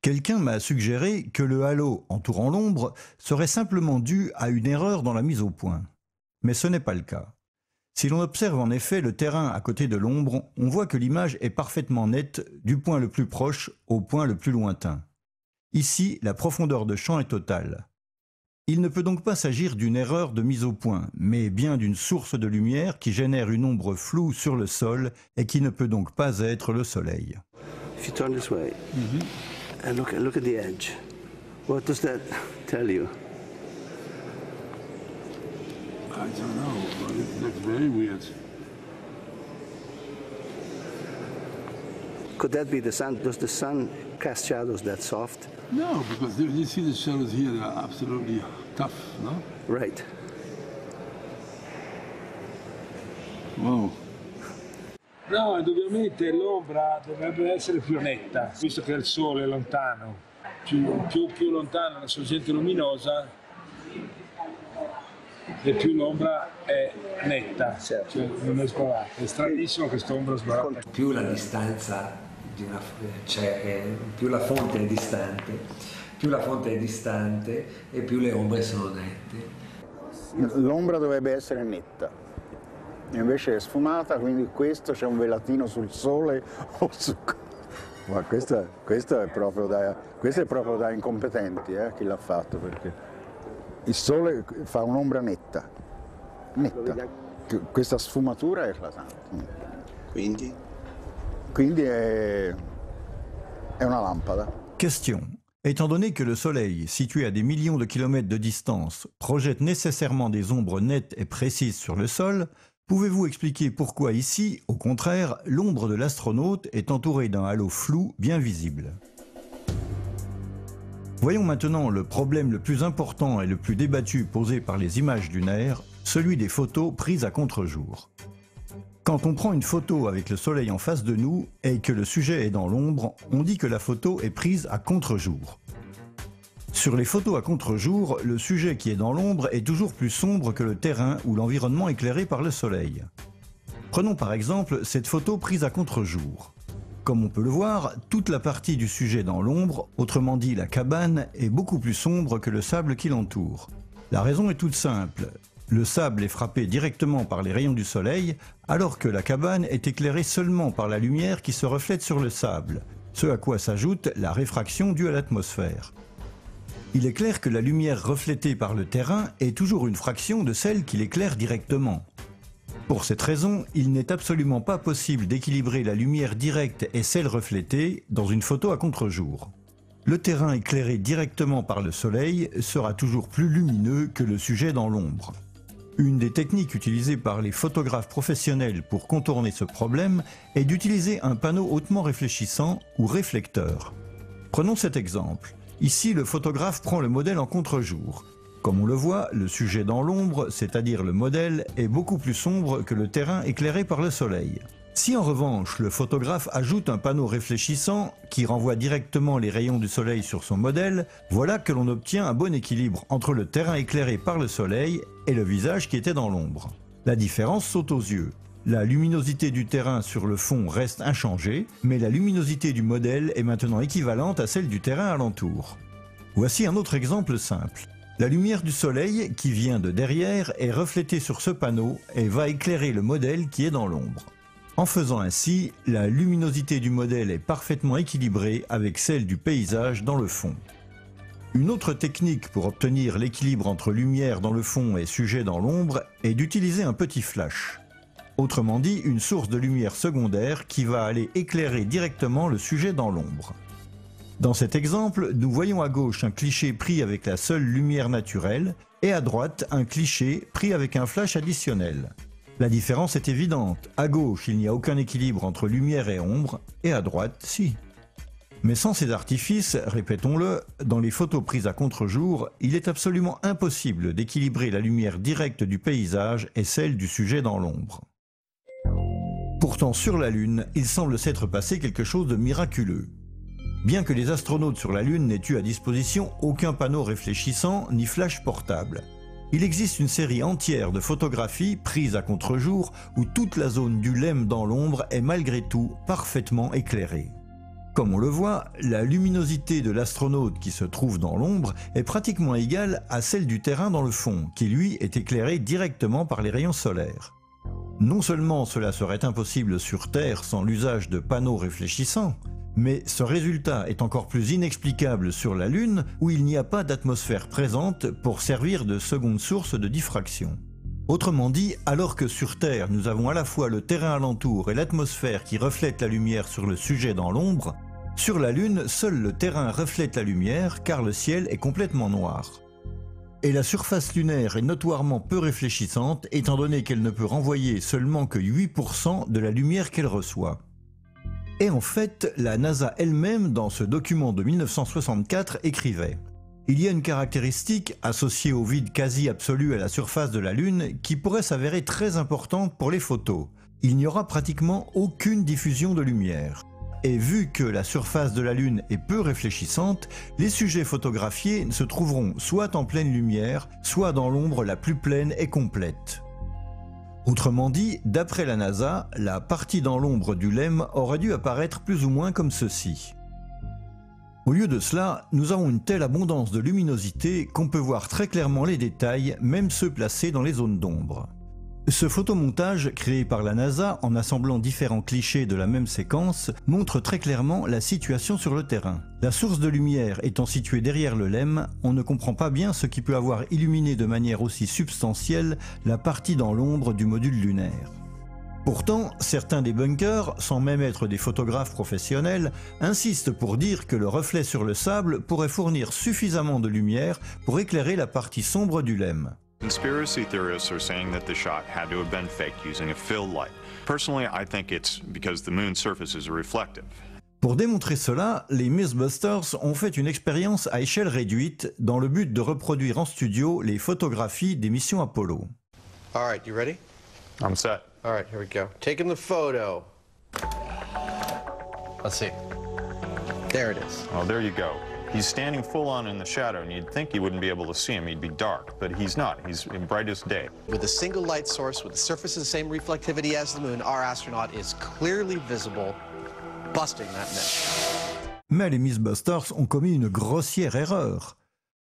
Quelqu'un m'a suggéré que le halo entourant l'ombre serait simplement dû à une erreur dans la mise au point. Mais ce n'est pas le cas. Si l'on observe en effet le terrain à côté de l'ombre, on voit que l'image est parfaitement nette du point le plus proche au point le plus lointain. Ici, la profondeur de champ est totale. Il ne peut donc pas s'agir d'une erreur de mise au point, mais bien d'une source de lumière qui génère une ombre floue sur le sol et qui ne peut donc pas être le soleil. I don't know, but it looks very weird. Could that be the sun? Does the sun cast shadows that soft? No, because you- see the shadows here, they are absolutely tough, no? Right. Wow. No, indubbiamente l'ombra dovrebbe essere più netta, visto che il sole è lontano. Più, più, più lontana la sorgente luminosa e più l'ombra è netta, cioè non è sbarrata. È stranissimo quest'ombra sbarrata. Più la distanza di una, cioè, eh, più la fonte è distante, più la fonte è distante e più le ombre sono nette. L'ombra dovrebbe essere netta, invece è sfumata, quindi questo c'è un velatino sul sole o su... Ma questo è, questo è proprio da, questo è proprio da incompetenti, eh, chi l'ha fatto, perché il sole fa un'ombra netta, netta. Questa sfumatura è eclatante. Quindi? Quindi è, è una lampada. Question. Étant donné que le Soleil, situé à des millions de kilomètres de distance, projette nécessairement des ombres nettes et précises sur le sol, pouvez-vous expliquer pourquoi ici, au contraire, l'ombre de l'astronaute est entourée d'un halo flou bien visible? Voyons maintenant le problème le plus important et le plus débattu posé par les images lunaires, celui des photos prises à contre-jour. Quand on prend une photo avec le soleil en face de nous et que le sujet est dans l'ombre, on dit que la photo est prise à contre-jour. Sur les photos à contre-jour, le sujet qui est dans l'ombre est toujours plus sombre que le terrain ou l'environnement éclairé par le soleil. Prenons par exemple cette photo prise à contre-jour. Comme on peut le voir, toute la partie du sujet dans l'ombre, autrement dit la cabane, est beaucoup plus sombre que le sable qui l'entoure. La raison est toute simple. Le sable est frappé directement par les rayons du soleil, alors que la cabane est éclairée seulement par la lumière qui se reflète sur le sable, ce à quoi s'ajoute la réfraction due à l'atmosphère. Il est clair que la lumière reflétée par le terrain est toujours une fraction de celle qui l'éclaire directement. Pour cette raison, il n'est absolument pas possible d'équilibrer la lumière directe et celle reflétée dans une photo à contre-jour. Le terrain éclairé directement par le soleil sera toujours plus lumineux que le sujet dans l'ombre. Une des techniques utilisées par les photographes professionnels pour contourner ce problème est d'utiliser un panneau hautement réfléchissant ou réflecteur. Prenons cet exemple. Ici, le photographe prend le modèle en contre-jour. Comme on le voit, le sujet dans l'ombre, c'est-à-dire le modèle, est beaucoup plus sombre que le terrain éclairé par le soleil. Si en revanche le photographe ajoute un panneau réfléchissant qui renvoie directement les rayons du soleil sur son modèle, voilà que l'on obtient un bon équilibre entre le terrain éclairé par le soleil et le visage qui était dans l'ombre. La différence saute aux yeux. La luminosité du terrain sur le fond reste inchangée, mais la luminosité du modèle est maintenant équivalente à celle du terrain alentour. Voici un autre exemple simple. La lumière du soleil qui vient de derrière est reflétée sur ce panneau et va éclairer le modèle qui est dans l'ombre. En faisant ainsi, la luminosité du modèle est parfaitement équilibrée avec celle du paysage dans le fond. Une autre technique pour obtenir l'équilibre entre lumière dans le fond et sujet dans l'ombre est d'utiliser un petit flash. Autrement dit, une source de lumière secondaire qui va aller éclairer directement le sujet dans l'ombre. Dans cet exemple, nous voyons à gauche un cliché pris avec la seule lumière naturelle et à droite un cliché pris avec un flash additionnel. La différence est évidente. À gauche, il n'y a aucun équilibre entre lumière et ombre, et à droite, si. Mais sans ces artifices, répétons-le, dans les photos prises à contre-jour, il est absolument impossible d'équilibrer la lumière directe du paysage et celle du sujet dans l'ombre. Pourtant, sur la Lune, il semble s'être passé quelque chose de miraculeux. Bien que les astronautes sur la Lune n'aient eu à disposition aucun panneau réfléchissant ni flash portable, il existe une série entière de photographies prises à contre-jour où toute la zone du LEM dans l'ombre est malgré tout parfaitement éclairée. Comme on le voit, la luminosité de l'astronaute qui se trouve dans l'ombre est pratiquement égale à celle du terrain dans le fond, qui lui est éclairé directement par les rayons solaires. Non seulement cela serait impossible sur Terre sans l'usage de panneaux réfléchissants, mais ce résultat est encore plus inexplicable sur la Lune où il n'y a pas d'atmosphère présente pour servir de seconde source de diffraction. Autrement dit, alors que sur Terre nous avons à la fois le terrain alentour et l'atmosphère qui reflètent la lumière sur le sujet dans l'ombre, sur la Lune, seul le terrain reflète la lumière car le ciel est complètement noir. Et la surface lunaire est notoirement peu réfléchissante étant donné qu'elle ne peut renvoyer seulement que 8% de la lumière qu'elle reçoit. Et en fait, la NASA elle-même, dans ce document de 1964, écrivait Il y a une caractéristique associée au vide quasi absolu à la surface de la Lune qui pourrait s'avérer très importante pour les photos. Il n'y aura pratiquement aucune diffusion de lumière. Et vu que la surface de la Lune est peu réfléchissante, les sujets photographiés se trouveront soit en pleine lumière, soit dans l'ombre la plus pleine et complète. Autrement dit, d'après la NASA, la partie dans l'ombre du LEM aurait dû apparaître plus ou moins comme ceci. Au lieu de cela, nous avons une telle abondance de luminosité qu'on peut voir très clairement les détails, même ceux placés dans les zones d'ombre. Ce photomontage, créé par la NASA en assemblant différents clichés de la même séquence, montre très clairement la situation sur le terrain. La source de lumière étant située derrière le LEM, on ne comprend pas bien ce qui peut avoir illuminé de manière aussi substantielle la partie dans l'ombre du module lunaire. Pourtant, certains des bunkers, sans même être des photographes professionnels, insistent pour dire que le reflet sur le sable pourrait fournir suffisamment de lumière pour éclairer la partie sombre du LEM. Conspiracy theorists are saying that the shot had to have been faked using a fill light. Personally, I think it's because the moon's surface is reflective. Pour démontrer cela, les Mythbusters ont fait une expérience à échelle réduite dans le but de reproduire en studio les photographies des missions Apollo. All right, you ready? I'm set. All right, here we go. Taking the photo. Let's see. There it is. Oh, there you go. He's standing full on in the shadow, and you'd think you wouldn't be able to see him. He'd be dark, but he's not. He's in brightest day. With a single light source, with the surface of the same reflectivity as the moon, our astronaut is clearly visible, busting that myth. Mais les Mythbusters ont commis une grossière erreur.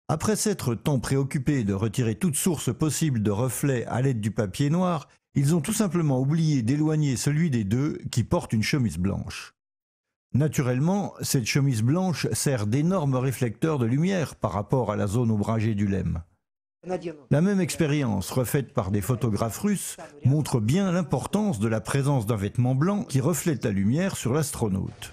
Après s'être tant préoccupés de retirer toute source possible de reflets à l'aide du papier noir, ils ont tout simplement oublié d'éloigner celui des deux qui porte une chemise blanche. Naturellement, cette chemise blanche sert d'énorme réflecteur de lumière par rapport à la zone ombragée du LEM. La même expérience, refaite par des photographes russes, montre bien l'importance de la présence d'un vêtement blanc qui reflète la lumière sur l'astronaute.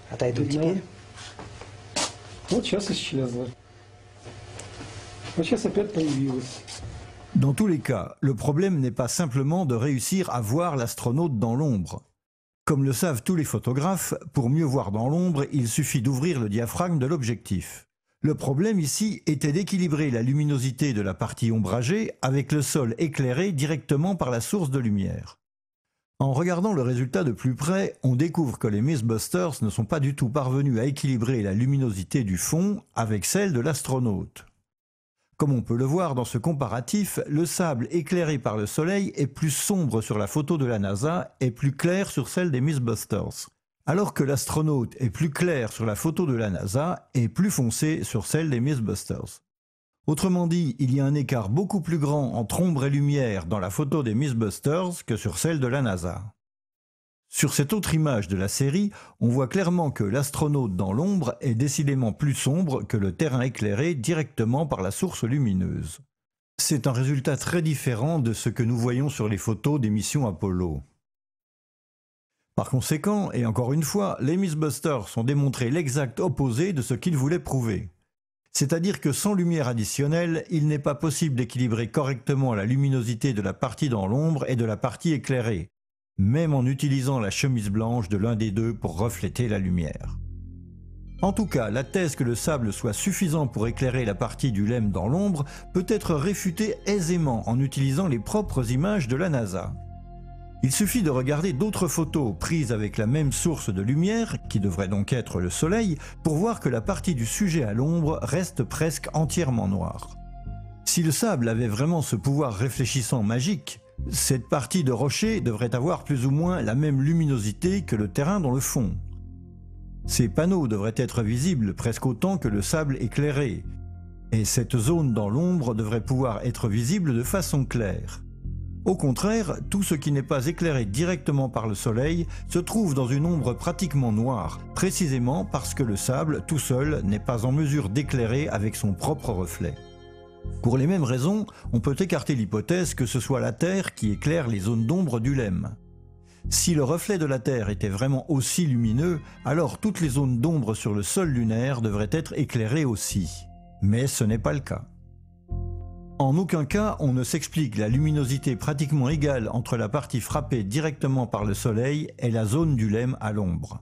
Dans tous les cas, le problème n'est pas simplement de réussir à voir l'astronaute dans l'ombre. Comme le savent tous les photographes, pour mieux voir dans l'ombre, il suffit d'ouvrir le diaphragme de l'objectif. Le problème ici était d'équilibrer la luminosité de la partie ombragée avec le sol éclairé directement par la source de lumière. En regardant le résultat de plus près, on découvre que les Mythbusters ne sont pas du tout parvenus à équilibrer la luminosité du fond avec celle de l'astronaute. Comme on peut le voir dans ce comparatif, le sable éclairé par le soleil est plus sombre sur la photo de la NASA et plus clair sur celle des Mythbusters, alors que l'astronaute est plus clair sur la photo de la NASA et plus foncé sur celle des Mythbusters. Autrement dit, il y a un écart beaucoup plus grand entre ombre et lumière dans la photo des Mythbusters que sur celle de la NASA. Sur cette autre image de la série, on voit clairement que l'astronaute dans l'ombre est décidément plus sombre que le terrain éclairé directement par la source lumineuse. C'est un résultat très différent de ce que nous voyons sur les photos des missions Apollo. Par conséquent, et encore une fois, les Mythbusters ont démontré l'exact opposé de ce qu'ils voulaient prouver. C'est-à-dire que sans lumière additionnelle, il n'est pas possible d'équilibrer correctement la luminosité de la partie dans l'ombre et de la partie éclairée, même en utilisant la chemise blanche de l'un des deux pour refléter la lumière. En tout cas, la thèse que le sable soit suffisant pour éclairer la partie du LEM dans l'ombre peut être réfutée aisément en utilisant les propres images de la NASA. Il suffit de regarder d'autres photos prises avec la même source de lumière, qui devrait donc être le soleil, pour voir que la partie du sujet à l'ombre reste presque entièrement noire. Si le sable avait vraiment ce pouvoir réfléchissant magique, cette partie de rocher devrait avoir plus ou moins la même luminosité que le terrain dans le fond. Ces panneaux devraient être visibles presque autant que le sable éclairé, et cette zone dans l'ombre devrait pouvoir être visible de façon claire. Au contraire, tout ce qui n'est pas éclairé directement par le soleil se trouve dans une ombre pratiquement noire, précisément parce que le sable tout seul n'est pas en mesure d'éclairer avec son propre reflet. Pour les mêmes raisons, on peut écarter l'hypothèse que ce soit la Terre qui éclaire les zones d'ombre du LEM. Si le reflet de la Terre était vraiment aussi lumineux, alors toutes les zones d'ombre sur le sol lunaire devraient être éclairées aussi. Mais ce n'est pas le cas. En aucun cas, on ne s'explique la luminosité pratiquement égale entre la partie frappée directement par le Soleil et la zone du LEM à l'ombre.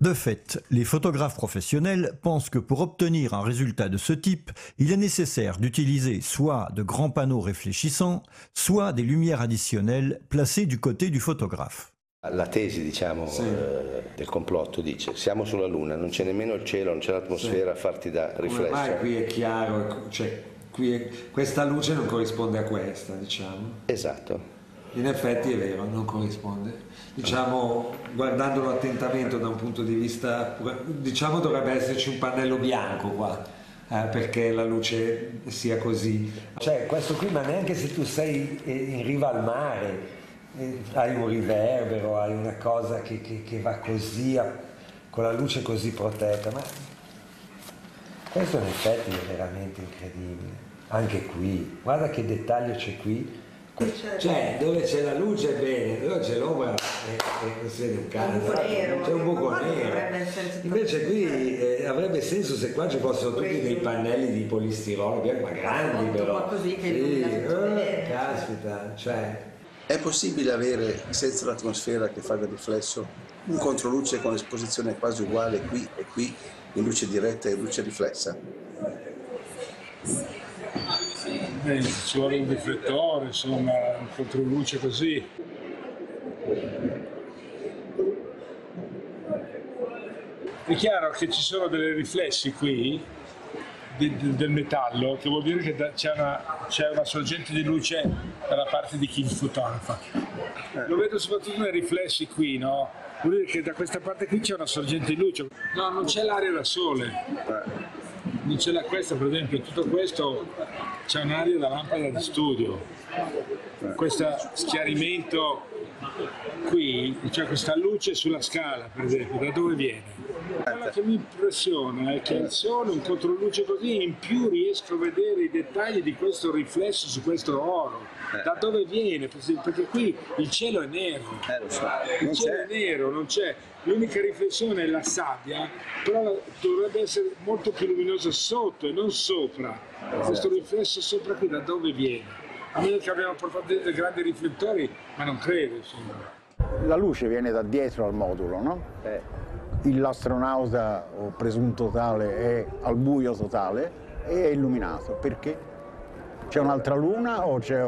De fait, les photographes professionnels pensent que pour obtenir un résultat de ce type, il est nécessaire d'utiliser soit de grands panneaux réfléchissants, soit des lumières additionnelles placées du côté du photographe. La tesi diciamo, sì. eh, del complotto dice siamo sulla Luna, non c'è nemmeno il cielo, non c'è l'atmosfera sì. a farti da riflesso. Ormai qui è chiaro, cioè, qui è, questa luce non corrisponde a questa, diciamo? Esatto. In effetti è vero, non corrisponde. Diciamo, guardandolo attentamente da un punto di vista, diciamo dovrebbe esserci un pannello bianco qua, eh, perché la luce sia così. Cioè, questo qui, ma neanche se tu sei in riva al mare, eh, hai un riverbero, hai una cosa che, che, che va così, a, con la luce così protetta, ma questo in effetti è veramente incredibile. Anche qui, guarda che dettaglio c'è qui cioè, dove c'è la luce è bene, dove c'è l'ombra si vede un cazzo. C'è un buco nero. Invece qui eh, avrebbe senso se qua ci fossero tutti dei pannelli di polistirolo, ma grandi però. così che sì, eh, caspita, cioè. È possibile avere, senza l'atmosfera che fa da riflesso, un controluce con esposizione quasi uguale qui e qui, in luce diretta e luce riflessa? Beh, ci vuole un riflettore, insomma, un controluce così. È chiaro che ci sono dei riflessi qui di, di, del metallo, che vuol dire che c'è una, una, sorgente di luce dalla parte di chi fotografa. Lo vedo soprattutto nei riflessi qui, no? Vuol dire che da questa parte qui c'è una sorgente di luce. No, non c'è l'aria da sole non ce l'ha questa, per esempio, tutto questo c'è un'aria da lampada di studio, questo schiarimento qui, c'è questa luce sulla scala, per esempio, da dove viene? Quello che mi impressiona è che il sole, un controluce così, in più riesco a vedere i dettagli di questo riflesso su questo oro. Da dove viene? Perché qui il cielo è nero. Il cielo è nero, non c'è. L'unica riflessione è la sabbia, però dovrebbe essere molto più luminoso sotto e non sopra. Questo riflesso sopra qui da dove viene? A meno che abbiamo portato dei grandi riflettori, ma non credo. Insomma. La luce viene da dietro al modulo, no? Eh. L'astronauta o presunto tale è al buio totale e è illuminato. Perché? C'è un'altra luna o c'è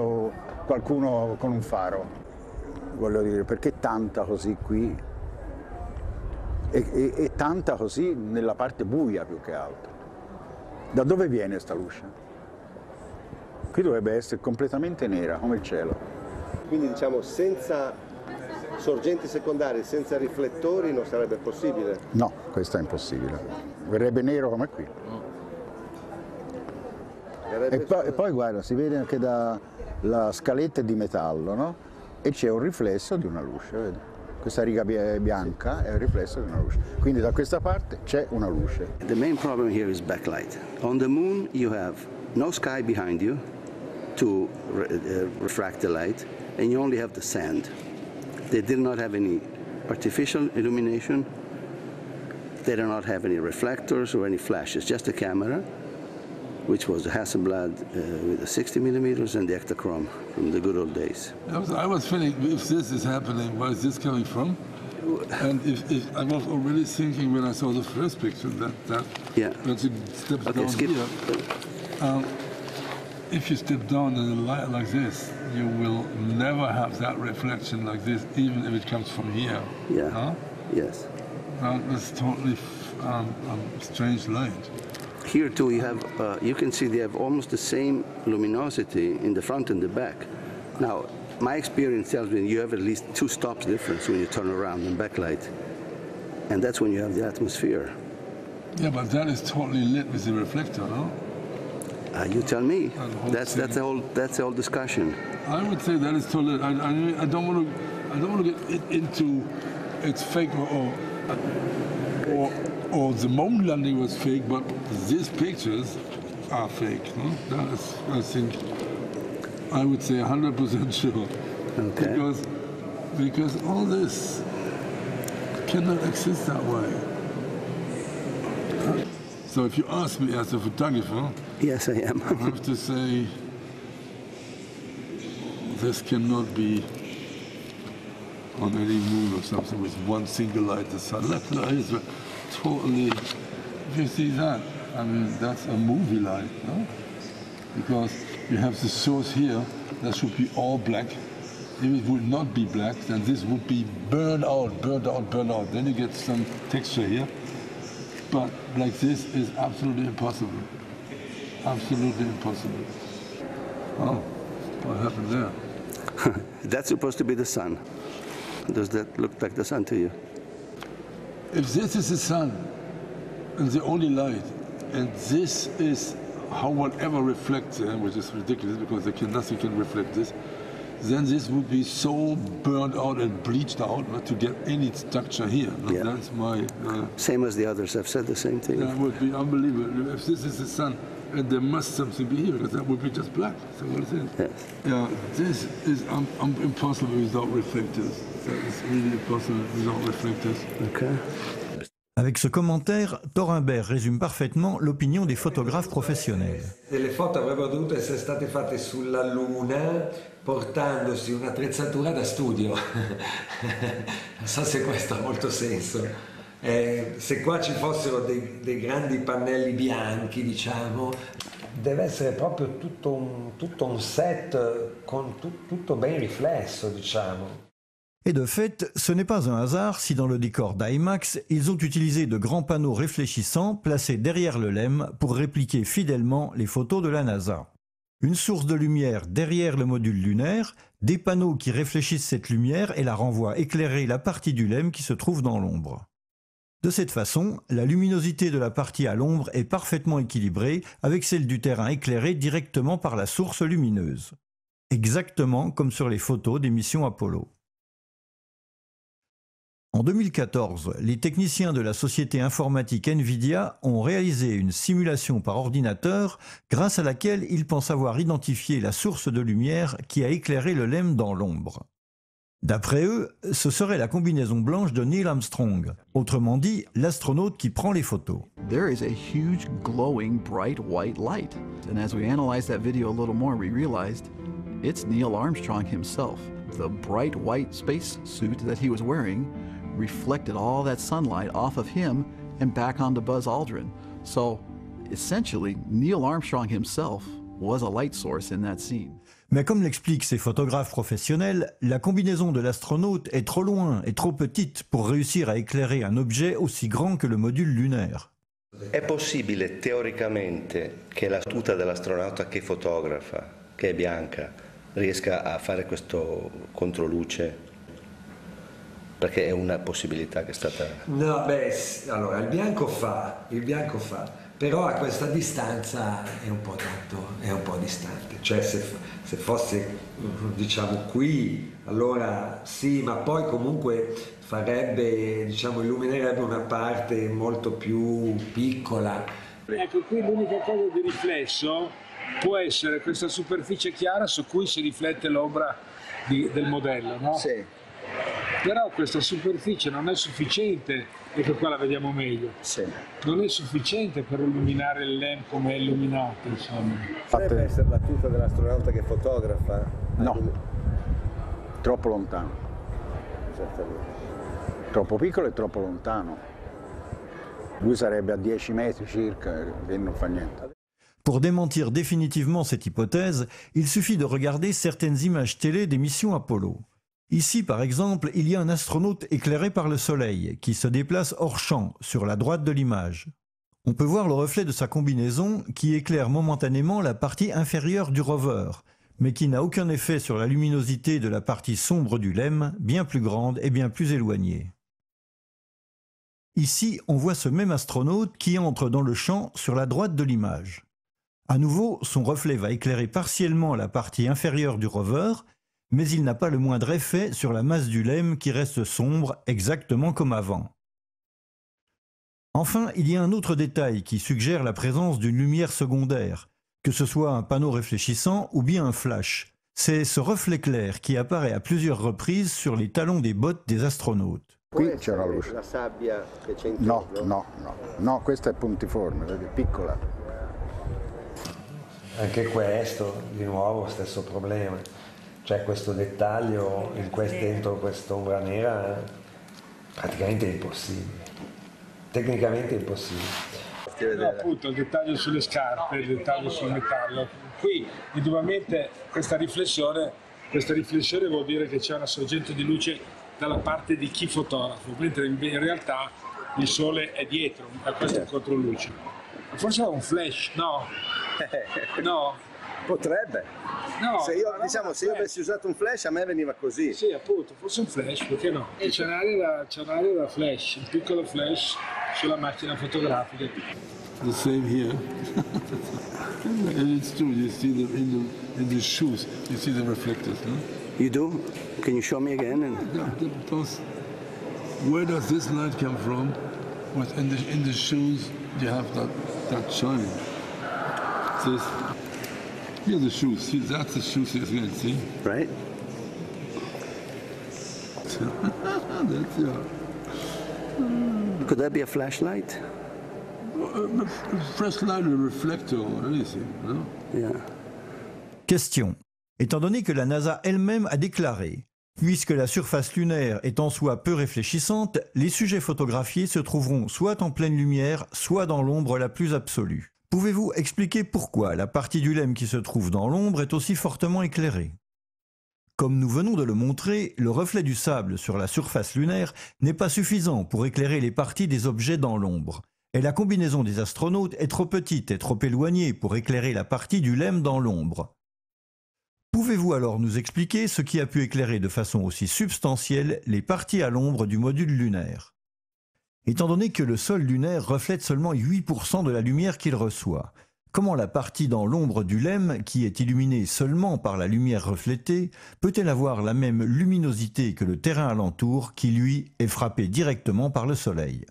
qualcuno con un faro? Voglio dire, perché tanta così qui e, e, e tanta così nella parte buia più che altro? Da dove viene questa luce? Qui dovrebbe essere completamente nera, come il cielo. Quindi diciamo senza sorgenti secondarie, senza riflettori non sarebbe possibile? No, questo è impossibile. Verrebbe nero come qui. E poi, e poi, guarda, si vede anche dalla scaletta di metallo, no? E c'è un riflesso di una luce, vedi? Questa riga bianca è il riflesso di una luce. Quindi da questa parte c'è una luce. The main problem here is backlight. On the moon you have no sky behind you, to re uh, refract the light, and you only have the sand. They did not have any artificial illumination. They did not have any reflectors or any flashes, just a camera, which was the Hasselblad uh, with the 60 millimeters and the Ektachrome from the good old days. I was, I was thinking, if this is happening, where is this coming from? And if, if, I was already thinking when I saw the first picture that that yeah. once you step okay, down skip. here, um, if you step down in a light like this, you will never have that reflection like this, even if it comes from here. Yeah. Huh? Yes. Um, it's totally um, um, strange light. Here too, you have uh, you can see they have almost the same luminosity in the front and the back. Now, my experience tells me you have at least two stops difference when you turn around in backlight, and that's when you have the atmosphere. Yeah, but that is totally lit with the reflector, no? Uh, you tell me. That's that's the whole that's the whole discussion. I would say that is totally. I, I, I don't want to. I don't want to get into it's fake or or or Oh, the moon landing was fake, but these pictures are fake. No? That is, I think, I would say 100% sure. Okay. Because because all this cannot exist that way. So if you ask me as a photographer, Yes, I am. I have to say this cannot be on any moon or something with one single light. The sun, look, look, it's totally. If you see that, I mean that's a movie light, no? Because you have the source here that should be all black. If it would not be black, then this would be burned out, burned out, burned out. Then you get some texture here. But like this is absolutely impossible. Absolutely impossible. Oh, what happened there? that's supposed to be the sun. Does that look like the sun to you? If this is the sun and the only light, and this is how whatever reflects there, which is ridiculous because can, nothing can reflect this, then this would be so burned out and bleached out not to get any structure here. Yeah. That's my. Uh, Same as the others have said the same thing. that would be unbelievable. If this is the sun, and there must something be here, because that would be just black. So what is it? Yes. Yeah, this is um, um, impossible without reflectors. That is really impossible without reflectors. Okay. Avec ce commentaire, Thorimbert résume parfaitement l'opinion des photographes professionnels. Le foto avrebbero dovuto essere state fatte sulla Luna portandosi un'attrezzatura da studio. non so se questo ha molto senso. Eh, se qua ci fossero dei, dei grandi bianchi, diciamo, deve essere proprio un, set con tu- ben. Et de fait, ce n'est pas un hasard si dans le décor d'IMAX, ils ont utilisé de grands panneaux réfléchissants placés derrière le LEM pour répliquer fidèlement les photos de la NASA. Une source de lumière derrière le module lunaire, des panneaux qui réfléchissent cette lumière et la renvoient éclairer la partie du LEM qui se trouve dans l'ombre. De cette façon, la luminosité de la partie à l'ombre est parfaitement équilibrée avec celle du terrain éclairé directement par la source lumineuse. Exactement comme sur les photos des missions Apollo. En 2014, les techniciens de la société informatique Nvidia ont réalisé une simulation par ordinateur grâce à laquelle ils pensent avoir identifié la source de lumière qui a éclairé le LEM dans l'ombre. D'après eux, ce serait la combinaison blanche de Neil Armstrong, autrement dit l'astronaute qui prend les photos. there is a huge glowing bright white light. And as we analyzed that video a little more, we realized it's Neil Armstrong himself. The bright white space suit that he was wearing reflected all that sunlight off of him and back onto Buzz Aldrin. So essentially, Neil Armstrong himself was a light source in that scene. Mais comme l'expliquent ces photographes professionnels, la combinaison de l'astronaute est trop loin et trop petite pour réussir à éclairer un objet aussi grand que le module lunaire. È possibile teoricamente che la tuta dell'astronauta che fotografa, che è bianca, riesca a fare questo controluce? Perché è una possibilità che è stata... No, beh, allora il bianco fa, il bianco fa, però a questa distanza è un po' tanto, è un po' distante. Cioè se, se fosse, diciamo, qui, allora sì, ma poi comunque farebbe, diciamo, illuminerebbe una parte molto più piccola. Ecco, qui l'unica cosa di riflesso può essere questa superficie chiara su cui si riflette l'ombra di- del modello, no? Sì. Però questa superficie non è sufficiente, ecco qua la vediamo meglio, non è sufficiente per illuminare il LEM come è illuminato, insomma. Potrebbe essere la tuta dell'astronauta che fotografa? No, troppo lontano. Troppo piccolo e troppo lontano. Lui sarebbe a 10 metri circa e non fa niente. Pour démentir définitivement cette hypothèse, il suffit de regarder certaines images télé des missions Apollo. Ici, par exemple, il y a un astronaute éclairé par le Soleil qui se déplace hors champ, sur la droite de l'image. On peut voir le reflet de sa combinaison qui éclaire momentanément la partie inférieure du rover, mais qui n'a aucun effet sur la luminosité de la partie sombre du LEM, bien plus grande et bien plus éloignée. Ici, on voit ce même astronaute qui entre dans le champ sur la droite de l'image. À nouveau, son reflet va éclairer partiellement la partie inférieure du rover, mais il n'a pas le moindre effet sur la masse du LEM qui reste sombre exactement comme avant. Enfin, il y a un autre détail qui suggère la présence d'une lumière secondaire, que ce soit un panneau réfléchissant ou bien un flash. C'est ce reflet clair qui apparaît à plusieurs reprises sur les talons des bottes des astronautes. Qui c'è la luce. No, no, no. No, questa è puntiforme, vedi, piccola. Anche questo, di nuovo, stesso problema. Cioè questo dettaglio in quest- dentro quest'ombra nera praticamente è impossibile. Tecnicamente è impossibile. No, appunto, il dettaglio sulle scarpe, il dettaglio sul metallo. Qui, indubbiamente, questa riflessione, questa riflessione vuol dire che c'è una sorgente di luce dalla parte di chi fotografo, mentre in, realtà il sole è dietro, da questo controluce. Ma Forse è un flash, no? No. Potrebbe. No, se io, no, diciamo, se io avessi usato un flash a me veniva così. Sì, appunto, forse un flash, perché no? E c'è un'area da, da flash, un piccolo flash sulla macchina fotografica. The same here. and it's true, you see them in the, in the shoes, you see the reflectors, no? You do? Can you show me again? And... Th- those, where does this light come from? What in the in the shoes you have that that shine. This here are the shoes. See, that's the shoes you can see. Right. that's yeah. Could that be a flashlight? Uh, Fresh light or reflector or anything, no? Yeah. Question. Étant donné que la NASA elle-même a déclaré Puisque la surface lunaire est en soi peu réfléchissante, les sujets photographiés se trouveront soit en pleine lumière, soit dans l'ombre la plus absolue. Pouvez-vous expliquer pourquoi la partie du LEM qui se trouve dans l'ombre est aussi fortement éclairée? Comme nous venons de le montrer, le reflet du sable sur la surface lunaire n'est pas suffisant pour éclairer les parties des objets dans l'ombre. Et la combinaison des astronautes est trop petite et trop éloignée pour éclairer la partie du LEM dans l'ombre. Pouvez-vous alors nous expliquer ce qui a pu éclairer de façon aussi substantielle les parties à l'ombre du module lunaire? Étant donné que le sol lunaire reflète seulement 8% de la lumière qu'il reçoit, comment la partie dans l'ombre du LEM, qui est illuminée seulement par la lumière reflétée, peut-elle avoir la même luminosité que le terrain alentour qui, lui, est frappé directement par le Soleil?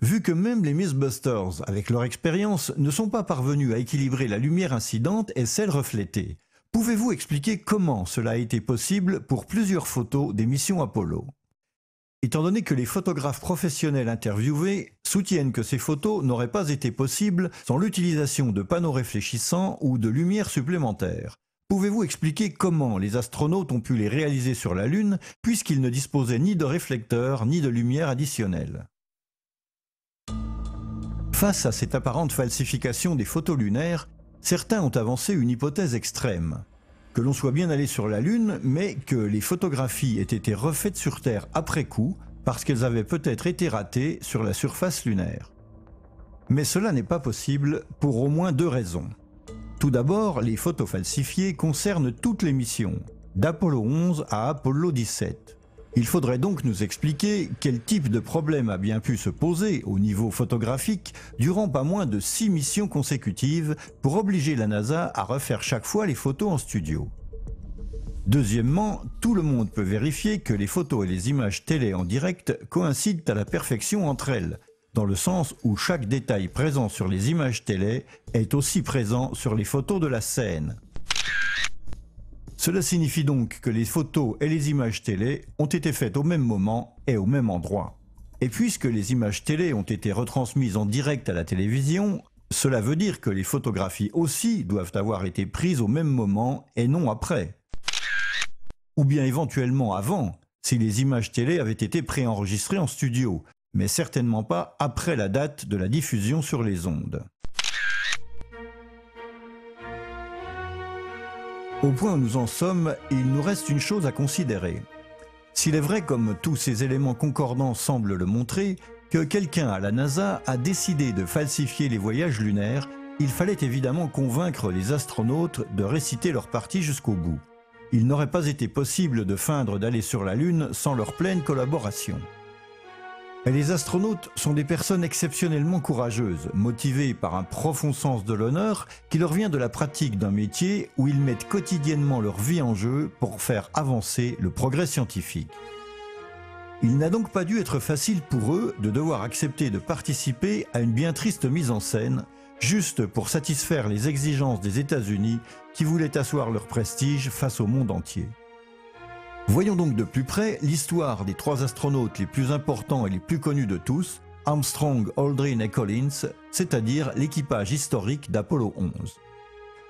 Vu que même les Mythbusters, avec leur expérience, ne sont pas parvenus à équilibrer la lumière incidente et celle reflétée, Pouvez-vous expliquer comment cela a été possible pour plusieurs photos des missions Apollo? Étant donné que les photographes professionnels interviewés soutiennent que ces photos n'auraient pas été possibles sans l'utilisation de panneaux réfléchissants ou de lumière supplémentaire, pouvez-vous expliquer comment les astronautes ont pu les réaliser sur la Lune puisqu'ils ne disposaient ni de réflecteurs ni de lumière additionnelle? Face à cette apparente falsification des photos lunaires, certains ont avancé une hypothèse extrême. Que l'on soit bien allé sur la Lune, mais que les photographies aient été refaites sur Terre après coup, parce qu'elles avaient peut-être été ratées sur la surface lunaire. Mais cela n'est pas possible pour au moins deux raisons. Tout d'abord, les photos falsifiées concernent toutes les missions, d'Apollo 11 à Apollo 17. Il faudrait donc nous expliquer quel type de problème a bien pu se poser au niveau photographique durant pas moins de six missions consécutives pour obliger la NASA à refaire chaque fois les photos en studio. Deuxièmement, tout le monde peut vérifier que les photos et les images télé en direct coïncident à la perfection entre elles, dans le sens où chaque détail présent sur les images télé est aussi présent sur les photos de la scène. Cela signifie donc que les photos et les images télé ont été faites au même moment et au même endroit. Et puisque les images télé ont été retransmises en direct à la télévision, cela veut dire que les photographies aussi doivent avoir été prises au même moment et non après. Ou bien éventuellement avant, si les images télé avaient été préenregistrées en studio, mais certainement pas après la date de la diffusion sur les ondes. Au point où nous en sommes, il nous reste une chose à considérer. S'il est vrai, comme tous ces éléments concordants semblent le montrer, que quelqu'un à la NASA a décidé de falsifier les voyages lunaires, il fallait évidemment convaincre les astronautes de réciter leur partie jusqu'au bout. Il n'aurait pas été possible de feindre d'aller sur la Lune sans leur pleine collaboration. Les astronautes sont des personnes exceptionnellement courageuses, motivées par un profond sens de l'honneur qui leur vient de la pratique d'un métier où ils mettent quotidiennement leur vie en jeu pour faire avancer le progrès scientifique. Il n'a donc pas dû être facile pour eux de devoir accepter de participer à une bien triste mise en scène, juste pour satisfaire les exigences des États-Unis qui voulaient asseoir leur prestige face au monde entier. Voyons donc de plus près l'histoire des trois astronautes les plus importants et les plus connus de tous, Armstrong, Aldrin et Collins, c'est-à-dire l'équipage historique d'Apollo 11.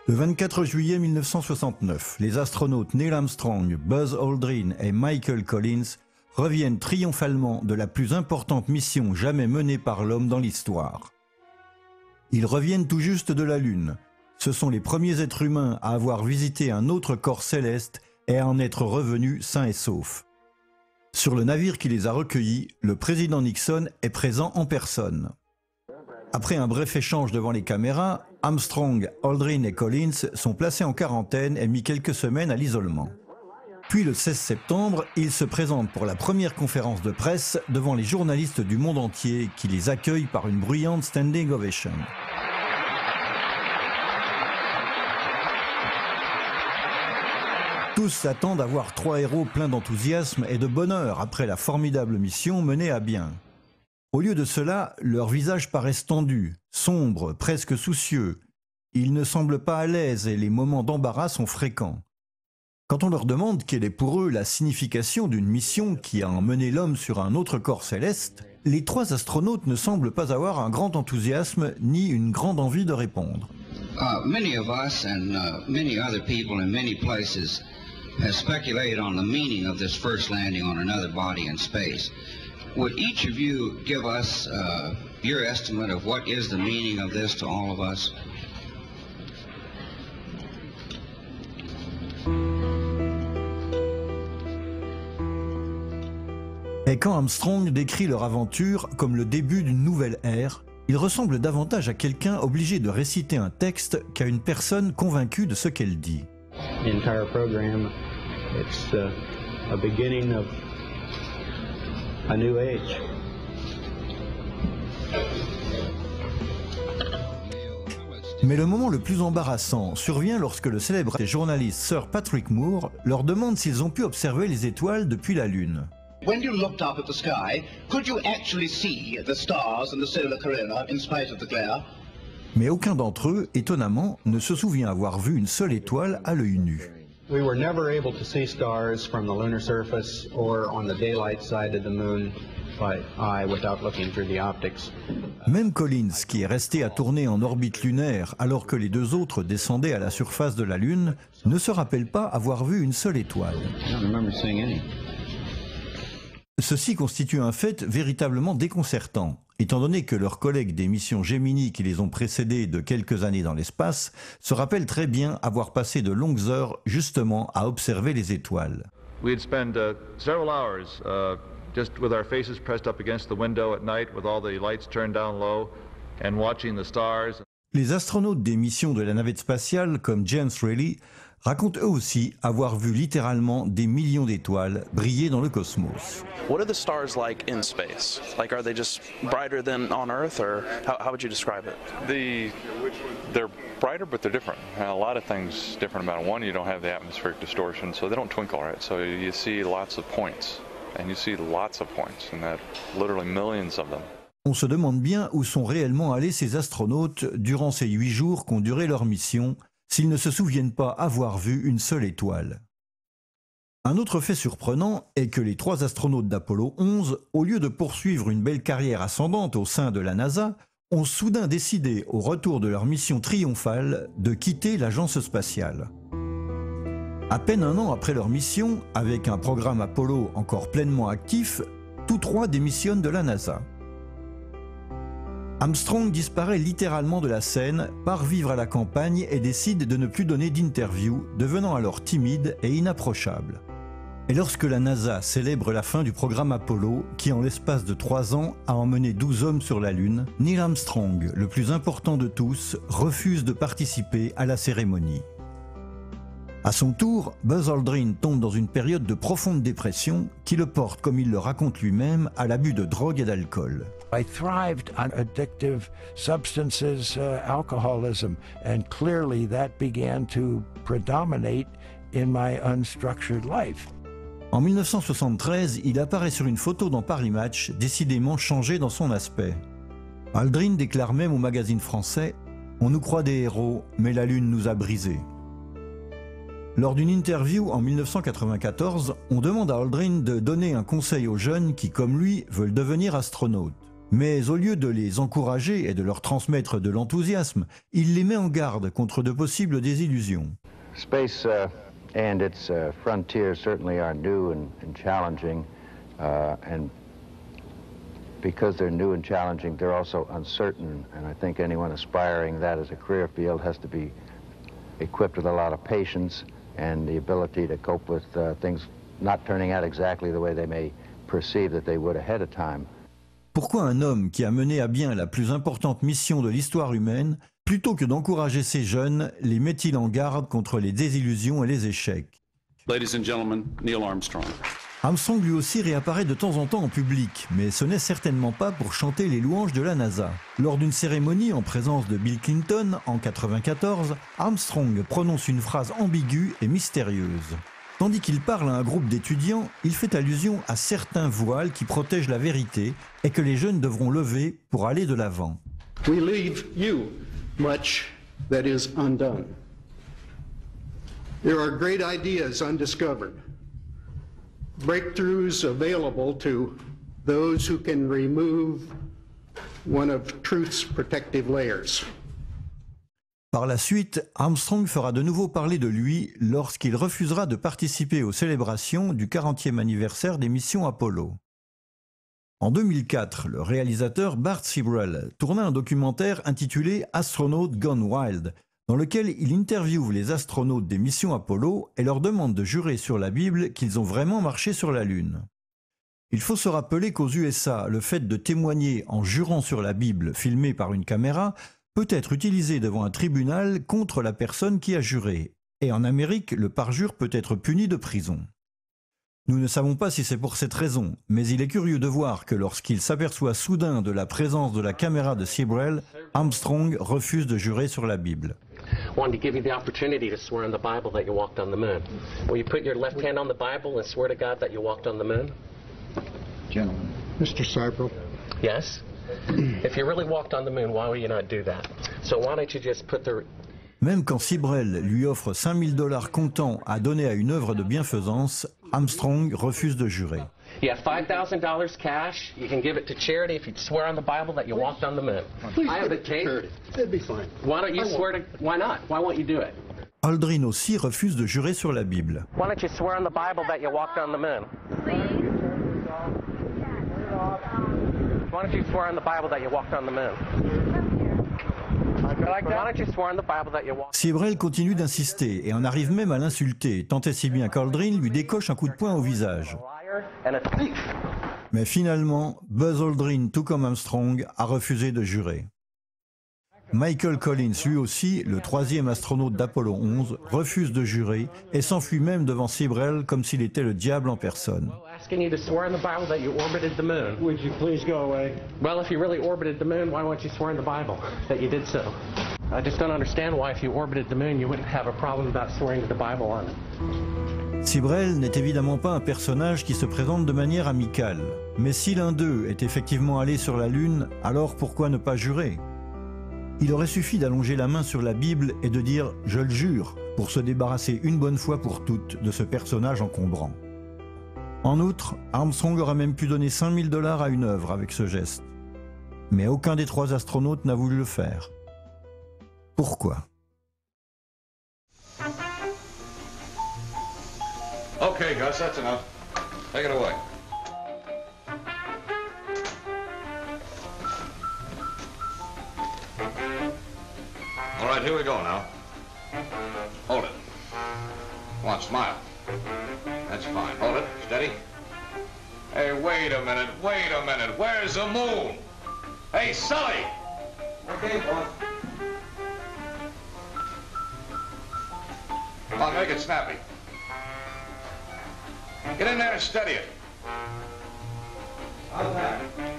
Le 24 juillet 1969, les astronautes Neil Armstrong, Buzz Aldrin et Michael Collins reviennent triomphalement de la plus importante mission jamais menée par l'homme dans l'histoire. Ils reviennent tout juste de la Lune. Ce sont les premiers êtres humains à avoir visité un autre corps céleste et à en être revenus sains et saufs. Sur le navire qui les a recueillis, le président Nixon est présent en personne. Après un bref échange devant les caméras, Armstrong, Aldrin et Collins sont placés en quarantaine et mis quelques semaines à l'isolement. Puis le 16 septembre, ils se présentent pour la première conférence de presse devant les journalistes du monde entier qui les accueillent par une bruyante standing ovation. Tous s'attendent à voir trois héros pleins d'enthousiasme et de bonheur après la formidable mission menée à bien. Au lieu de cela, leurs visages paraissent tendus, sombres, presque soucieux. Ils ne semblent pas à l'aise et les moments d'embarras sont fréquents. Quand on leur demande quelle est pour eux la signification d'une mission qui a emmené l'homme sur un autre corps céleste, les trois astronautes ne semblent pas avoir un grand enthousiasme ni une grande envie de répondre. Have speculated on the meaning of this first landing on another body in space. Would each of you give us uh, your estimate of what is the meaning of this to all of us? Et quand Armstrong décrit leur aventure comme le début d'une nouvelle ère, il ressemble davantage à quelqu'un obligé de réciter un texte qu'à une personne convaincue de ce qu'elle dit. The entire program, it's uh, a beginning of a new age. Mais le moment le plus embarrassant survient lorsque le célèbre journaliste Sir Patrick Moore leur demande s'ils ont pu observer les étoiles depuis la Lune. When you looked up at the sky, could you actually see the stars and the solar corona in spite of the glare? Mais aucun d'entre eux, étonnamment, ne se souvient avoir vu une seule étoile à l'œil nu. We were never able to see stars from the lunar surface or on the daylight side of the moon by eye without looking through the optics. Même Collins, qui est resté à tourner en orbite lunaire alors que les deux autres descendaient à la surface de la Lune, ne se rappelle pas avoir vu une seule étoile. I don't remember seeing any. Ceci constitue un fait véritablement déconcertant, étant donné que leurs collègues des missions Gemini qui les ont précédés de quelques années dans l'espace se rappellent très bien avoir passé de longues heures justement à observer les étoiles. We'd spend uh, several hours uh, just with our faces pressed up against the window at night with all the lights turned down low and watching the stars. Les astronautes des missions de la navette spatiale comme James Rayleigh racontent eux aussi avoir vu littéralement des millions d'étoiles briller dans le cosmos. What are the stars like in space? Like, are they just brighter than on Earth, or how, how would you describe it? The, they're brighter, but they're different. And a lot of things different about it. One, you don't have the atmospheric distortion, so they don't twinkle, right? So you see lots of points, and you see lots of points, and that literally millions of them. On se demande bien où sont réellement allés ces astronautes durant ces huit jours qu'ont duré leur mission, s'ils ne se souviennent pas avoir vu une seule étoile. Un autre fait surprenant est que les trois astronautes d'Apollo 11, au lieu de poursuivre une belle carrière ascendante au sein de la NASA, ont soudain décidé, au retour de leur mission triomphale, de quitter l'agence spatiale. À peine un an après leur mission, avec un programme Apollo encore pleinement actif, tous trois démissionnent de la NASA. Armstrong disparaît littéralement de la scène, part vivre à la campagne et décide de ne plus donner d'interview, devenant alors timide et inapprochable. Et lorsque la NASA célèbre la fin du programme Apollo, qui en l'espace de trois ans a emmené 12 hommes sur la Lune, Neil Armstrong, le plus important de tous, refuse de participer à la cérémonie. À son tour, Buzz Aldrin tombe dans une période de profonde dépression qui le porte, comme il le raconte lui-même, à l'abus de drogue et d'alcool. I thrived on addictive substances, uh, alcoholism, and clearly that began to predominate in my unstructured life. En 1973, il apparaît sur une photo dans Paris Match, décidément changé dans son aspect. Aldrin déclare même au magazine français On nous croit des héros, mais la Lune nous a brisés. Lors d'une interview en 1994, on demande à Aldrin de donner un conseil aux jeunes qui, comme lui, veulent devenir astronautes. Mais au lieu de les encourager et de leur transmettre de l'enthousiasme, il les met en garde contre de possibles désillusions. Space uh, and its uh, frontiers certainly are new and, and challenging, uh, and because they're new and challenging, they're also uncertain. And I think anyone aspiring that as a career field has to be equipped with a lot of patience and the ability to cope with uh, things not turning out exactly the way they may perceive that they would ahead of time. Pourquoi un homme qui a mené à bien la plus importante mission de l'histoire humaine, plutôt que d'encourager ces jeunes, les met-il en garde contre les désillusions et les échecs? Ladies and gentlemen, Neil Armstrong. Armstrong lui aussi réapparaît de temps en temps en public, mais ce n'est certainement pas pour chanter les louanges de la NASA. Lors d'une cérémonie en présence de Bill Clinton en 1994, Armstrong prononce une phrase ambiguë et mystérieuse. Tandis qu'il parle à un groupe d'étudiants, il fait allusion à certains voiles qui protègent la vérité et que les jeunes devront lever pour aller de l'avant. We leave you much that is undone. There are great ideas undiscovered, breakthroughs available to those who can remove one of truth's protective layers. Par la suite, Armstrong fera de nouveau parler de lui lorsqu'il refusera de participer aux célébrations du 40e anniversaire des missions Apollo. En 2004, le réalisateur Bart Sibrel tourna un documentaire intitulé Astronaut Gone Wild, dans lequel il interviewe les astronautes des missions Apollo et leur demande de jurer sur la Bible qu'ils ont vraiment marché sur la Lune. Il faut se rappeler qu'aux USA, le fait de témoigner en jurant sur la Bible filmée par une caméra peut être utilisé devant un tribunal contre la personne qui a juré, et en Amérique, le parjure peut être puni de prison. Nous ne savons pas si c'est pour cette raison, mais il est curieux de voir que lorsqu'il s'aperçoit soudain de la présence de la caméra de Sibrel, Armstrong refuse de jurer sur la Bible. Wanted to give you the opportunity to swear on the Bible that you walked on the moon. Will you put your left hand on the Bible and swear to God that you walked on the moon? Gentlemen. Mr. Cyprel. Yes? if you really walked on the moon, why would you not do that? So why don't you just put the Même quand Sibrel lui offre 5000 dollars comptants à donner à une œuvre de bienfaisance, Armstrong refuse de jurer. You have $5,000 cash. You can give it to charity if you swear on the Bible that you walked on the moon. Please I have give the it to tape. charity. It'd be fine. Why don't you swear to... Why not? Why won't you do it? Aldrin aussi refuse de jurer sur la Bible. Why don't you swear on the Bible that you walked on the moon? Please. Why don't you swear on the Bible that you walked on the moon? Sibrel continue d'insister et en arrive même à l'insulter, tant et si bien qu'Aldrin lui décoche un coup de poing au visage. Mais finalement, Buzz Aldrin, tout comme Armstrong, a refusé de jurer. Michael Collins, lui aussi, le troisième astronaute d'Apollo 11, refuse de jurer et s'enfuit même devant Sibrel comme s'il était le diable en personne. Asking you to swear on the Bible that you orbited the moon. Would you please go away? Well, if you really orbited the moon, why won't you swear in the Bible that you did so? I just don't understand why, if you orbited the moon, you wouldn't have a problem about swearing to the Bible on it. Sibrel n'est évidemment pas un personnage qui se présente de manière amicale. Mais si l'un d'eux est effectivement allé sur la Lune, alors pourquoi ne pas jurer? Il aurait suffi d'allonger la main sur la Bible et de dire ⁇ Je le jure ⁇ pour se débarrasser une bonne fois pour toutes de ce personnage encombrant. En outre, Armstrong aurait même pu donner 5000 dollars à une œuvre avec ce geste. Mais aucun des trois astronautes n'a voulu le faire. Pourquoi? Gus, that's enough. Take it. All right, here we go now. Hold it. Come on, smile. That's fine. Hold it. Steady. Hey, wait a minute. Wait a minute. Where's the moon? Hey, Sully! Okay, boss. Come on, make it snappy. Get in there and steady it.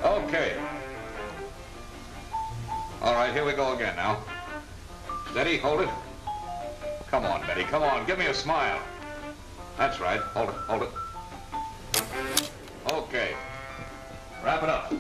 Okay. All right, here we go again now. Steady, hold it. Come on, Betty, come on, give me a smile. That's right, hold it, hold it. Okay. Wrap it up.